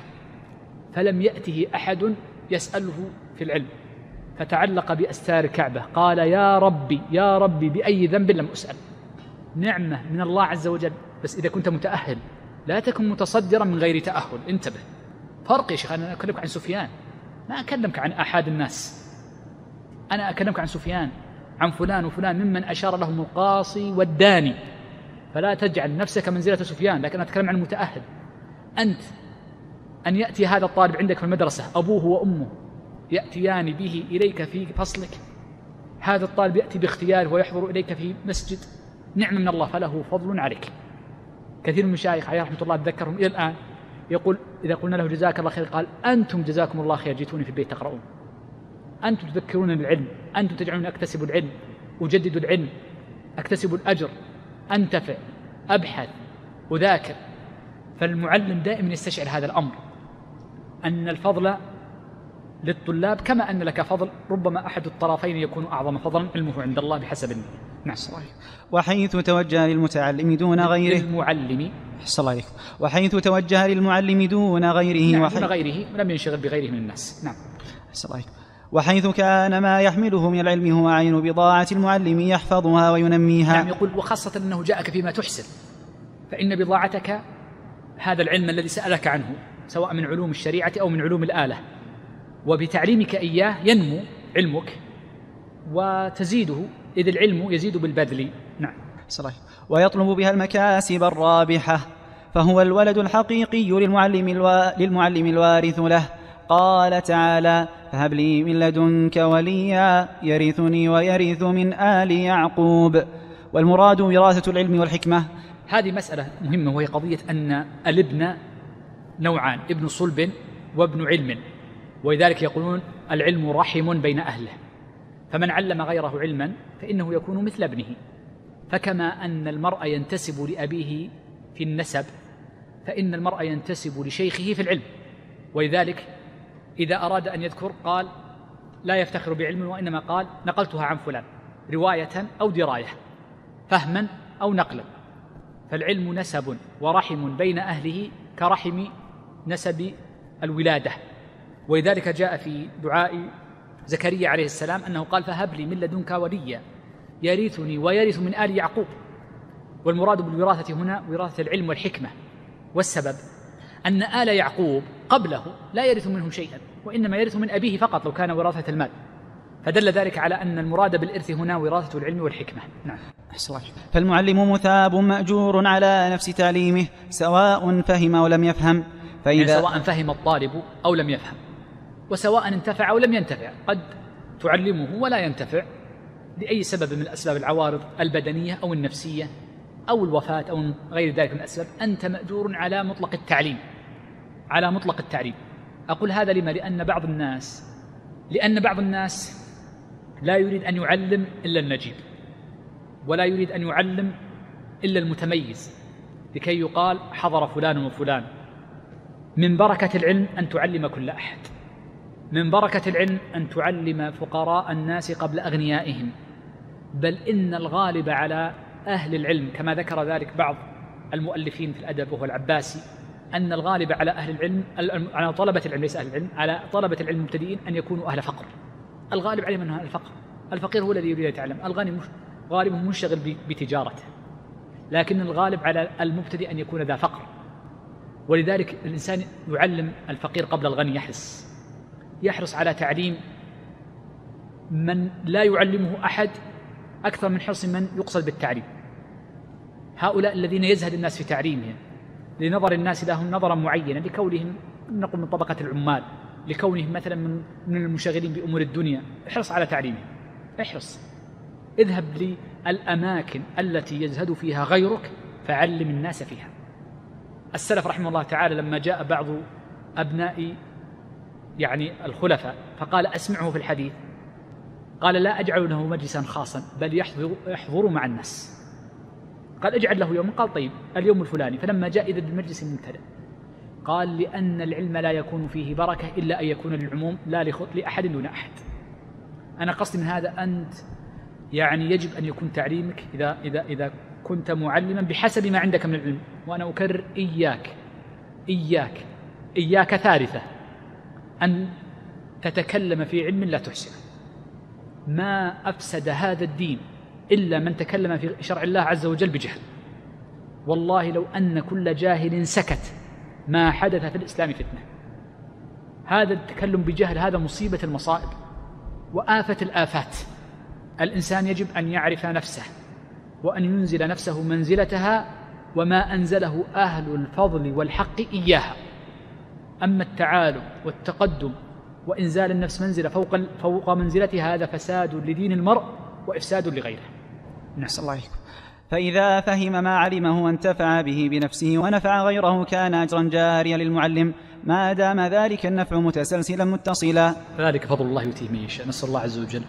Speaker 2: فلم يأته أحد يسأله في العلم فتعلق بأستار الكعبة قال يا ربي يا ربي بأي ذنب لم أسأل؟ نعمة من الله عز وجل. بس إذا كنت متأهل لا تكن متصدرا من غير تأهل. انتبه. فرق يا شيخ أنا أكلمك عن سفيان. ما أكلمك عن أحد الناس. أنا أكلمك عن سفيان. عن فلان وفلان ممن أشار لهم القاصي والداني. فلا تجعل نفسك منزلة سفيان لكن أتكلم عن المتأهل. أنت أن يأتي هذا الطالب عندك في المدرسة أبوه وأمه يأتيان به إليك في فصلك. هذا الطالب يأتي باختياره ويحضر إليك في مسجد. نعمة من الله فله فضل عليك. كثير من المشايخ عليه رحمة الله أتذكرهم إلى الآن. يقول إذا قلنا له جزاك الله خير قال أنتم جزاكم الله خير جئتوني في البيت تقرؤون. أنتم تذكرون بالعلم أنتم تجعلون أكتسب العلم أجدد العلم أكتسب الأجر أنتفع أبحث أذاكر. فالمعلم دائما يستشعر هذا الأمر. أن الفضل للطلاب كما أن لك فضل ربما أحد الطرفين يكون أعظم فضلا علمه عند الله بحسب النية. نعم. صحيح.
Speaker 3: وحيث توجه للمتعلم دون غيره.
Speaker 2: للمعلم.
Speaker 3: أحسن الله عليكم وحيث توجه للمعلم دون غيره
Speaker 2: نعم
Speaker 3: وحي...
Speaker 2: دون غيره ولم ينشغل بغيره من الناس. نعم.
Speaker 3: أحسن الله عليكم وحيث كان ما يحمله من العلم هو عين بضاعة المعلم يحفظها وينميها.
Speaker 2: نعم يقول وخاصة أنه جاءك فيما تحسن. فإن بضاعتك هذا العلم الذي سألك عنه سواء من علوم الشريعة أو من علوم الآلة. وبتعليمك إياه ينمو علمك وتزيده إذ العلم يزيد بالبذل. نعم.
Speaker 3: صحيح. ويطلب بها المكاسب الرابحة فهو الولد الحقيقي للمعلم, الوا... للمعلم الوارث له. قال تعالى فهب لي من لدنك وليا يرثني ويرث من آل يعقوب. والمراد وراثة العلم والحكمة.
Speaker 2: هذه مسألة مهمة وهي قضية أن الابن نوعان ابن صلب وابن علم. ولذلك يقولون العلم رحم بين أهله. فمن علم غيره علما فإنه يكون مثل ابنه. فكما أن المرء ينتسب لأبيه في النسب فإن المرء ينتسب لشيخه في العلم. ولذلك إذا أراد أن يذكر قال لا يفتخر بعلم وإنما قال نقلتها عن فلان رواية أو دراية فهما أو نقلا فالعلم نسب ورحم بين أهله كرحم نسب الولادة ولذلك جاء في دعاء زكريا عليه السلام أنه قال فهب لي من لدنك وليا يرثني ويرث من آل يعقوب والمراد بالوراثة هنا وراثة العلم والحكمة والسبب أن آل يعقوب قبله لا يرث منهم شيئا وإنما يرث من أبيه فقط لو كان وراثة المال. فدل ذلك على أن المراد بالإرث هنا وراثة العلم والحكمة. نعم.
Speaker 3: فالمعلم مثاب مأجور على نفس تعليمه سواء فهم أو لم يفهم.
Speaker 2: فإذا يعني سواء فهم الطالب أو لم يفهم. وسواء انتفع أو لم ينتفع قد تعلمه ولا ينتفع لأي سبب من الأسباب العوارض البدنية أو النفسية أو الوفاة أو غير ذلك من الأسباب. أنت مأجور على مطلق التعليم. على مطلق التعليم. أقول هذا لما؟ لأن بعض الناس لأن بعض الناس لا يريد أن يعلم إلا النجيب ولا يريد أن يعلم إلا المتميز لكي يقال حضر فلان وفلان. من بركة العلم أن تعلم كل أحد. من بركة العلم أن تعلم فقراء الناس قبل أغنيائهم. بل إن الغالب على أهل العلم كما ذكر ذلك بعض المؤلفين في الأدب وهو العباسي أن الغالب على أهل العلم على طلبة العلم ليس أهل العلم على طلبة العلم المبتدئين أن يكونوا أهل فقر. الغالب عليهم أنه الفقر الفقير هو الذي يريد أن يتعلم. الغني مش غالبه منشغل بتجارته. لكن الغالب على المبتدئ أن يكون ذا فقر. ولذلك الإنسان يعلم الفقير قبل الغني يحرص. يحرص على تعليم من لا يعلمه أحد أكثر من حرص من يقصد بالتعليم. هؤلاء الذين يزهد الناس في تعليمهم. لنظر الناس لهم نظرا معينا لكونهم نقول من طبقة العمال لكونهم مثلا من من المشغلين بأمور الدنيا. احرص على تعليمهم. احرص. اذهب للأماكن التي يزهد فيها غيرك فعلم الناس فيها. السلف رحمه الله تعالى لما جاء بعض أبناء يعني الخلفاء فقال أسمعه في الحديث. قال لا أجعل له مجلسا خاصا بل يحضر, يحضر مع الناس. قال اجعل له يوم قال طيب اليوم الفلاني. فلما جاء إذا بالمجلس المبتدأ قال لأن العلم لا يكون فيه بركة إلا أن يكون للعموم لا لأحد دون أحد. أنا قصدي من هذا أنت يعني يجب أن يكون تعليمك إذا إذا إذا كنت معلما بحسب ما عندك من العلم. وأنا أكرر إياك إياك إياك ثالثة. أن تتكلم في علم لا تحسنه ما أفسد هذا الدين إلا من تكلم في شرع الله عز وجل بجهل. والله لو أن كل جاهل سكت ما حدث في الإسلام فتنة. هذا التكلم بجهل هذا مصيبة المصائب وآفة الآفات. الإنسان يجب أن يعرف نفسه وأن ينزل نفسه منزلتها وما أنزله أهل الفضل والحق إياها. أما التعالم والتقدم وإنزال النفس منزلة فوق فوق منزلتها هذا فساد لدين المرء وإفساد لغيره.
Speaker 3: نسأل الله عليكم فإذا فهم ما علمه وانتفع به بنفسه ونفع غيره كان أجرا جاريا للمعلم. ما دام ذلك النفع متسلسلا متصلا.
Speaker 2: ذلك فضل الله يؤتيه من يشاء. نسأل الله عز وجل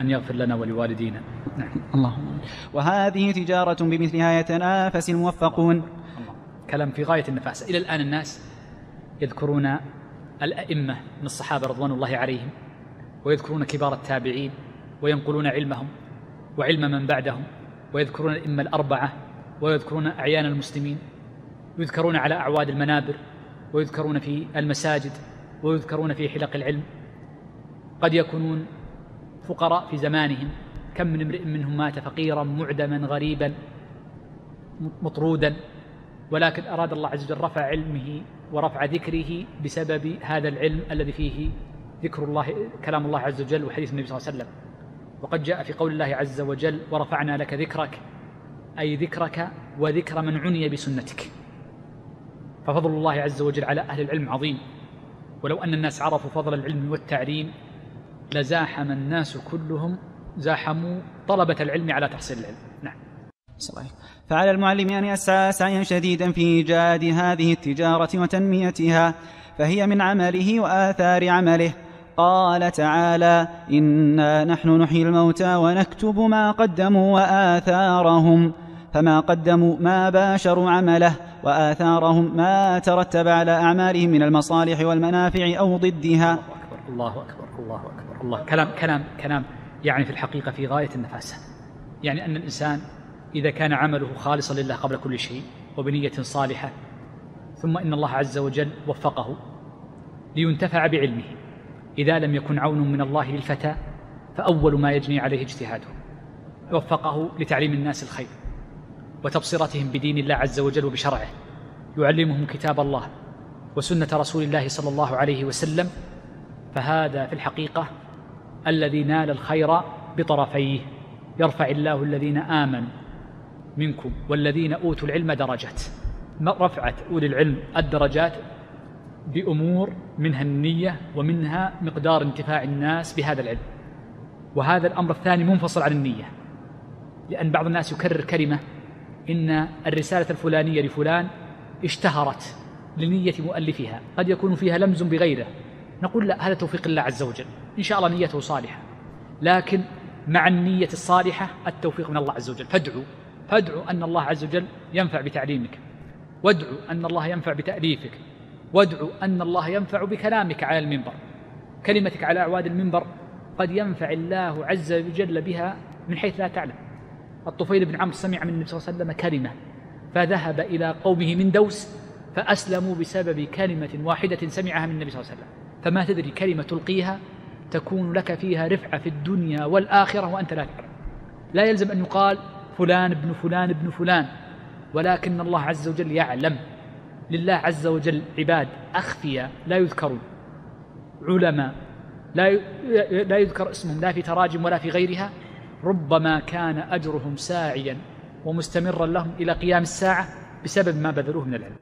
Speaker 2: أن يغفر لنا ولوالدينا.
Speaker 3: نعم. اللهم وهذه تجارة بمثلها يتنافس الموفقون. الله.
Speaker 2: كلام في غاية النفاسة إلى الآن الناس يذكرون الأئمة من الصحابة رضوان الله عليهم ويذكرون كبار التابعين وينقلون علمهم. وعلم من بعدهم ويذكرون الأئمة الأربعة ويذكرون أعيان المسلمين ويذكرون على أعواد المنابر ويذكرون في المساجد ويذكرون في حلق العلم. قد يكونون فقراء في زمانهم كم من امرئ منهم مات فقيرا معدما غريبا مطرودا. ولكن أراد الله عز وجل رفع علمه ورفع ذكره بسبب هذا العلم الذي فيه ذكر الله كلام الله عز وجل وحديث النبي صلى الله عليه وسلم. وقد جاء في قول الله عز وجل ورفعنا لك ذكرك. أي ذكرك وذكر من عني بسنتك. ففضل الله عز وجل على أهل العلم عظيم. ولو أن الناس عرفوا فضل العلم والتعليم لزاحم الناس كلهم زاحموا طلبة العلم على تحصيل العلم. نعم.
Speaker 3: صحيح. فعلى المعلم أن يسعى سعيا شديدا في إيجاد هذه التجارة وتنميتها فهي من عمله وآثار عمله. قال تعالى إنا نحن نحيي الموتى ونكتب ما قدموا وآثارهم فما قدموا ما باشروا عمله وآثارهم ما ترتب على أعمالهم من المصالح والمنافع أو ضدها.
Speaker 2: الله أكبر الله أكبر الله كلام كلام كلام يعني في الحقيقة في غاية النفاسة يعني أن الإنسان إذا كان عمله خالصا لله قبل كل شيء وبنية صالحة ثم إن الله عز وجل وفقه لينتفع بعلمه إذا لم يكن عون من الله للفتى فأول ما يجني عليه اجتهاده. وفقه لتعليم الناس الخير وتبصرتهم بدين الله عز وجل وبشرعه. يعلمهم كتاب الله وسنة رسول الله صلى الله عليه وسلم. فهذا في الحقيقة الذي نال الخير بطرفيه. يرفع الله الذين آمنوا منكم والذين أوتوا العلم درجات. رفعت أولي العلم الدرجات بأمور منها النية ومنها مقدار انتفاع الناس بهذا العلم. وهذا الأمر الثاني منفصل عن النية لأن بعض الناس يكرر كلمة إن الرسالة الفلانية لفلان اشتهرت لنية مؤلفها قد يكون فيها لمز بغيره. نقول لا هذا توفيق الله عز وجل. إن شاء الله نيته صالحة. لكن مع النية الصالحة التوفيق من الله عز وجل. فادعوا فادعوا أن الله عز وجل ينفع بتعليمك. وادعوا أن الله ينفع بتأليفك. وادعوا أن الله ينفع بكلامك على المنبر. كلمتك على أعواد المنبر قد ينفع الله عز وجل بها من حيث لا تعلم. الطفيل بن عمرو سمع من النبي صلى الله عليه وسلم كلمة فذهب إلى قومه من دوس فأسلموا بسبب كلمة واحدة سمعها من النبي صلى الله عليه وسلم. فما تدري كلمة تلقيها تكون لك فيها رفعة في الدنيا والآخرة وأنت لا تعلم. لا يلزم أن يقال فلان ابن فلان ابن فلان ولكن الله عز وجل يعلم. لله عز وجل عباد أخفياء لا يذكرون. علماء لا لا يذكر اسمهم لا في تراجم ولا في غيرها. ربما كان أجرهم ساعيا ومستمرا لهم إلى قيام الساعة بسبب ما بذلوه من العلم.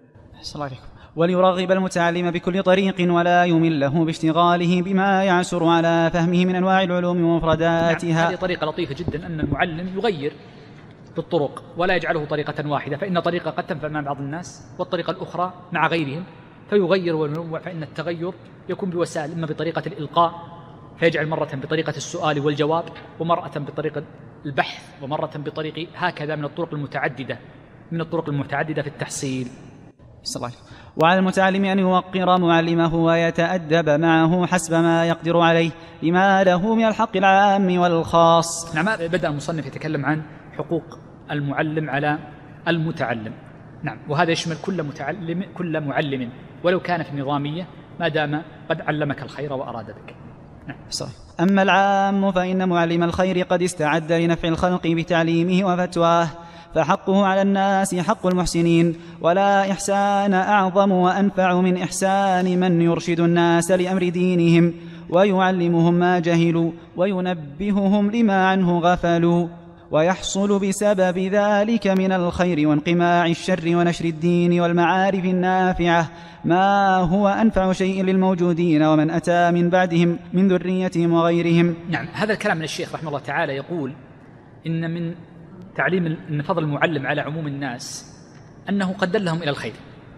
Speaker 3: الله عليكم. وليرغب المتعلم بكل طريق ولا يمله باشتغاله بما يعسر على فهمه من أنواع العلوم ومفرداتها.
Speaker 2: نعم. هذه طريقة لطيفة جدا أن المعلم يغير بالطرق ولا يجعله طريقة واحدة فإن طريقة قد تنفع مع بعض الناس والطريقة الأخرى مع غيرهم فيغير وينوع فإن التغير يكون بوسائل إما بطريقة الإلقاء فيجعل مرة بطريقة السؤال والجواب ومرة بطريقة البحث ومرة بطريق هكذا من الطرق المتعددة من الطرق المتعددة في التحصيل.
Speaker 3: الله وعلى المتعلم أن يوقر معلمه ويتأدب معه حسب ما يقدر عليه لما له من الحق العام والخاص.
Speaker 2: نعم بدأ المصنف يتكلم عن حقوق المعلم على المتعلم نعم وهذا يشمل كل متعلم كل معلم ولو كان في النظامية ما دام قد علمك الخير وأراد بك
Speaker 3: نعم. صحيح. أما العام فإن معلم الخير قد استعد لنفع الخلق بتعليمه وفتواه فحقه على الناس حق المحسنين ولا إحسان أعظم وأنفع من إحسان من يرشد الناس لأمر دينهم ويعلمهم ما جهلوا وينبههم لما عنه غفلوا ويحصل بسبب ذلك من الخير وانقماع الشر ونشر الدين والمعارف النافعة. ما هو أنفع شيء للموجودين ومن أتى من بعدهم من ذريتهم وغيرهم؟
Speaker 2: نعم هذا الكلام من الشيخ رحمه الله تعالى يقول إن من تعليم إن فضل المعلم على عموم الناس أنه قد دلهم إلى الخير.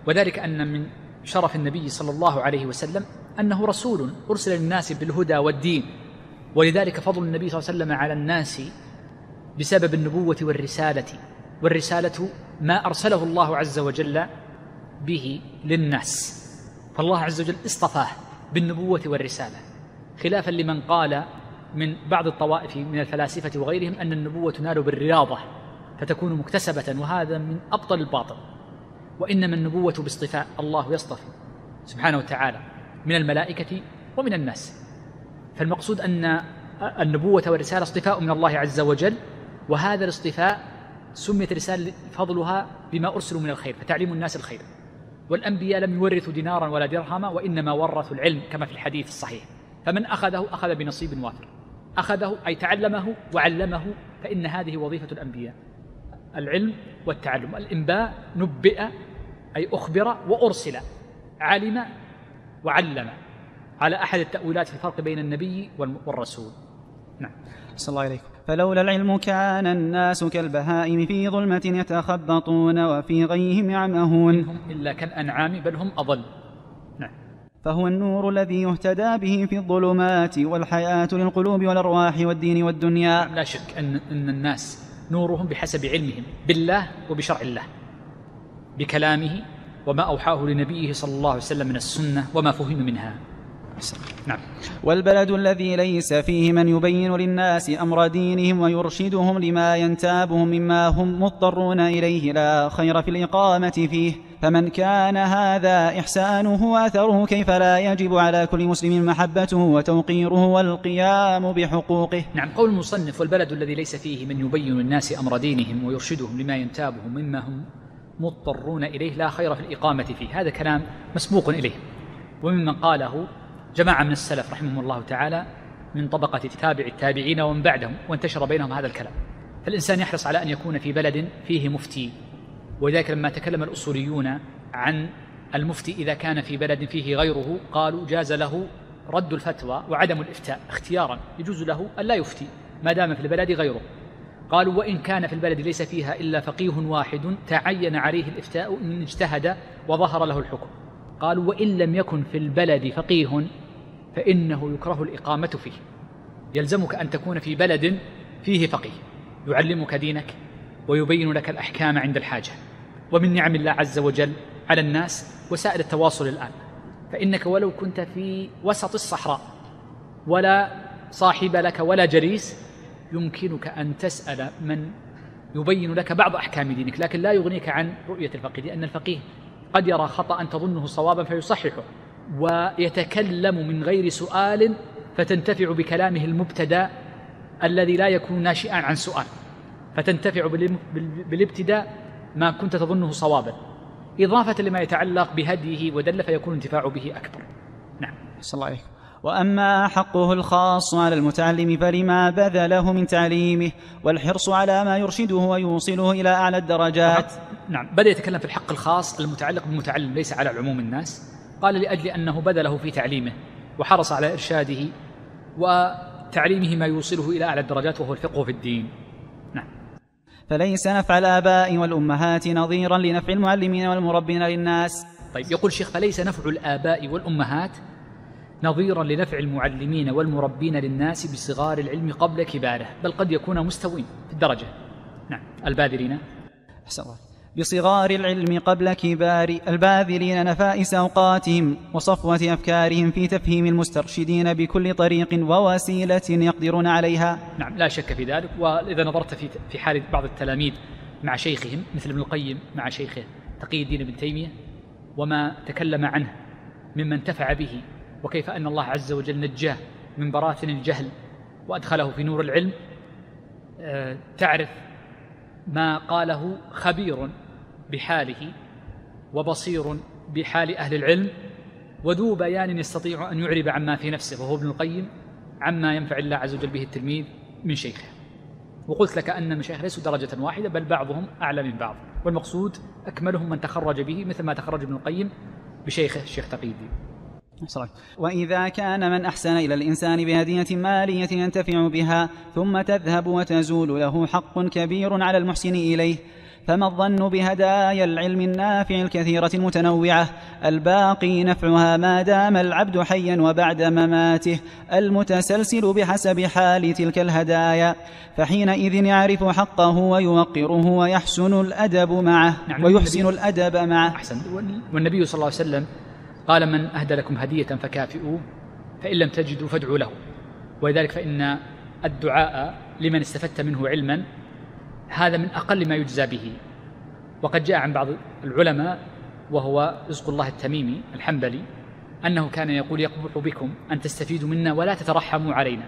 Speaker 2: وذلك أن من شرف النبي صلى الله عليه وسلم أنه رسول أرسل للناس بالهدى والدين. ولذلك فضل النبي صلى الله عليه وسلم على الناس بسبب النبوة والرسالة والرسالة ما أرسله الله عز وجل به للناس. فالله عز وجل اصطفاه بالنبوة والرسالة. خلافا لمن قال من بعض الطوائف من الفلاسفة وغيرهم أن النبوة تنال بالرياضة فتكون مكتسبة وهذا من أبطل الباطل. وإنما النبوة باصطفاء الله يصطفي سبحانه وتعالى من الملائكة ومن الناس. فالمقصود أن النبوة والرسالة اصطفاء من الله عز وجل وهذا الاصطفاء سميت رسالة فضلها بما أرسلوا من الخير فتعليم الناس الخير. والأنبياء لم يورثوا دينارا ولا درهما وإنما ورثوا العلم كما في الحديث الصحيح. فمن أخذه أخذ بنصيب وافر. أخذه أي تعلمه وعلمه فإن هذه وظيفة الأنبياء. العلم والتعلم. الإنباء نبئ أي أخبر وأرسل علم وعلم. على أحد التأويلات في الفرق بين النبي والرسول.
Speaker 3: نعم. صلى الله عليكم. فلولا العلم كان الناس كالبهائم في ظلمة يتخبطون وفي غيهم يعمهون.
Speaker 2: إلا كالأنعام بل هم أضل.
Speaker 3: نعم. فهو النور الذي يهتدى به في الظلمات والحياة للقلوب والأرواح والدين والدنيا.
Speaker 2: لا شك أن, أن الناس نورهم بحسب علمهم بالله وبشرع الله بكلامه وما أوحاه لنبيه صلى الله عليه وسلم من السنة وما فهم منها.
Speaker 3: نعم. والبلد الذي ليس فيه من يبين للناس أمر دينهم ويرشدهم لما ينتابهم مما هم مضطرون إليه لا خير في الإقامة فيه. فمن كان هذا إحسانه وأثره كيف لا يجب على كل مسلم محبته وتوقيره والقيام بحقوقه؟
Speaker 2: نعم. قول المصنف والبلد الذي ليس فيه من يبين للناس أمر دينهم ويرشدهم لما ينتابهم مما هم مضطرون إليه لا خير في الإقامة فيه. هذا كلام مسبوق إليه. وممن قاله جماعة من السلف رحمهم الله تعالى من طبقة تابع التابعين ومن بعدهم وانتشر بينهم هذا الكلام. فالإنسان يحرص على أن يكون في بلد فيه مفتي ولذلك لما تكلم الأصوليون عن المفتي إذا كان في بلد فيه غيره قالوا جاز له رد الفتوى وعدم الإفتاء اختيارا يجوز له أن لا يفتي ما دام في البلد غيره. قالوا وإن كان في البلد ليس فيها إلا فقيه واحد تعين عليه الإفتاء إن اجتهد وظهر له الحكم. قالوا وإن لم يكن في البلد فقيه فإنه يكره الإقامة فيه. يلزمك أن تكون في بلد فيه فقيه. يعلمك دينك ويبين لك الأحكام عند الحاجة. ومن نعم الله عز وجل على الناس وسائل التواصل الآن. فإنك ولو كنت في وسط الصحراء ولا صاحب لك ولا جليس يمكنك أن تسأل من يبين لك بعض أحكام دينك لكن لا يغنيك عن رؤية الفقيه لأن الفقيه قد يرى خطأ تظنه صوابا فيصححه ويتكلم من غير سؤال فتنتفع بكلامه المبتدأ الذي لا يكون ناشئا عن سؤال. فتنتفع بالابتداء ما كنت تظنه صوابا. إضافة لما يتعلق بهديه ودل فيكون الانتفاع به أكبر. نعم.
Speaker 3: صلى الله عليه وأما حقه الخاص على المتعلم فلما بذله من تعليمه والحرص على ما يرشده ويوصله إلى أعلى الدرجات.
Speaker 2: نعم بدأ يتكلم في الحق الخاص المتعلق بالمتعلم ليس على عموم الناس. قال لأجل أنه بذله في تعليمه وحرص على إرشاده وتعليمه ما يوصله إلى أعلى الدرجات وهو الفقه في الدين. نعم.
Speaker 3: فليس نفع الآباء والأمهات نظيرا لنفع المعلمين والمربين للناس.
Speaker 2: طيب يقول الشيخ فليس نفع الآباء والأمهات نظيرا لنفع المعلمين والمربين للناس بصغار العلم قبل كباره بل قد يكون مستوين في الدرجة. نعم الباذلين.
Speaker 3: أحسن الله. بصغار العلم قبل كبار الباذلين نفائس أوقاتهم وصفوة أفكارهم في تفهيم المسترشدين بكل طريق ووسيلة يقدرون عليها.
Speaker 2: نعم لا شك في ذلك. وإذا نظرت في في حال بعض التلاميذ مع شيخهم مثل ابن القيم مع شيخه تقي الدين ابن تيمية وما تكلم عنه مما انتفع به وكيف أن الله عز وجل نجاه من براثن الجهل وأدخله في نور العلم. آه، تعرف ما قاله خبير بحاله وبصير بحال أهل العلم وذو بيان يستطيع أن يعرب عما في نفسه وهو ابن القيم عما ينفع الله عز وجل به التلميذ من شيخه. وقلت لك أن المشايخ ليسوا درجة واحدة بل بعضهم أعلى من بعض. والمقصود أكملهم من تخرج به مثل ما تخرج ابن القيم بشيخه الشيخ تقي الدين.
Speaker 3: وإذا كان من أحسن إلى الإنسان بهدية مالية ينتفع بها ثم تذهب وتزول له حق كبير على المحسن إليه فما الظن بهدايا العلم النافع الكثيرة المتنوعة؟ الباقي نفعها ما دام العبد حيا وبعد مماته المتسلسل بحسب حال تلك الهدايا فحينئذ يعرف حقه ويوقره ويحسن الأدب معه نعم. ويحسن الأدب معه.
Speaker 2: والنبي صلى الله عليه وسلم قال من أهدى لكم هدية فكافئوه فإن لم تجدوا فادعوا له. ولذلك فإن الدعاء لمن استفدت منه علما هذا من أقل ما يجزى به. وقد جاء عن بعض العلماء وهو رزق الله التميمي الحنبلي أنه كان يقول يقبح بكم أن تستفيدوا منا ولا تترحموا علينا.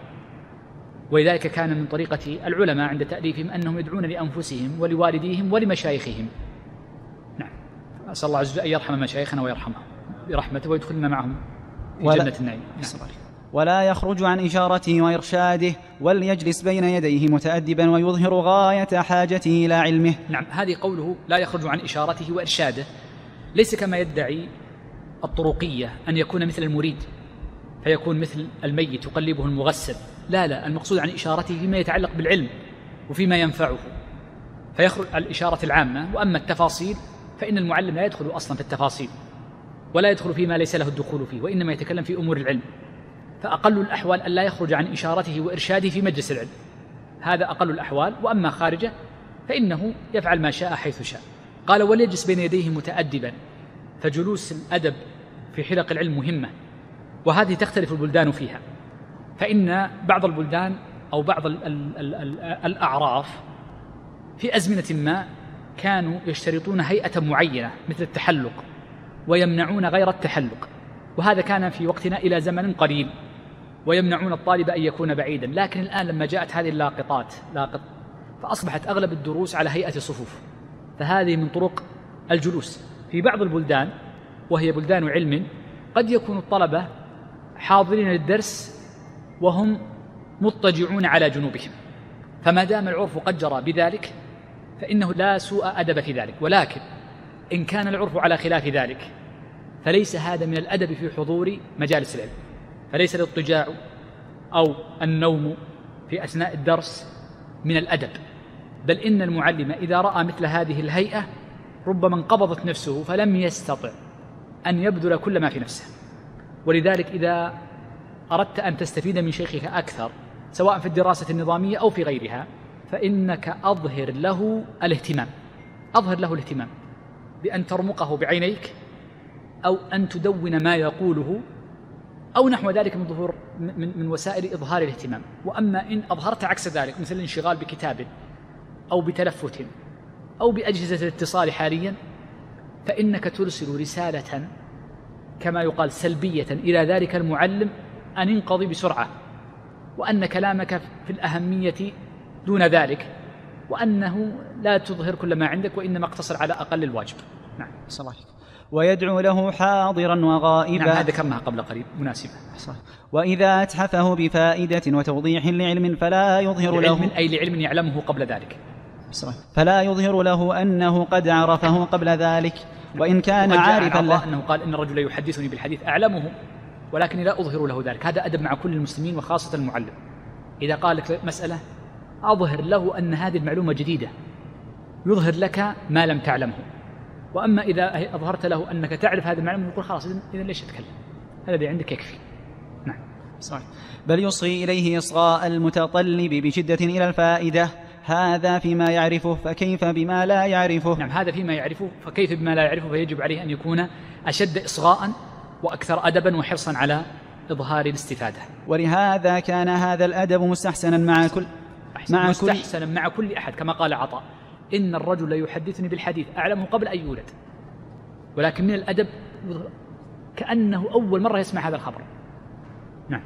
Speaker 2: ولذلك كان من طريقة العلماء عند تأليفهم أنهم يدعون لأنفسهم ولوالديهم ولمشايخهم. نعم. أسأل الله عز وجل أن يرحم مشايخنا ويرحمهم. برحمته ويدخلنا معهم في جنة النعيم. نعم.
Speaker 3: ولا يخرج عن إشارته وإرشاده وليجلس بين يديه متأدبا ويظهر غاية حاجته إلى علمه.
Speaker 2: نعم هذه قوله لا يخرج عن إشارته وإرشاده. ليس كما يدعي الطرقية أن يكون مثل المريد فيكون مثل الميت يقلبه المغسل. لا لا المقصود عن إشارته فيما يتعلق بالعلم وفيما ينفعه. فيخرج الإشارة العامة وأما التفاصيل فإن المعلم لا يدخل أصلا في التفاصيل. ولا يدخل فيما ليس له الدخول فيه وإنما يتكلم في أمور العلم. فأقل الأحوال أن لا يخرج عن إشارته وإرشاده في مجلس العلم. هذا أقل الأحوال وأما خارجه فإنه يفعل ما شاء حيث شاء. قال وليجلس بين يديه متأدبا. فجلوس الأدب في حلق العلم مهمة وهذه تختلف البلدان فيها. فإن بعض البلدان أو بعض ال ال ال ال الأعراف في أزمنة ما كانوا يشترطون هيئة معينة مثل التحلق. ويمنعون غير التحلق. وهذا كان في وقتنا إلى زمن قريب. ويمنعون الطالب أن يكون بعيدا. لكن الآن لما جاءت هذه اللاقطات لاقط فأصبحت أغلب الدروس على هيئة صفوف فهذه من طرق الجلوس. في بعض البلدان وهي بلدان علم قد يكون الطلبة حاضرين للدرس وهم مضطجعون على جنوبهم. فما دام العرف قد جرى بذلك فإنه لا سوء أدب في ذلك. ولكن إن كان العرف على خلاف ذلك فليس هذا من الأدب في حضور مجالس العلم. فليس الاضطجاع أو النوم في أثناء الدرس من الأدب. بل إن المعلم إذا رأى مثل هذه الهيئة ربما انقبضت نفسه فلم يستطع أن يبذل كل ما في نفسه. ولذلك إذا أردت أن تستفيد من شيخك أكثر سواء في الدراسة النظامية أو في غيرها فإنك أظهر له الاهتمام. أظهر له الاهتمام. بأن ترمقه بعينيك أو أن تدون ما يقوله أو نحو ذلك من ظهور من, من وسائل إظهار الاهتمام. وأما إن أظهرت عكس ذلك مثل الانشغال بكتاب أو بتلفت أو بأجهزة الاتصال حاليا فإنك ترسل رسالة كما يقال سلبية إلى ذلك المعلم أن انقضي بسرعة وأن كلامك في الأهمية دون ذلك. وأنه لا تظهر كل ما عندك وإنما اقتصر على أقل الواجب. نعم.
Speaker 3: صلى الله ويدعو له حاضرا وغائبا.
Speaker 2: نعم ذكرناها قبل قليل مناسبة.
Speaker 3: صح. وإذا أتحفه بفائدة وتوضيح لعلم فلا يظهر
Speaker 2: له أي لعلم يعلمه قبل ذلك.
Speaker 3: صح. فلا يظهر له أنه قد عرفه قبل ذلك. وإن كان عارفا له.
Speaker 2: أنه قال إن الرجل يحدثني بالحديث أعلمه ولكن لا أظهر له ذلك. هذا أدب مع كل المسلمين وخاصة المعلم. إذا قال لك مسألة أظهر له أن هذه المعلومة جديدة يظهر لك ما لم تعلمه وأما إذا أظهرت له أنك تعرف هذا المعلومة يقول خلاص اذا ليش تتكلم؟ هذا الذي عندك يكفي. نعم.
Speaker 3: صحيح. بل يصغي إليه إصغاء المتطلب بشدة إلى الفائدة هذا فيما يعرفه فكيف بما لا يعرفه
Speaker 2: نعم هذا فيما يعرفه فكيف بما لا يعرفه فيجب عليه أن يكون أشد اصغاء وأكثر ادبا وحرصا على إظهار الاستفادة
Speaker 3: ولهذا كان هذا الأدب مستحسنا مع كل
Speaker 2: مع مستحسنا كل مع كل أحد كما قال عطاء. إن الرجل ليحدثني بالحديث أعلمه قبل أن يولد. ولكن من الأدب كأنه أول مرة يسمع هذا الخبر. نعم.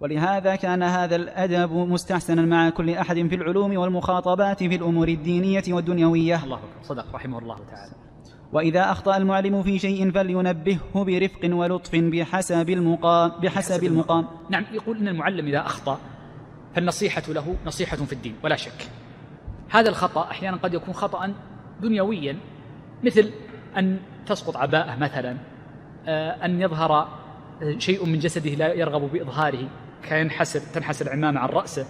Speaker 3: ولهذا كان هذا الأدب مستحسنا مع كل أحد في العلوم والمخاطبات في الأمور الدينية والدنيوية.
Speaker 2: الله أكبر. صدق رحمه الله تعالى.
Speaker 3: وإذا أخطأ المعلم في شيء فلينبهه برفق ولطف بحسب المقام بحسب المقام.
Speaker 2: نعم يقول إن المعلم إذا أخطأ فالنصيحة له نصيحة في الدين ولا شك. هذا الخطأ أحيانا قد يكون خطأ دنيويا مثل أن تسقط عباءة مثلا آه، أن يظهر آه، شيء من جسده لا يرغب بإظهاره كينحسر تنحسر العمامة عن رأسه.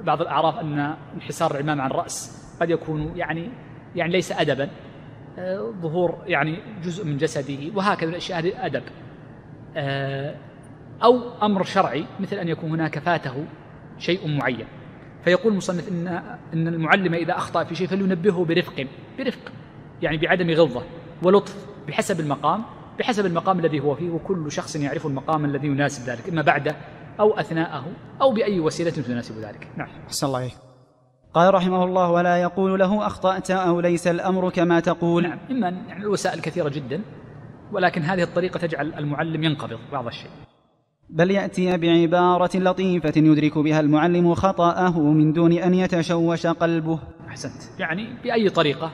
Speaker 2: بعض الأعراف أن انحسار العمامة عن الرأس قد يكون يعني يعني ليس أدبا آه، ظهور يعني جزء من جسده وهكذا الأشياء هذه أدب أو أمر شرعي مثل أن يكون هناك فاته شيء معين. فيقول المصنف إن إن المعلم إذا أخطأ في شيء فلينبهه برفق برفق يعني بعدم غلظة ولطف بحسب المقام بحسب المقام الذي هو فيه وكل شخص يعرف المقام الذي يناسب ذلك إما بعده أو أثناءه أو بأي وسيلة تناسب ذلك. نعم.
Speaker 3: أحسن الله عليك قال رحمه الله ولا يقول له أخطأت أو ليس الأمر كما تقول.
Speaker 2: نعم. إما يعني الوسائل كثيرة جدا ولكن هذه الطريقة تجعل المعلم ينقبض بعض الشيء.
Speaker 3: بل يأتي بعبارة لطيفة يدرك بها المعلم خطأه من دون أن يتشوش قلبه.
Speaker 2: أحسنت. يعني بأي طريقة؟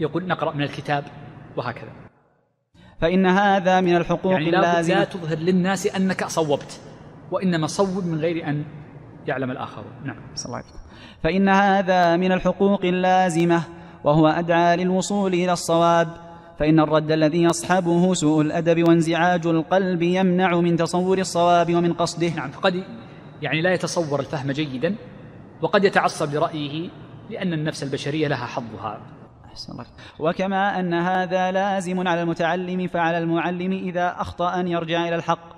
Speaker 2: يقول نقرأ من الكتاب وهكذا.
Speaker 3: فإن هذا من الحقوق
Speaker 2: يعني
Speaker 3: اللازمة.
Speaker 2: لا تظهر للناس أنك صوبت وإنما صوب من غير أن يعلم الآخرون. نعم.
Speaker 3: صلى الله عليه فإن هذا من الحقوق اللازمة وهو أدعى للوصول إلى الصواب. فإن الرد الذي يصحبه سوء الأدب وانزعاج القلب يمنع من تصور الصواب ومن قصده.
Speaker 2: نعم فقد يعني لا يتصور الفهم جيدا وقد يتعصب لرأيه لأن النفس البشرية لها حظها.
Speaker 3: أحسن وكما أن هذا لازم على المتعلم فعلى المعلم إذا أخطأ أن يرجع إلى الحق.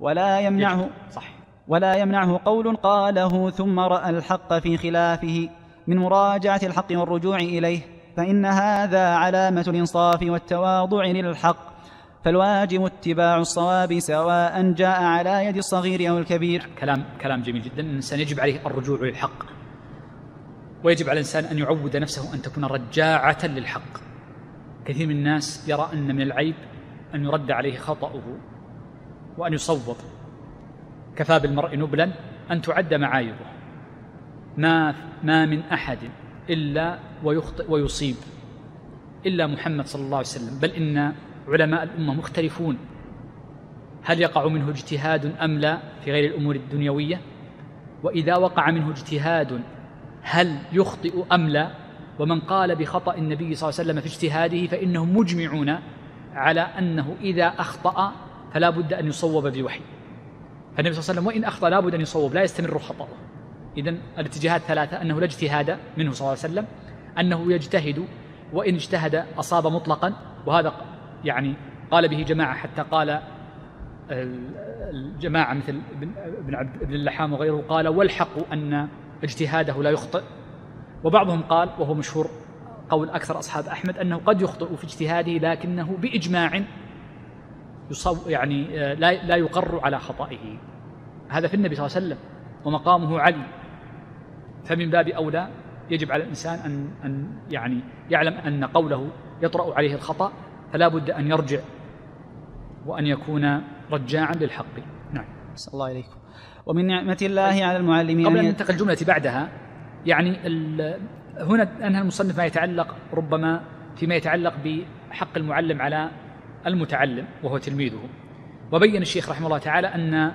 Speaker 3: ولا يمنعه
Speaker 2: صح.
Speaker 3: ولا يمنعه قول قاله ثم رأى الحق في خلافه من مراجعة الحق والرجوع إليه. فإن هذا علامة الإنصاف والتواضع للحق فالواجب اتباع الصواب سواء جاء على يد الصغير أو الكبير.
Speaker 2: كلام كلام جميل جدا. الإنسان يجب عليه الرجوع للحق ويجب على الإنسان أن يعود نفسه أن تكون رجاعة للحق. كثير من الناس يرى أن من العيب أن يرد عليه خطأه وأن يصوب. كفى بالمرء نبلا أن تعد معايبه ما ما من أحد إلا ويخطئ ويصيب إلا محمد صلى الله عليه وسلم. بل إن علماء الأمة مختلفون. هل يقع منه اجتهاد أم لا في غير الأمور الدنيوية؟ وإذا وقع منه اجتهاد هل يخطئ أم لا؟ ومن قال بخطأ النبي صلى الله عليه وسلم في اجتهاده فإنهم مجمعون على أنه إذا أخطأ فلا بد أن يصوب بوحي فالنبي صلى الله عليه وسلم وإن أخطأ لا بد أن يصوب لا يستمر خطأه. إذا الاتجاهات ثلاثة أنه لا اجتهاد منه صلى الله عليه وسلم أنه يجتهد وإن اجتهد أصاب مطلقا وهذا يعني قال به جماعة حتى قال الجماعة مثل ابن عبد بن اللحام وغيره قال والحق أن اجتهاده لا يخطئ. وبعضهم قال وهو مشهور قول أكثر أصحاب أحمد أنه قد يخطئ في اجتهاده لكنه بإجماع يصو يعني لا لا يقر على خطئه. هذا في النبي صلى الله عليه وسلم ومقامه علي. فمن باب أولى يجب على الإنسان أن أن يعني يعلم أن قوله يطرأ عليه الخطأ فلا بد أن يرجع وأن يكون رجاعا للحق. نعم.
Speaker 3: صلى الله عليكم. ومن نعمة الله على المعلمين
Speaker 2: قبل أن ننتقل الجملة بعدها يعني هنا أنهى المصنف ما يتعلق ربما فيما يتعلق بحق المعلم على المتعلم وهو تلميذه. وبين الشيخ رحمه الله تعالى أن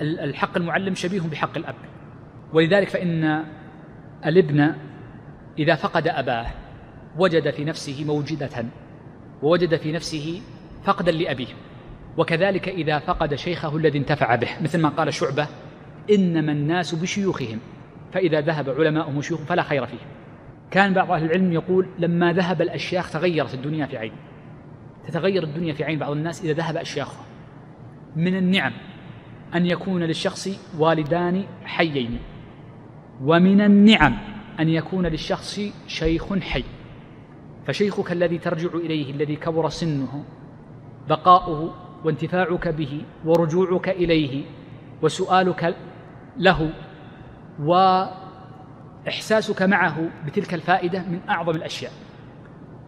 Speaker 2: الحق المعلم شبيه بحق الأب. ولذلك فإن الابن إذا فقد أباه وجد في نفسه موجدة ووجد في نفسه فقدا لأبيه وكذلك إذا فقد شيخه الذي انتفع به مثل ما قال شعبة إنما الناس بشيوخهم فإذا ذهب علماؤهم وشيوخهم فلا خير فيه. كان بعض أهل العلم يقول لما ذهب الأشياخ تغيرت الدنيا في عين تتغير الدنيا في عين بعض الناس إذا ذهب أشياخه من النعم أن يكون للشخص والدان حيين. ومن النعم أن يكون للشخص شيخ حي. فشيخك الذي ترجع إليه الذي كبر سنه بقاؤه وانتفاعك به ورجوعك إليه وسؤالك له إحساسك معه بتلك الفائدة من أعظم الأشياء.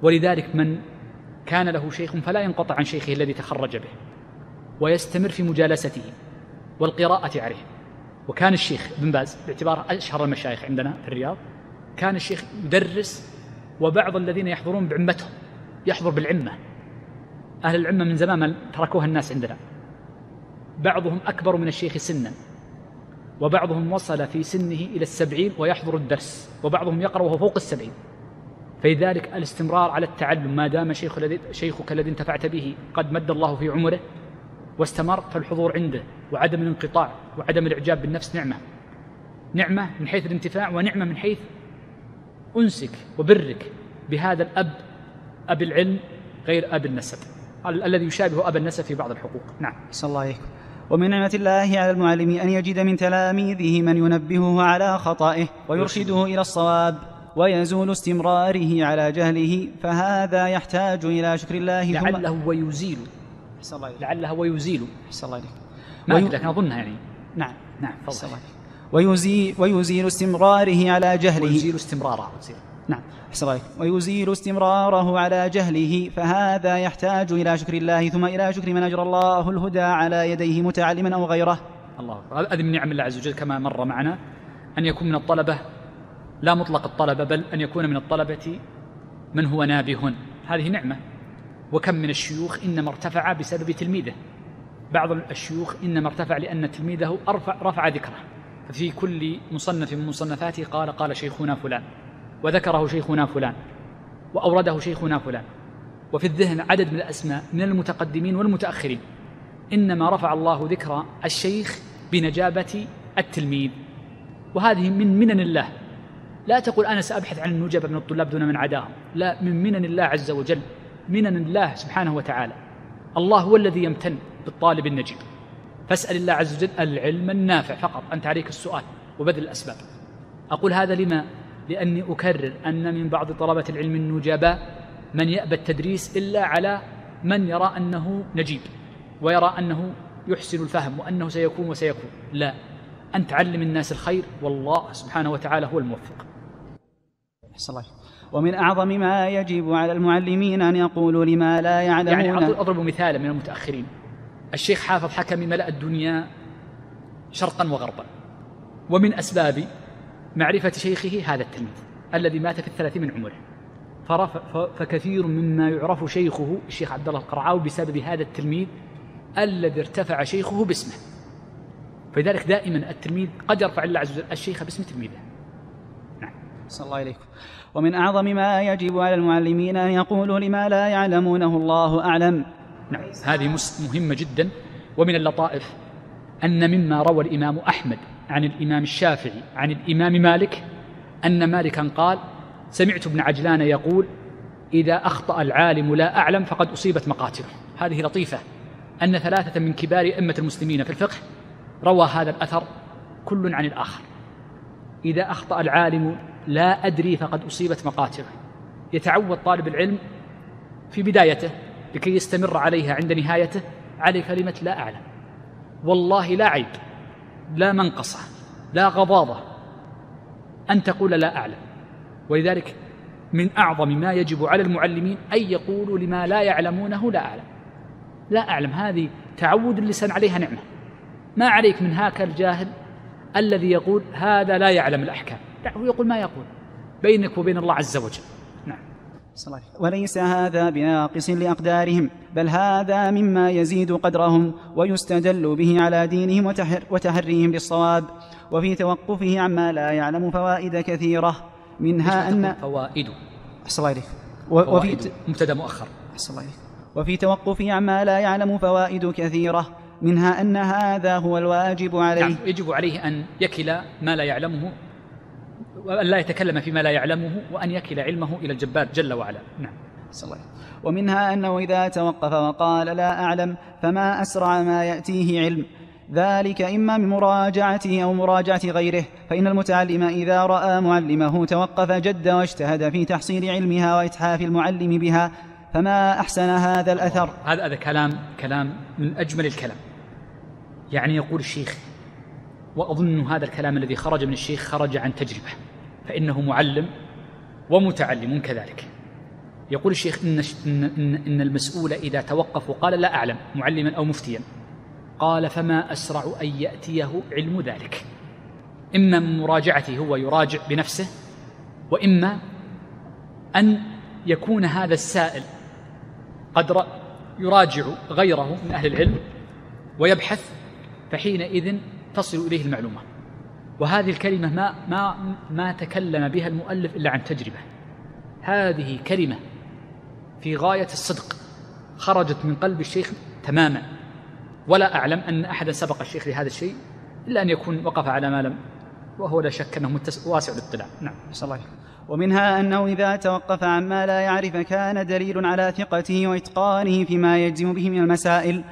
Speaker 2: ولذلك من كان له شيخ فلا ينقطع عن شيخه الذي تخرج به ويستمر في مجالسته والقراءة عليه. وكان الشيخ بن باز باعتباره أشهر المشايخ عندنا في الرياض كان الشيخ يدرس وبعض الذين يحضرون بعمتهم يحضر بالعمة. أهل العمة من زمان ما تركوها الناس عندنا. بعضهم أكبر من الشيخ سنا. وبعضهم وصل في سنه إلى السبعين ويحضر الدرس وبعضهم يقرأ وهو فوق السبعين. فلذلك الاستمرار على التعلم ما دام شيخ الذي شيخك الذي انتفعت به قد مد الله في عمره واستمر فالحضور عنده وعدم الانقطاع وعدم الإعجاب بالنفس نعمة. نعمة من حيث الانتفاع ونعمة من حيث أنسك وبرك بهذا الأب أب العلم غير أب النسب. الذي يشابه أب النسب في بعض الحقوق. نعم.
Speaker 3: أحسن الله إليكم ومن نعمة الله على المعلم أن يجد من تلاميذه من ينبهه على خطئه ويرشده إلى الصواب ويزول استمراره على جهله فهذا يحتاج إلى شكر الله
Speaker 2: لعله ويزيل
Speaker 3: أحسن الله إليك.
Speaker 2: لعله ويزيل.
Speaker 3: أحسن الله إليك.
Speaker 2: ما
Speaker 3: وي-
Speaker 2: لكن أظنها يعني.
Speaker 3: نعم.
Speaker 2: نعم
Speaker 3: أحسن الله إليك. ويزيل, ويزيل استمراره على جهله.
Speaker 2: ويزيل استمراره.
Speaker 3: نعم أحسن الله. ويزيل استمراره على جهله فهذا يحتاج إلى شكر الله ثم إلى شكر من أجرى الله الهدى على يديه متعلما أو غيره.
Speaker 2: الله أكبر. هذه من نعم الله عز وجل كما مر معنا أن يكون من الطلبة لا مطلق الطلبة بل أن يكون من الطلبة من هو نابه. هذه نعمة. وكم من الشيوخ إنما ارتفع بسبب تلميذه. بعض الشيوخ إنما ارتفع لأن تلميذه أرفع رفع ذكره. ففي كل مصنف من مصنفاته قال قال شيخنا فلان وذكره شيخنا فلان وأورده شيخنا فلان. وفي الذهن عدد من الأسماء من المتقدمين والمتأخرين. إنما رفع الله ذكر الشيخ بنجابة التلميذ. وهذه من منن الله. لا تقول أنا سأبحث عن النجبة من الطلاب دون من عداهم. لا من منن الله عز وجل. منن الله سبحانه وتعالى. الله هو الذي يمتن بالطالب النجيب. فاسأل الله عز وجل العلم النافع فقط أنت عليك السؤال وبذل الأسباب. أقول هذا لما؟ لأني أكرر أن من بعض طلبة العلم النجباء من يأبى التدريس إلا على من يرى أنه نجيب ويرى أنه يحسن الفهم وأنه سيكون وسيكون. لا أن تعلم الناس الخير والله سبحانه وتعالى هو الموفق.
Speaker 3: أحسن الله. ومن أعظم ما يجب على المعلمين أن يقولوا لما لا
Speaker 2: يعني
Speaker 3: يعلمون
Speaker 2: أضرب مثالا من المتأخرين. الشيخ حافظ حكمي ملأ الدنيا شرقا وغربا. ومن أسباب معرفة شيخه هذا التلميذ الذي مات في الثلاثين من عمره. فكثير مما يعرف شيخه الشيخ عبد الله القرعاوي بسبب هذا التلميذ الذي ارتفع شيخه باسمه. فلذلك دائما التلميذ قد يرفع الله عز وجل الشيخ باسم تلميذه.
Speaker 3: أحسن الله إليكم ومن أعظم ما يجب على المعلمين أن يقولوا لما لا يعلمونه الله أعلم.
Speaker 2: نعم. هذه مهمة جدا. ومن اللطائف أن مما روى الإمام أحمد عن الإمام الشافعي عن الإمام مالك أن مالكا قال سمعت ابن عجلان يقول إذا أخطأ العالم لا أعلم فقد أصيبت مقاتله. هذه لطيفة. أن ثلاثة من كبار أئمة المسلمين في الفقه روى هذا الأثر كل عن الآخر. إذا أخطأ العالم لا أدري فقد أصيبت مقاتلة. يتعود طالب العلم في بدايته لكي يستمر عليها عند نهايته على كلمة لا أعلم. والله لا عيب لا منقصة لا غضاضة أن تقول لا أعلم. ولذلك من أعظم ما يجب على المعلمين أن يقولوا لما لا يعلمونه لا أعلم. لا أعلم هذه تعود اللسان عليها نعمة. ما عليك من هاك الجاهل الذي يقول هذا لا يعلم الأحكام. دعه يقول ما يقول. بينك وبين الله عز وجل. نعم.
Speaker 3: وليس هذا بناقص لأقدارهم بل هذا مما يزيد قدرهم ويستدل به على دينهم وتحر وتهريهم للصواب وفي توقفه عما لا يعلم فوائد كثيرة منها أن
Speaker 2: فوائد؟
Speaker 3: أحسن الله إليك وفي
Speaker 2: مبتدأ مؤخر.
Speaker 3: أحسن الله إليك. وفي توقفه عما لا يعلم فوائد كثيرة منها أن هذا هو الواجب عليه.
Speaker 2: نعم يجب عليه أن يكل ما لا يعلمه وأن لا يتكلم فيما لا يعلمه وأن يكل علمه إلى الجبار جل وعلا. نعم.
Speaker 3: الله. ومنها أنه إذا توقف وقال لا أعلم فما أسرع ما يأتيه علم. ذلك إما من مراجعته أو مراجعة غيره فإن المتعلم إذا رأى معلمه توقف جد واجتهد في تحصيل علمها وإتحاف المعلم بها فما أحسن هذا الأثر؟
Speaker 2: هذا هذا كلام كلام من أجمل الكلام. يعني يقول الشيخ وأظن هذا الكلام الذي خرج من الشيخ خرج عن تجربة. فإنه معلم ومتعلم كذلك. يقول الشيخ إن, إن, إن المسؤول إذا توقف وقال لا أعلم معلما أو مفتيا. قال فما أسرع أن يأتيه علم ذلك. إما من مراجعته هو يراجع بنفسه وإما أن يكون هذا السائل قد يراجع غيره من أهل العلم ويبحث فحينئذ تصل إليه المعلومة. وهذه الكلمة ما ما ما تكلم بها المؤلف إلا عن تجربة. هذه كلمة في غاية الصدق خرجت من قلب الشيخ تماما. ولا أعلم أن أحدا سبق الشيخ لهذا الشيء إلا أن يكون وقف على ما لم وهو لا شك أنه واسع الاطلاع نعم
Speaker 3: صلى الله ومنها أنه إذا توقف عما لا يعرف كان دليل على ثقته وإتقانه فيما يجزم به من المسائل.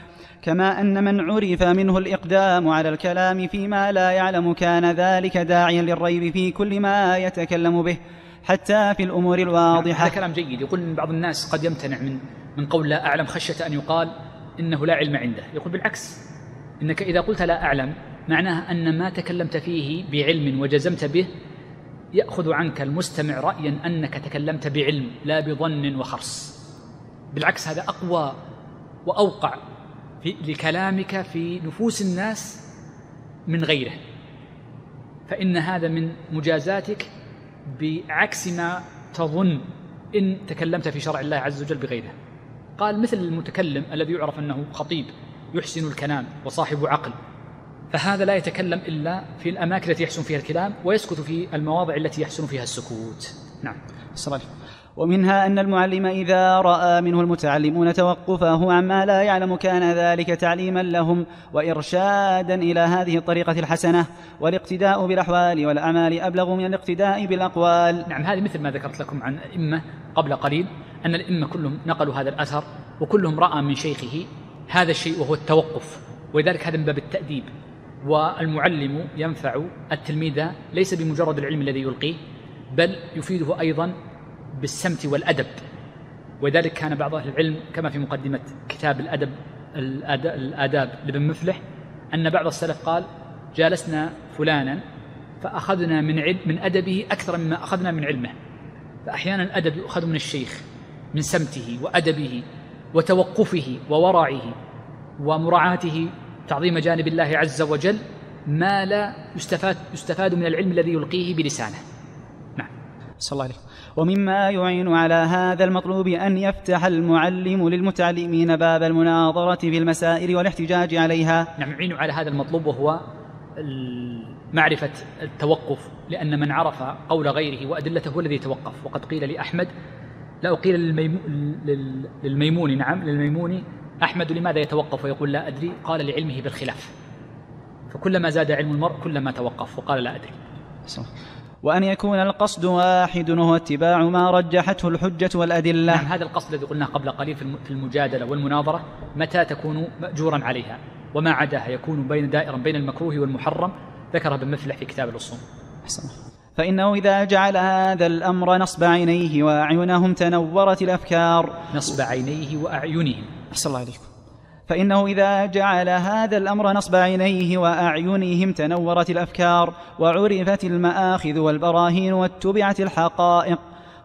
Speaker 3: كما أن من عرف منه الإقدام على الكلام فيما لا يعلم كان ذلك داعيا للريب في كل ما يتكلم به حتى في الأمور الواضحة.
Speaker 2: هذا كلام جيد. يقول إن بعض الناس قد يمتنع من من قول لا أعلم خشية أن يقال إنه لا علم عنده. يقول بالعكس إنك إذا قلت لا أعلم معناه أن ما تكلمت فيه بعلم وجزمت به يأخذ عنك المستمع رأيا أنك تكلمت بعلم لا بظن وخرص. بالعكس هذا أقوى وأوقع في لكلامك في نفوس الناس من غيره. فإن هذا من مجازاتك بعكس ما تظن إن تكلمت في شرع الله عز وجل بغيره. قال مثل المتكلم الذي يعرف أنه خطيب يحسن الكلام وصاحب عقل. فهذا لا يتكلم إلا في الأماكن التي يحسن فيها الكلام ويسكت في المواضع التي يحسن فيها السكوت. نعم.
Speaker 3: الصلاة ومنها أن المعلم إذا رأى منه المتعلمون توقفه عما لا يعلم كان ذلك تعليما لهم وإرشادا إلى هذه الطريقة الحسنة والاقتداء بالأحوال والأعمال أبلغ من الاقتداء بالأقوال.
Speaker 2: نعم هذه مثل ما ذكرت لكم عن الأئمة قبل قليل أن الأئمة كلهم نقلوا هذا الأثر وكلهم رأى من شيخه هذا الشيء وهو التوقف ولذلك هذا من باب التأديب. والمعلم ينفع التلميذ ليس بمجرد العلم الذي يلقيه بل يفيده أيضا بالسمت والأدب. ولذلك كان بعض أهل العلم كما في مقدمة كتاب الأدب الآداب لابن مفلح أن بعض السلف قال جالسنا فلانا فأخذنا من علم من أدبه أكثر مما أخذنا من علمه. فأحيانا الأدب يؤخذ من الشيخ من سمته وأدبه وتوقفه وورعه ومراعاته تعظيم جانب الله عز وجل ما لا يستفاد يستفاد من العلم الذي يلقيه بلسانه. نعم.
Speaker 3: صلى الله عليه ومما يعين على هذا المطلوب أن يفتح المعلم للمتعلمين باب المناظرة في المسائل والاحتجاج عليها.
Speaker 2: نعم يعين على هذا المطلوب وهو معرفة التوقف لأن من عرف قول غيره وأدلته هو الذي يتوقف وقد قيل لأحمد لا قيل للميمون نعم للميمون أحمد لماذا يتوقف؟ ويقول لا أدري قال لعلمه بالخلاف. فكلما زاد علم المرء كلما توقف وقال لا أدري.
Speaker 3: وأن يكون القصد واحد وهو اتباع ما رجحته الحجة والأدلة.
Speaker 2: نعم هذا القصد الذي قلناه قبل قليل في المجادلة والمناظرة. متى تكون مأجورا عليها؟ وما عداها؟ يكون بين دائرا بين المكروه والمحرم. ذكر ابن مفلح في كتاب الأصول.
Speaker 3: فإنه إذا جعل هذا الأمر نصب عينيه وأعينهم تنورت الأفكار.
Speaker 2: نصب عينيه وأعينهم.
Speaker 3: أحسن الله عليكم. فإنه إذا جعل هذا الأمر نصب عينيه وأعينهم تنورت الأفكار وعرفت المآخذ والبراهين واتبعت الحقائق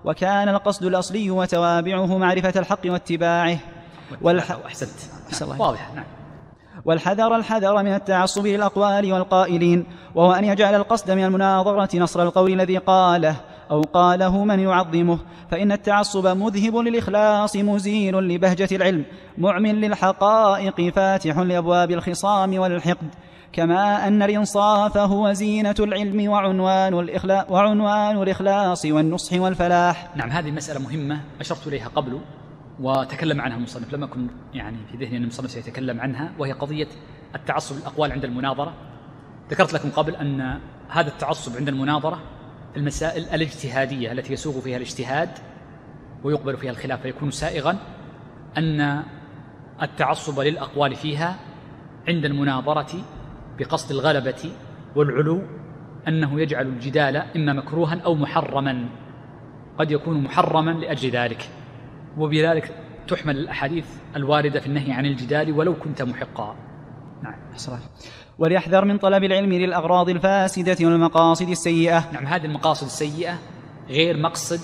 Speaker 3: وكان القصد الأصلي وتوابعه معرفة الحق واتباعه.
Speaker 2: والح... أحسنت. واضح. نعم.
Speaker 3: والحذر الحذر من التعصب للأقوال والقائلين وهو أن يجعل القصد من المناظرة نصر القول الذي قاله. أو قاله من يعظمه فإن التعصب مذهب للإخلاص مزيل لبهجة العلم معمل للحقائق فاتح لأبواب الخصام والحقد. كما أن الإنصاف هو زينة العلم وعنوان الإخلاص, وعنوان الإخلاص والنصح والفلاح.
Speaker 2: نعم هذه مسألة مهمة أشرت إليها قبل وتكلم عنها المصنف لم أكن يعني في ذهني أن المصنف سيتكلم عنها وهي قضية التعصب الأقوال عند المناظرة. ذكرت لكم قبل أن هذا التعصب عند المناظرة المسائل الاجتهادية التي يسوغ فيها الاجتهاد ويقبل فيها الخلاف فيكون سائغا أن التعصب للأقوال فيها عند المناظرة بقصد الغلبة والعلو أنه يجعل الجدال إما مكروها أو محرما. قد يكون محرما لأجل ذلك وبذلك تحمل الأحاديث الواردة في النهي عن الجدال ولو كنت محقا. نعم.
Speaker 3: وليحذر من طلب العلم للأغراض الفاسدة والمقاصد السيئة.
Speaker 2: نعم هذه المقاصد السيئة غير مقصد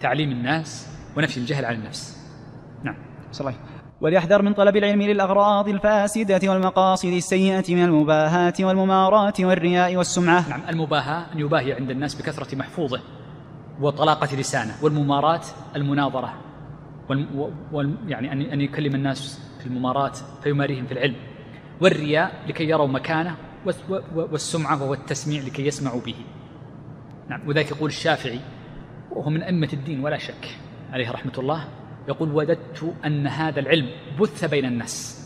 Speaker 2: تعليم الناس ونفي الجهل عن النفس. نعم
Speaker 3: صلى وليحذر من طلب العلم للأغراض الفاسدة والمقاصد السيئة من المباهاة والممارات والرياء والسمعة.
Speaker 2: نعم المباهاة أن يباهي عند الناس بكثرة محفوظه وطلاقة لسانه والممارات المناظرة وال... يعني أن أن يكلم الناس في الممارات فيماريهم في العلم. والرياء لكي يروا مكانه والسمعة وهو التسميع لكي يسمعوا به. نعم وذلك يقول الشافعي وهو من أئمة الدين ولا شك عليه رحمة الله يقول وددت أن هذا العلم بث بين الناس.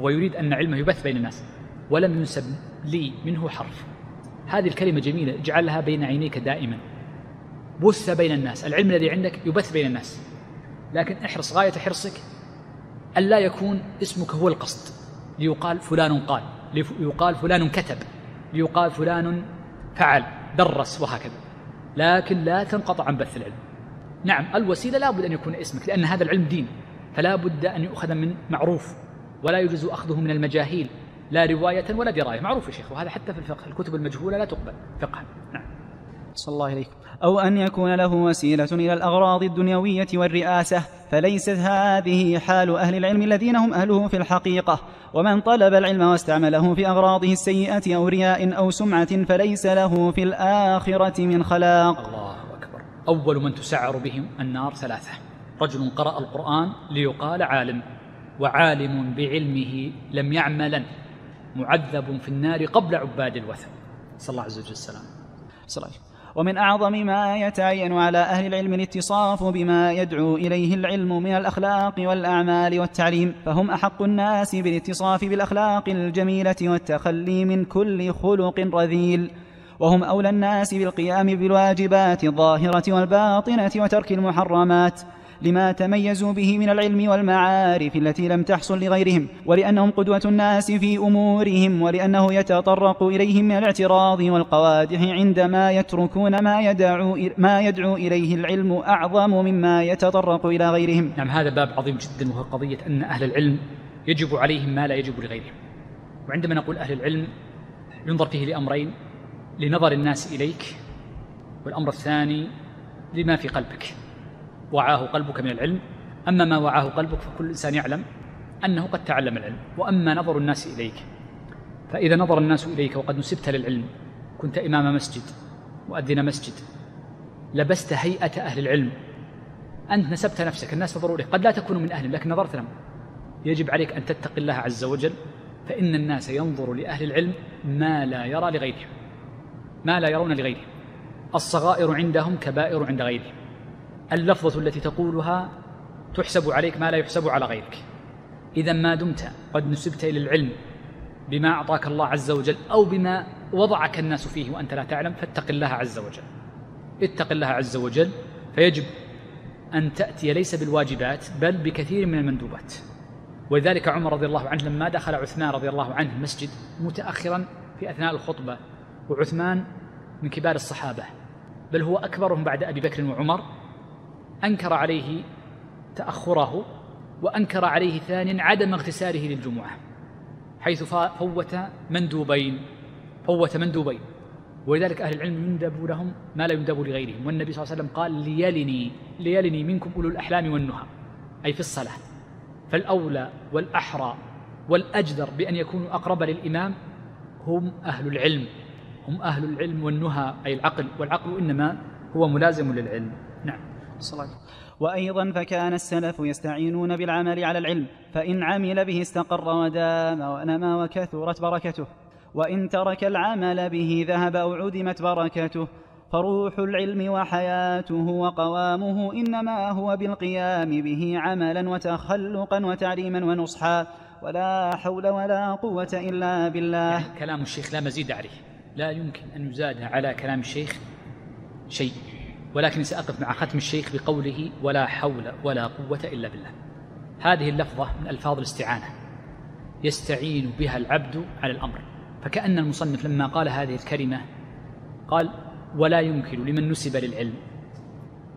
Speaker 2: هو يريد أن علمه يبث بين الناس ولم ينسب لي منه حرف. هذه الكلمة جميلة اجعلها بين عينيك دائما. بث بين الناس العلم الذي عندك يبث بين الناس. لكن احرص غاية حرصك ألا يكون اسمك هو القصد. ليقال فلان قال ليقال فلان كتب ليقال فلان فعل درس وهكذا. لكن لا تنقطع عن بث العلم. نعم الوسيلة لا بد أن يكون اسمك لأن هذا العلم دين. فلا بد أن يؤخذ من معروف ولا يجوز أخذه من المجاهيل. لا رواية ولا دراية. معروف يا شيخ وهذا حتى في الفقه. الكتب المجهولة لا تقبل. فقها نعم.
Speaker 3: صلى الله عليكم. أو أن يكون له وسيلة إلى الأغراض الدنيوية والرئاسة فليست هذه حال أهل العلم الذين هم أهله في الحقيقة. ومن طلب العلم واستعمله في أغراضه السيئة أو رياء أو سمعة فليس له في الآخرة من خلاق.
Speaker 2: الله أكبر. أول من تسعر بهم النار ثلاثة. رجل قرأ القرآن ليقال عالم وعالم بعلمه لم يعملا معذب في النار قبل عباد الوثن. صلى الله عز وجل السلام
Speaker 3: صلى الله عليه ومن أعظم ما يتعين على أهل العلم الاتصاف بما يدعو إليه العلم من الأخلاق والأعمال والتعليم فهم أحق الناس بالاتصاف بالأخلاق الجميلة والتخلي من كل خلق رذيل. وهم أولى الناس بالقيام بالواجبات الظاهرة والباطنة وترك المحرمات. لما تميزوا به من العلم والمعارف التي لم تحصل لغيرهم ولأنهم قدوة الناس في أمورهم ولأنه يتطرق إليهم من الاعتراض والقوادح عندما يتركون ما يدعو, ما يدعو إليه العلم أعظم مما يتطرق إلى غيرهم.
Speaker 2: نعم هذا باب عظيم جدا وهو قضية أن أهل العلم يجب عليهم ما لا يجب لغيرهم. وعندما نقول أهل العلم ينظر فيه لأمرين لنظر الناس إليك والأمر الثاني لما في قلبك. وعاه قلبك من العلم. أما ما وعاه قلبك فكل إنسان يعلم أنه قد تعلم العلم. وأما نظر الناس إليك فإذا نظر الناس إليك وقد نسبت للعلم كنت إمام مسجد مؤذن مسجد لبست هيئة أهل العلم أنت نسبت نفسك الناس نظروا إليك. قد لا تكون من أهل لكن نظرت لهم. يجب عليك أن تتقي الله عز وجل فإن الناس ينظر لأهل العلم ما لا يرى لغيرهم. ما لا يرون لغيرهم. الصغائر عندهم كبائر عند غيرهم. اللفظة التي تقولها تحسب عليك ما لا يحسب على غيرك. إذا ما دمت قد نسبت إلى العلم بما أعطاك الله عز وجل أو بما وضعك الناس فيه وأنت لا تعلم فاتق الله عز وجل. اتق الله عز وجل. فيجب أن تأتي ليس بالواجبات بل بكثير من المندوبات. ولذلك عمر رضي الله عنه لما دخل عثمان رضي الله عنه المسجد متأخرا في أثناء الخطبة وعثمان من كبار الصحابة بل هو أكبرهم بعد أبي بكر وعمر. أنكر عليه تأخره وأنكر عليه ثانيا عدم اغتساله للجمعة حيث فوت مندوبين فوت مندوبين. ولذلك أهل العلم يندب لهم ما لا يندب لغيرهم. والنبي صلى الله عليه وسلم قال ليلني ليلني منكم أولو الأحلام والنهى. أي في الصلاة. فالأولى والأحرى والأجدر بأن يكونوا أقرب للإمام هم أهل العلم. هم أهل العلم والنهى أي العقل. والعقل إنما هو ملازم للعلم. نعم.
Speaker 3: وأيضا فكان السلف يستعينون بالعمل على العلم فإن عمل به استقر ودام ونمى وكثرت بركته وإن ترك العمل به ذهب أو عدمت بركته فروح العلم وحياته وقوامه إنما هو بالقيام به عملا وتخلقا وتعليما ونصحا ولا حول ولا قوة إلا بالله. يعني
Speaker 2: كلام الشيخ لا مزيد عليه لا يمكن أن يزاد على كلام الشيخ شيء. ولكن سأقف مع ختم الشيخ بقوله ولا حول ولا قوة إلا بالله. هذه اللفظة من ألفاظ الاستعانة. يستعين بها العبد على الأمر. فكأن المصنف لما قال هذه الكلمة قال ولا يمكن لمن نسب للعلم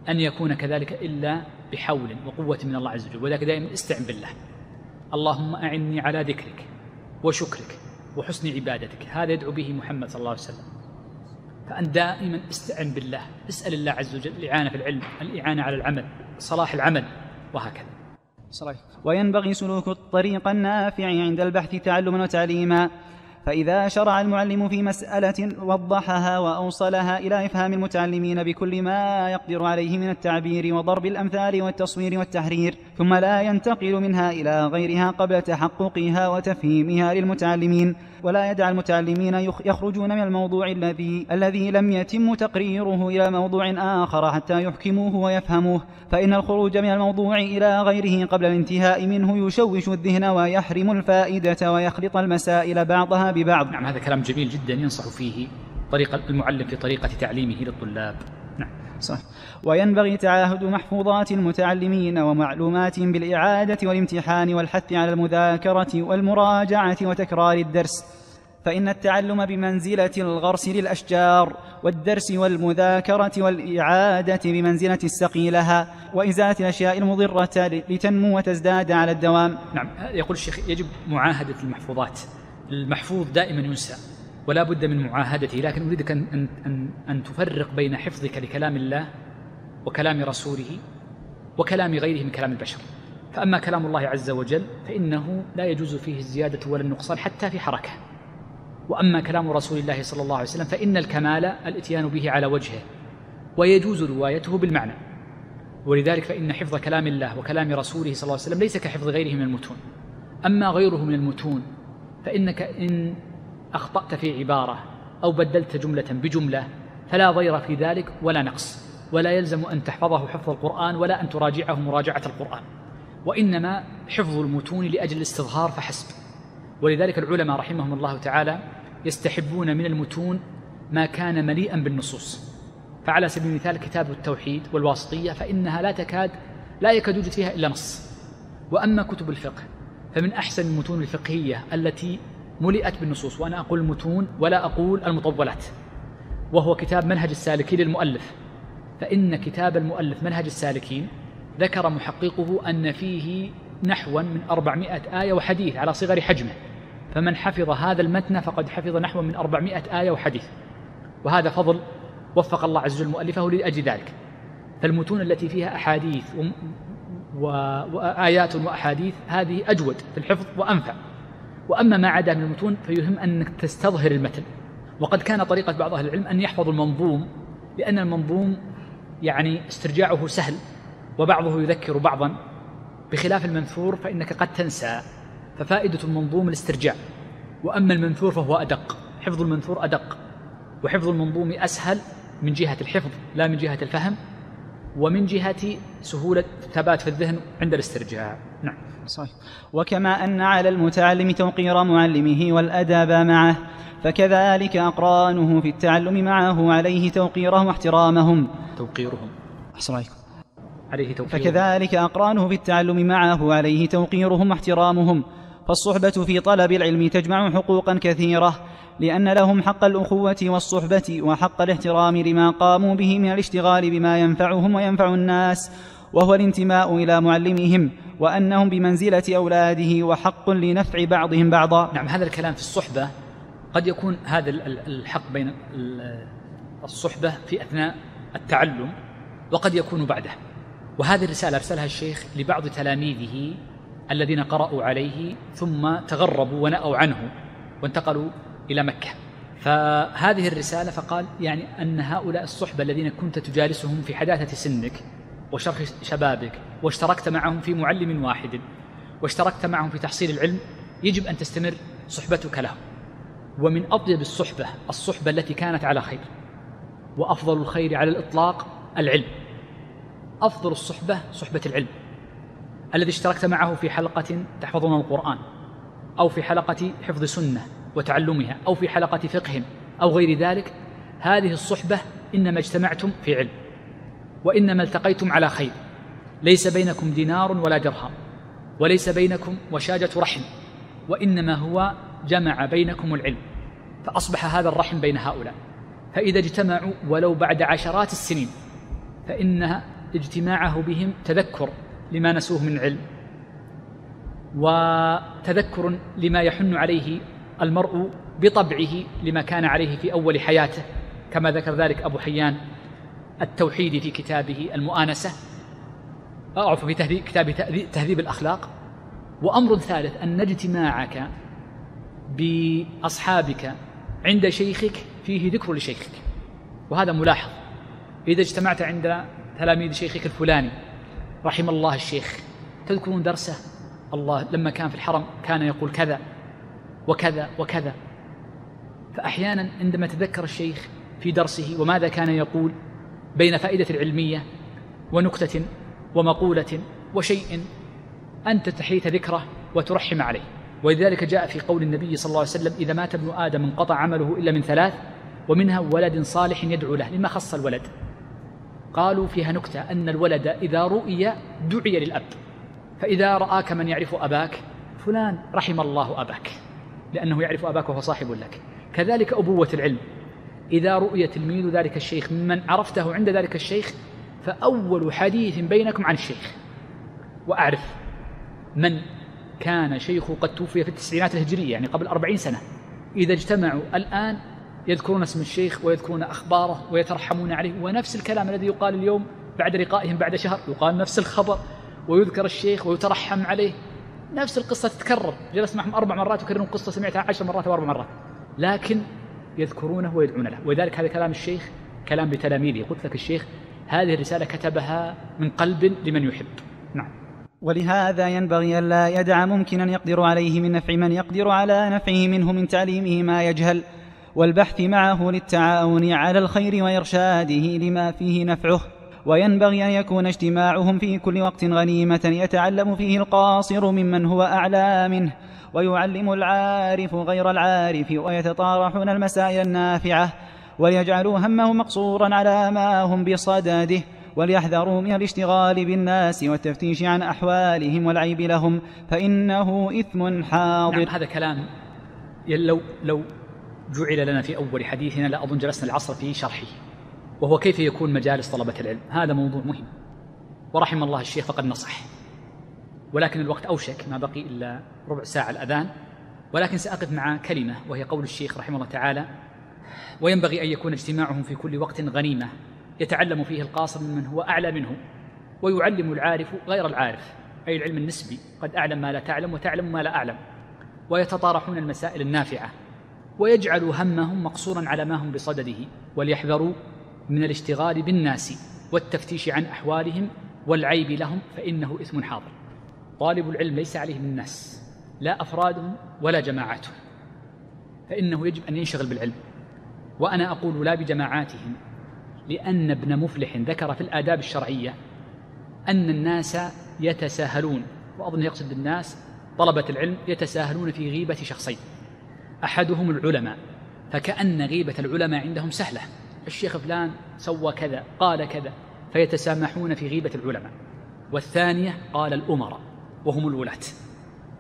Speaker 2: أن يكون كذلك إلا بحول وقوة من الله عز وجل. وذلك دائما استعن بالله. اللهم أعني على ذكرك وشكرك وحسن عبادتك. هذا يدعو به محمد صلى الله عليه وسلم. فأنت دائما استعن بالله. اسأل الله عز وجل الإعانة في العلم الإعانة على العمل صلاح العمل وهكذا.
Speaker 3: صحيح. وينبغي سلوك الطريق النافع عند البحث تعلما وتعليما. فإذا شرع المعلم في مسألة وضحها وأوصلها إلى إفهام المتعلمين بكل ما يقدر عليه من التعبير وضرب الأمثال والتصوير والتحرير. ثم لا ينتقل منها إلى غيرها قبل تحققها وتفهيمها للمتعلمين ولا يدع المتعلمين يخرجون من الموضوع الذي الذي لم يتم تقريره إلى موضوع آخر حتى يحكموه ويفهموه. فإن الخروج من الموضوع إلى غيره قبل الانتهاء منه يشوش الذهن ويحرم الفائدة ويخلط المسائل بعضها ببعض.
Speaker 2: نعم هذا كلام جميل جدا ينصح فيه طريقة المعلم في طريقة تعليمه للطلاب. نعم.
Speaker 3: صح. وينبغي تعاهد محفوظات المتعلمين ومعلوماتهم بالإعادة والامتحان والحث على المذاكرة والمراجعة وتكرار الدرس. فإن التعلم بمنزلة الغرس للأشجار والدرس والمذاكرة والإعادة بمنزلة السقي لها وإزالة الأشياء المضرة لتنمو وتزداد على الدوام.
Speaker 2: نعم. يقول الشيخ يجب معاهدة المحفوظات. المحفوظ دائما ينسى ولا بد من معاهدته لكن أريدك أن, أن, أن, تفرق بين حفظك لكلام الله وكلام رسوله وكلام غيره من كلام البشر. فأما كلام الله عز وجل فإنه لا يجوز فيه الزيادة ولا النقصان حتى في حركة. وأما كلام رسول الله صلى الله عليه وسلم فإن الكمال الإتيان به على وجهه ويجوز روايته بالمعنى. ولذلك فإن حفظ كلام الله وكلام رسوله صلى الله عليه وسلم ليس كحفظ غيره من المتون. أما غيره من المتون فإنك إن أخطأت في عبارة أو بدلت جملة بجملة فلا ضير في ذلك ولا نقص. ولا يلزم أن تحفظه حفظ القرآن ولا أن تراجعه مراجعة القرآن وإنما حفظ المتون لأجل الاستظهار فحسب. ولذلك العلماء رحمهم الله تعالى يستحبون من المتون ما كان مليئا بالنصوص. فعلى سبيل المثال كتاب التوحيد والواسطية فإنها لا تكاد لا يكاد يوجد فيها إلا نص. وأما كتب الفقه فمن أحسن المتون الفقهية التي ملئت بالنصوص وأنا أقول المتون ولا أقول المطولات وهو كتاب منهج السالكين للمؤلف. فإن كتاب المؤلف منهج السالكين ذكر محققه أن فيه نحوا من أربعمائة آية وحديث على صغر حجمه. فمن حفظ هذا المتن فقد حفظ نحو من أربعمائة آية وحديث. وهذا فضل وفق الله عز وجل مؤلفه لأجل ذلك. فالمتون التي فيها أحاديث وآيات وأحاديث هذه أجود في الحفظ وأنفع. وأما ما عدا من المتون فيهم أنك تستظهر المتن. وقد كان طريقة بعض أهل العلم أن يحفظ المنظوم لأن المنظوم يعني استرجاعه سهل وبعضه يذكر بعضا. بخلاف المنثور فإنك قد تنسى ففائدة المنظوم الاسترجاع. وأما المنثور فهو أدق. حفظ المنثور أدق. وحفظ المنظوم أسهل من جهة الحفظ لا من جهة الفهم ومن جهة سهولة ثبات في الذهن عند الاسترجاع. نعم.
Speaker 3: صحيح. وكما أن على المتعلم توقير معلمه والأدب معه. فكذلك أقرانه في التعلم معه عليه توقيرهم واحترامهم.
Speaker 2: توقيرهم.
Speaker 3: أحسن عليكم
Speaker 2: عليه توقيرهم.
Speaker 3: فكذلك أقرانه في التعلم معه عليه توقيرهم واحترامهم. فالصحبة في طلب العلم تجمع حقوقا كثيرة لأن لهم حق الأخوة والصحبة وحق الاحترام لما قاموا به من الاشتغال بما ينفعهم وينفع الناس وهو الانتماء إلى معلمهم وأنهم بمنزلة أولاده وحق لنفع بعضهم بعضا.
Speaker 2: نعم هذا الكلام في الصحبة قد يكون هذا الحق بين الصحبة في أثناء التعلم وقد يكون بعده. وهذه الرسالة أرسلها الشيخ لبعض تلاميذه الذين قرأوا عليه ثم تغربوا ونأوا عنه وانتقلوا إلى مكة. فهذه الرسالة فقال يعني أن هؤلاء الصحبة الذين كنت تجالسهم في حداثة سنك وشرخ شبابك واشتركت معهم في معلم واحد واشتركت معهم في تحصيل العلم يجب أن تستمر صحبتك لهم. ومن أطيب الصحبة الصحبة التي كانت على خير وأفضل الخير على الإطلاق العلم. أفضل الصحبة صحبة العلم. الذي اشتركت معه في حلقة تحفظون القرآن أو في حلقة حفظ سنة وتعلمها أو في حلقة فقه أو غير ذلك هذه الصحبة إنما اجتمعتم في علم وإنما التقيتم على خير. ليس بينكم دينار ولا درهم وليس بينكم وشاجة رحم وإنما هو جمع بينكم العلم فأصبح هذا الرحم بين هؤلاء. فإذا اجتمعوا ولو بعد عشرات السنين فإن اجتماعه بهم تذكر لما نسوه من علم وتذكر لما يحن عليه المرء بطبعه لما كان عليه في أول حياته كما ذكر ذلك أبو حيان التوحيد في كتابه المؤانسة أعرف في تهذيب كتاب تهذيب الأخلاق. وأمر ثالث أن اجتماعك بأصحابك عند شيخك فيه ذكر لشيخك. وهذا ملاحظ. إذا اجتمعت عند تلاميذ شيخك الفلاني رحم الله الشيخ تذكرون درسه؟ الله لما كان في الحرم كان يقول كذا وكذا وكذا. فأحيانا عندما تذكر الشيخ في درسه وماذا كان يقول؟ بين فائدة العلمية ونكتة ومقولة وشيء أنت تحيث ذكره وترحم عليه. ولذلك جاء في قول النبي صلى الله عليه وسلم إذا مات ابن آدم انقطع عمله إلا من ثلاث ومنها ولد صالح يدعو له. لما خص الولد؟ قالوا فيها نكتة أن الولد إذا رؤي دعي للأب فإذا رآك من يعرف أباك فلان رحم الله أباك لأنه يعرف أباك وهو صاحب لك. كذلك أبوة العلم إذا رؤي تلميذ ذلك الشيخ ممن عرفته عند ذلك الشيخ فأول حديث بينكم عن الشيخ وأعرف من كان شيخه قد توفي في التسعينات الهجرية يعني قبل أربعين سنة. إذا اجتمعوا الآن يذكرون اسم الشيخ ويذكرون أخباره ويترحمون عليه ونفس الكلام الذي يقال اليوم بعد لقائهم بعد شهر يقال نفس الخبر ويذكر الشيخ ويترحم عليه. نفس القصة تتكرر جلست معهم أربع مرات وكرروا قصة سمعتها عشر مرات وأربع مرات لكن يذكرونه ويدعون له. ولذلك هذا كلام الشيخ كلام لتلاميذه قلت لك الشيخ هذه الرسالة كتبها من قلب لمن يحب. نعم.
Speaker 3: ولهذا ينبغي ألا يدع ممكنا يقدر عليه من نفع من يقدر على نفعه منه من تعليمه ما يجهل والبحث معه للتعاون على الخير وإرشاده لما فيه نفعه. وينبغي أن يكون اجتماعهم في كل وقت غنيمة يتعلم فيه القاصر ممن هو أعلى منه ويعلم العارف غير العارف ويتطارحون المسائل النافعة وليجعلوا همهم مقصورا على ما هم بصدده. وليحذروا من الاشتغال بالناس والتفتيش عن أحوالهم والعيب لهم فإنه إثم حاضر.
Speaker 2: نعم هذا كلام لو لو جعل لنا في أول حديثنا لأظن جلسنا العصر في شرحه وهو كيف يكون مجالس طلبة العلم؟ هذا موضوع مهم. ورحم الله الشيخ فقد نصح. ولكن الوقت أوشك ما بقي إلا ربع ساعة الأذان. ولكن سأقف مع كلمة وهي قول الشيخ رحمه الله تعالى وينبغي أن يكون اجتماعهم في كل وقت غنيمة يتعلم فيه القاصر ممن هو أعلى منه ويعلم العارف غير العارف أي العلم النسبي قد أعلم ما لا تعلم وتعلم ما لا أعلم. ويتطارحون المسائل النافعة ويجعل همهم مقصورا على ما هم بصدده وليحذروا من الاشتغال بالناس والتفتيش عن أحوالهم والعيب لهم فإنه إثم حاضر. طالب العلم ليس عليه من الناس لا أفرادهم ولا جماعاتهم فإنه يجب أن ينشغل بالعلم. وأنا أقول لا بجماعاتهم لأن ابن مفلح ذكر في الآداب الشرعية أن الناس يتساهلون وأظن يقصد الناس طلبة العلم يتساهلون في غيبة شخصين. أحدهم العلماء فكأن غيبة العلماء عندهم سهلة. الشيخ فلان سوى كذا قال كذا فيتسامحون في غيبة العلماء. والثانية قال الأمراء وهم الولاة.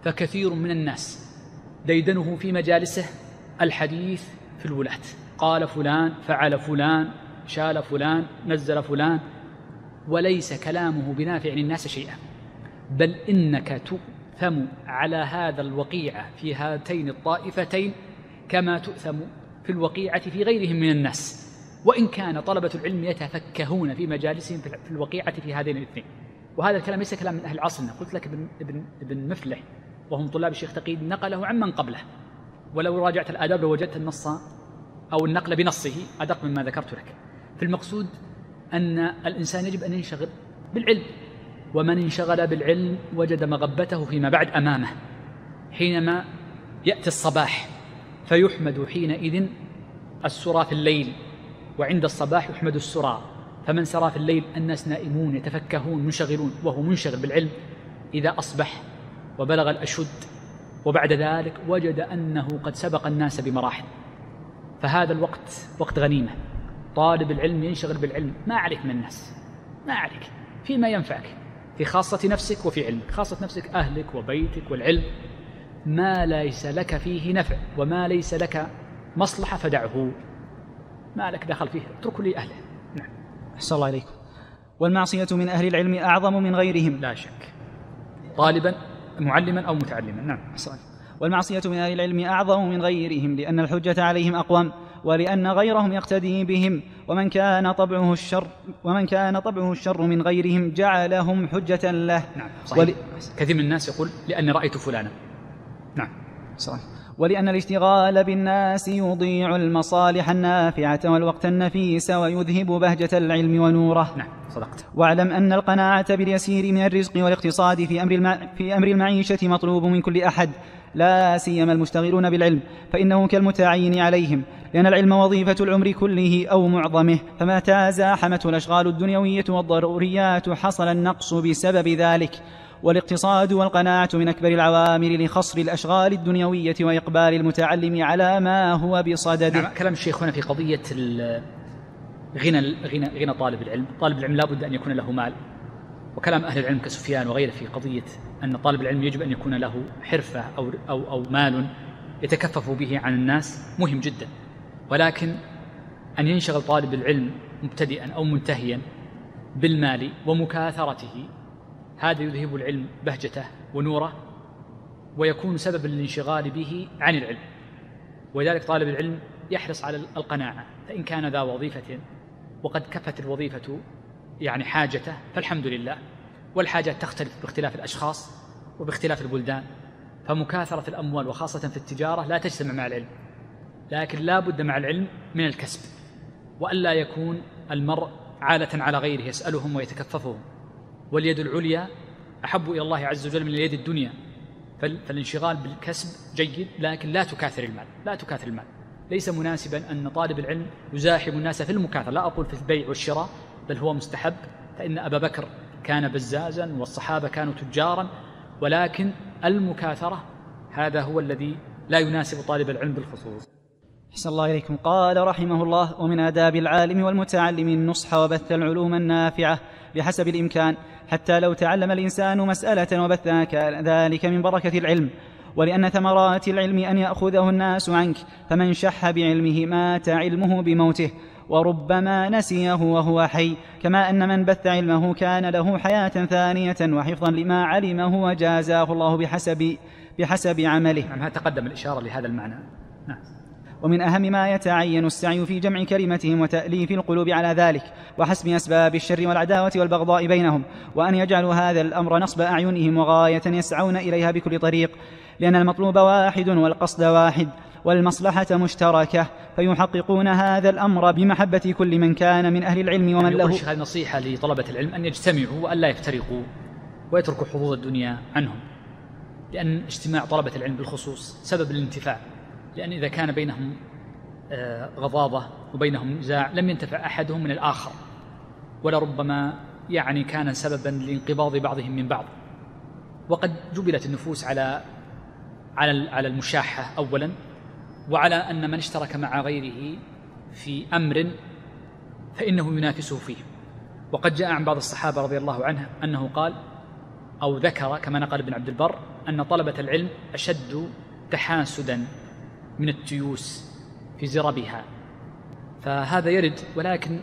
Speaker 2: فكثير من الناس ديدنه في مجالسه الحديث في الولاة. قال فلان فعل فلان شال فلان نزل فلان وليس كلامه بنافع للناس شيئا. بل إنك تؤثم على هذا الوقيعة في هاتين الطائفتين كما تؤثم في الوقيعة في غيرهم من الناس. وإن كان طلبة العلم يتفكهون في مجالسهم في الوقيعة في هذين الاثنين. وهذا الكلام ليس كلام من أهل عصرنا. قلت لك ابن, ابن, ابن مفلح وهم طلاب الشيخ تقيد نقله عمن قبله. ولو راجعت الآداب لوجدت النص أو النقل بنصه أدق مما ذكرت لك. في المقصود أن الإنسان يجب أن ينشغل بالعلم ومن انشغل بالعلم وجد مغبته فيما بعد أمامه حينما يأتي الصباح فيحمد حينئذ السرى في الليل وعند الصباح يحمد السرى فمن سرى في الليل الناس نائمون يتفكهون منشغلون وهو منشغل بالعلم إذا أصبح وبلغ الأشد وبعد ذلك وجد أنه قد سبق الناس بمراحل فهذا الوقت وقت غنيمة. طالب العلم ينشغل بالعلم. ما عليك من الناس. ما عليك. فيما ينفعك. في خاصة نفسك وفي علمك. خاصة نفسك أهلك وبيتك والعلم. ما ليس لك فيه نفع وما ليس لك مصلحة فدعه. ما لك دخل فيه. اتركه لأهله نعم.
Speaker 3: أحسن الله إليكم. والمعصية من أهل العلم أعظم من غيرهم.
Speaker 2: لا شك. طالبا معلما أو متعلما. نعم.
Speaker 3: صحيح. والمعصية من أهل العلم أعظم من غيرهم لأن الحجة عليهم أقوم ولأن غيرهم يقتدي بهم ومن كان طبعه الشر ومن كان طبعه الشر من غيرهم جعلهم حجة له.
Speaker 2: نعم صحيح. ول... كثير من الناس يقول لأني رأيت فلانا. نعم.
Speaker 3: صحيح. ولأن الاشتغال بالناس يضيع المصالح النافعة والوقت النفيس ويذهب بهجة العلم ونوره.
Speaker 2: نعم صدقت.
Speaker 3: واعلم أن القناعة باليسير من الرزق والاقتصاد في أمر, المع... في أمر المعيشة مطلوب من كل أحد لا سيما المشتغلون بالعلم فإنه كالمتعين عليهم. لأن العلم وظيفة العمر كله أو معظمه. فمتى زاحمته الأشغال الدنيوية والضروريات حصل النقص بسبب ذلك. والاقتصاد والقناعة من أكبر العوامل لخصر الأشغال الدنيوية وإقبال المتعلم على ما هو بصدده.
Speaker 2: نعم كلام الشيخ هنا في قضية غنى غنى غنى طالب العلم، طالب العلم لابد أن يكون له مال. وكلام أهل العلم كسفيان وغيره في قضية أن طالب العلم يجب أن يكون له حرفة أو أو أو مال يتكفف به عن الناس مهم جدا. ولكن أن ينشغل طالب العلم مبتدئا أو منتهيا بالمال ومكاثرته هذا يذهب العلم بهجته ونوره ويكون سببا للانشغال به عن العلم. ولذلك طالب العلم يحرص على القناعة فإن كان ذا وظيفة وقد كفت الوظيفة يعني حاجته فالحمد لله. والحاجات تختلف باختلاف الأشخاص وباختلاف البلدان فمكاثرة الأموال وخاصة في التجارة لا تجتمع مع العلم. لكن لا بد مع العلم من الكسب وألا يكون المرء عالة على غيره يسألهم ويتكففهم. واليد العليا أحب إلى الله عز وجل من اليد الدنيا. فالانشغال بالكسب جيد لكن لا تكاثر المال لا تكاثر المال. ليس مناسبا أن طالب العلم يزاحم الناس في المكاثرة. لا أقول في البيع والشراء بل هو مستحب. فإن أبا بكر كان بزازا والصحابة كانوا تجارا ولكن المكاثرة هذا هو الذي لا يناسب طالب العلم بالخصوص.
Speaker 3: أحسن الله إليكم. قال رحمه الله ومن آداب العالم والمتعلم النصح وبث العلوم النافعة بحسب الإمكان حتى لو تعلم الإنسان مسألة وبث ذلك من بركة العلم. ولأن ثمرات العلم أن يأخذه الناس عنك فمن شح بعلمه مات علمه بموته وربما نسيه وهو حي. كما أن من بث علمه كان له حياة ثانية وحفظا لما علمه وجازاه الله بحسب بحسب عمله.
Speaker 2: نعم تقدم الإشارة لهذا المعنى. نعم.
Speaker 3: ومن أهم ما يتعين السعي في جمع كلمتهم وتأليف القلوب على ذلك وحسم أسباب الشر والعداوة والبغضاء بينهم وأن يجعلوا هذا الأمر نصب أعينهم وغاية يسعون إليها بكل طريق لأن المطلوب واحد والقصد واحد والمصلحة مشتركة فيحققون هذا الأمر بمحبة كل من كان من أهل العلم ومن له.
Speaker 2: هذه نصيحة لطلبة العلم أن يجتمعوا وأن لا يفترقوا ويتركوا حظوظ الدنيا عنهم لأن اجتماع طلبة العلم بالخصوص سبب الانتفاع لأن إذا كان بينهم آه، غضاضة وبينهم نزاع لم ينتفع أحدهم من الآخر. ولربما يعني كان سببا لانقباض بعضهم من بعض. وقد جبلت النفوس على على على المشاحة أولا وعلى أن من اشترك مع غيره في أمر فإنه ينافسه فيه. وقد جاء عن بعض الصحابة رضي الله عنه أنه قال أو ذكر كما نقل ابن عبد البر أن طلبة العلم أشد تحاسدا. من التيوس في زربها فهذا يرد ولكن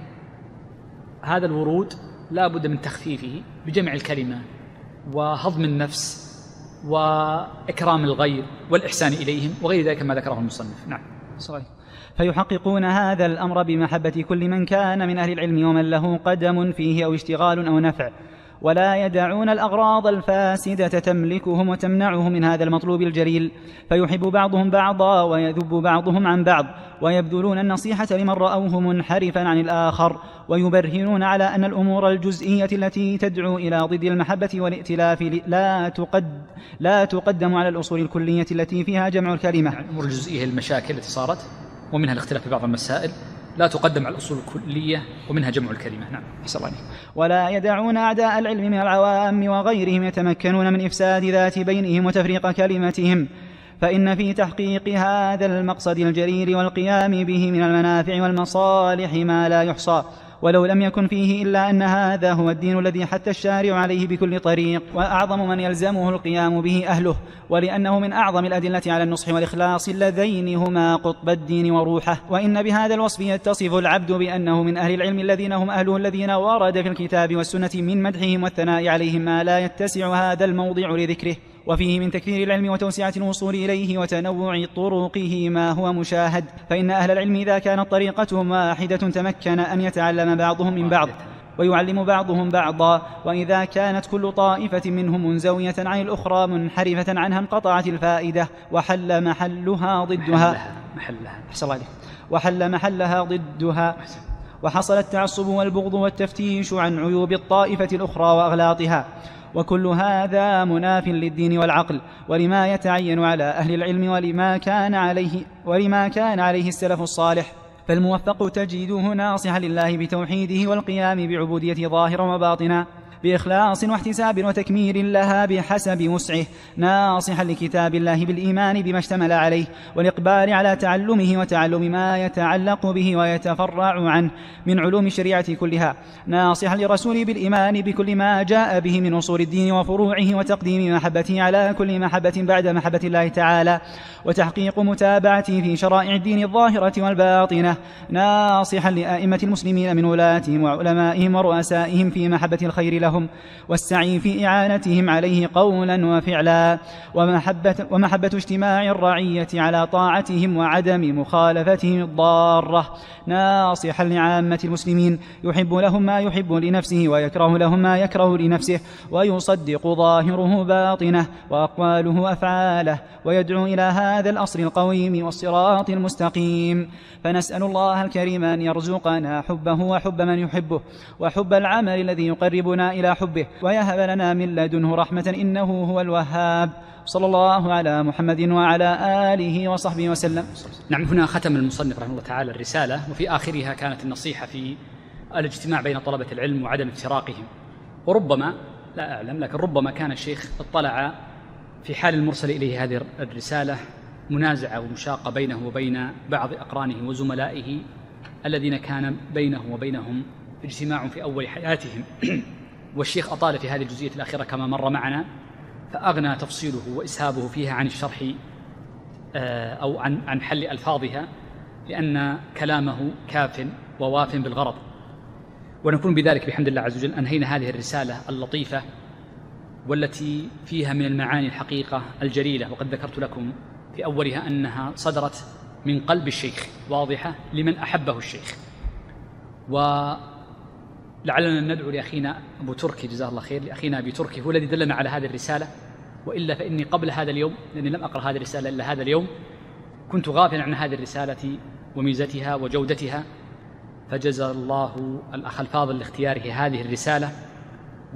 Speaker 2: هذا الورود لا بد من تخفيفه بجمع الكلمة وهضم النفس وإكرام الغير والإحسان إليهم وغير ذلك ما ذكره المصنف. نعم.
Speaker 3: صحيح. فيحققون هذا الأمر بمحبة كل من كان من أهل العلم ومن له قدم فيه أو اشتغال أو نفع. ولا يدعون الأغراض الفاسدة تملكهم وتمنعهم من هذا المطلوب الجليل. فيحب بعضهم بعضا ويذب بعضهم عن بعض ويبذلون النصيحة لمن رأوه منحرفا عن الآخر ويبرهنون على أن الأمور الجزئية التي تدعو إلى ضد المحبة والائتلاف لا تقد لا تقدم على الأصول الكلية التي فيها جمع الكلمة.
Speaker 2: يعني الأمور الجزئية المشاكل التي صارت ومنها الاختلاف في بعض المسائل لا تقدم على الأصول الكلية ومنها جمع الكلمة. نعم.
Speaker 3: حسن الله ولا يدعون أعداء العلم من العوام وغيرهم يتمكنون من إفساد ذات بينهم وتفريق كلمتهم فإن في تحقيق هذا المقصد الجليل والقيام به من المنافع والمصالح ما لا يحصى. ولو لم يكن فيه إلا أن هذا هو الدين الذي حث الشارع عليه بكل طريق وأعظم من يلزمه القيام به أهله ولأنه من أعظم الأدلة على النصح والإخلاص اللذين هما قطب الدين وروحه. وإن بهذا الوصف يتصف العبد بأنه من أهل العلم الذين هم أهله الذين ورد في الكتاب والسنة من مدحهم والثناء عليهم ما لا يتسع هذا الموضع لذكره. وفيه من تكثير العلم وتوسعة الوصول إليه وتنوع طرقه ما هو مشاهد. فإن أهل العلم إذا كانت طريقتهم واحدة تمكن أن يتعلم بعضهم من بعض ويعلم بعضهم بعضا. وإذا كانت كل طائفة منهم منزوية عن الأخرى منحرفة عنها انقطعت الفائدة. وحل محلها ضدها.
Speaker 2: محلها محلها.
Speaker 3: أحسن الله عليك. وحل محلها ضدها. وحصل التعصب والبغض والتفتيش عن عيوب الطائفة الأخرى وأغلاطها. وكل هذا مناف للدين والعقل ولما يتعين على أهل العلم ولما كان عليه ولما كان عليه السلف الصالح. فالموفق تجده ناصحا لله بتوحيده والقيام بعبوديته ظاهرا وباطنا. بإخلاص واحتساب وتكميل لها بحسب وسعه ناصحا لكتاب الله بالإيمان بما اشتمل عليه والإقبال على تعلمه وتعلم ما يتعلق به ويتفرع عنه من علوم الشريعة كلها ناصحا لرسوله بالإيمان بكل ما جاء به من أصول الدين وفروعه وتقديم محبته على كل محبة بعد محبة الله تعالى وتحقيق متابعته في شرائع الدين الظاهرة والباطنة ناصحا لأئمة المسلمين من ولاتهم وعلمائهم ورؤسائهم في محبة الخير لهم والسعي في إعانتهم عليه قولا وفعلا ومحبة, ومحبة اجتماع الرعية على طاعتهم وعدم مخالفتهم الضارة. ناصحا لعامة المسلمين يحب لهم ما يحب لنفسه ويكره لهم ما يكره لنفسه ويصدق ظاهره باطنه وأقواله أفعاله ويدعو إلى هذا الأصل القويم والصراط المستقيم. فنسأل الله الكريم أن يرزقنا حبه وحب من يحبه وحب العمل الذي يقربنا إلى حبه ويهب لنا من لدنه رحمة إنه هو الوهاب. صلى الله على محمد وعلى آله وصحبه وسلم.
Speaker 2: نعم هنا ختم المصنف رحمه الله تعالى الرسالة وفي آخرها كانت النصيحة في الاجتماع بين طلبة العلم وعدم افتراقهم. وربما لا أعلم لكن ربما كان الشيخ اطلع في حال المرسل إليه هذه الرسالة منازعة ومشاقة بينه وبين بعض أقرانه وزملائه الذين كان بينه وبينهم اجتماع في أول حياتهم. والشيخ أطال في هذه الجزئية الأخيرة كما مر معنا فأغنى تفصيله وإسهابه فيها عن الشرح آه، أو عن عن حل ألفاظها لأن كلامه كاف وواف بالغرض. ونكون بذلك بحمد الله عز وجل أنهينا هذه الرسالة اللطيفة والتي فيها من المعاني الحقيقة الجليلة وقد ذكرت لكم في أولها أنها صدرت من قلب الشيخ واضحة لمن أحبه الشيخ. ولعلنا ندعو لأخينا أبو تركي جزاه الله خير لأخينا أبي تركي هو الذي دلنا على هذه الرسالة. وإلا فإني قبل هذا اليوم لأني لم أقرأ هذه الرسالة إلا هذا اليوم كنت غافلا عن هذه الرسالة وميزتها وجودتها. فجزى الله الأخ الفاضل لاختياره هذه الرسالة.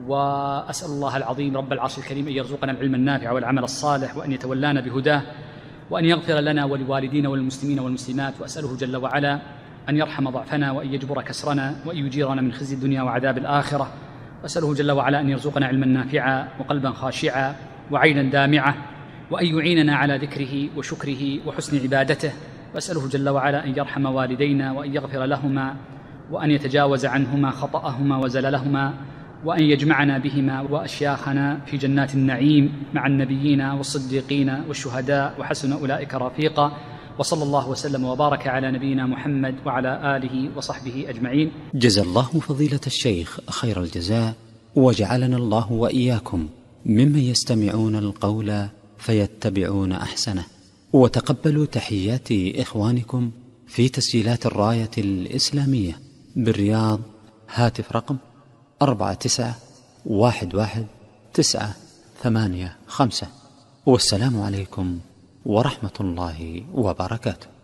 Speaker 2: وأسأل الله العظيم رب العرش الكريم أن يرزقنا العلم النافع والعمل الصالح وأن يتولانا بهداه وأن يغفر لنا ولوالدينا والمسلمين والمسلمات. وأسأله جل وعلا أن يرحم ضعفنا وأن يجبر كسرنا وأن يجيرنا من خزي الدنيا وعذاب الآخرة. وأسأله جل وعلا أن يرزقنا علما نافعا وقلبا خاشعا وعينا دامعة وأن يعيننا على ذكره وشكره وحسن عبادته. وأسأله جل وعلا أن يرحم والدينا وأن يغفر لهما وأن يتجاوز عنهما خطأهما وزللهما وأن يجمعنا بهما وأشياخنا في جنات النعيم مع النبيين والصديقين والشهداء وحسن أولئك رفيقا. وصلى الله وسلم وبارك على نبينا محمد وعلى آله وصحبه أجمعين.
Speaker 1: جزى الله فضيلة الشيخ خير الجزاء وجعلنا الله وإياكم ممن يستمعون القول فيتبعون أحسنه. وتقبلوا تحيات إخوانكم في تسجيلات الراية الإسلامية بالرياض هاتف رقم أربعة تسعة واحد واحد تسعة ثمانية خمسة. والسلام عليكم ورحمة الله وبركاته.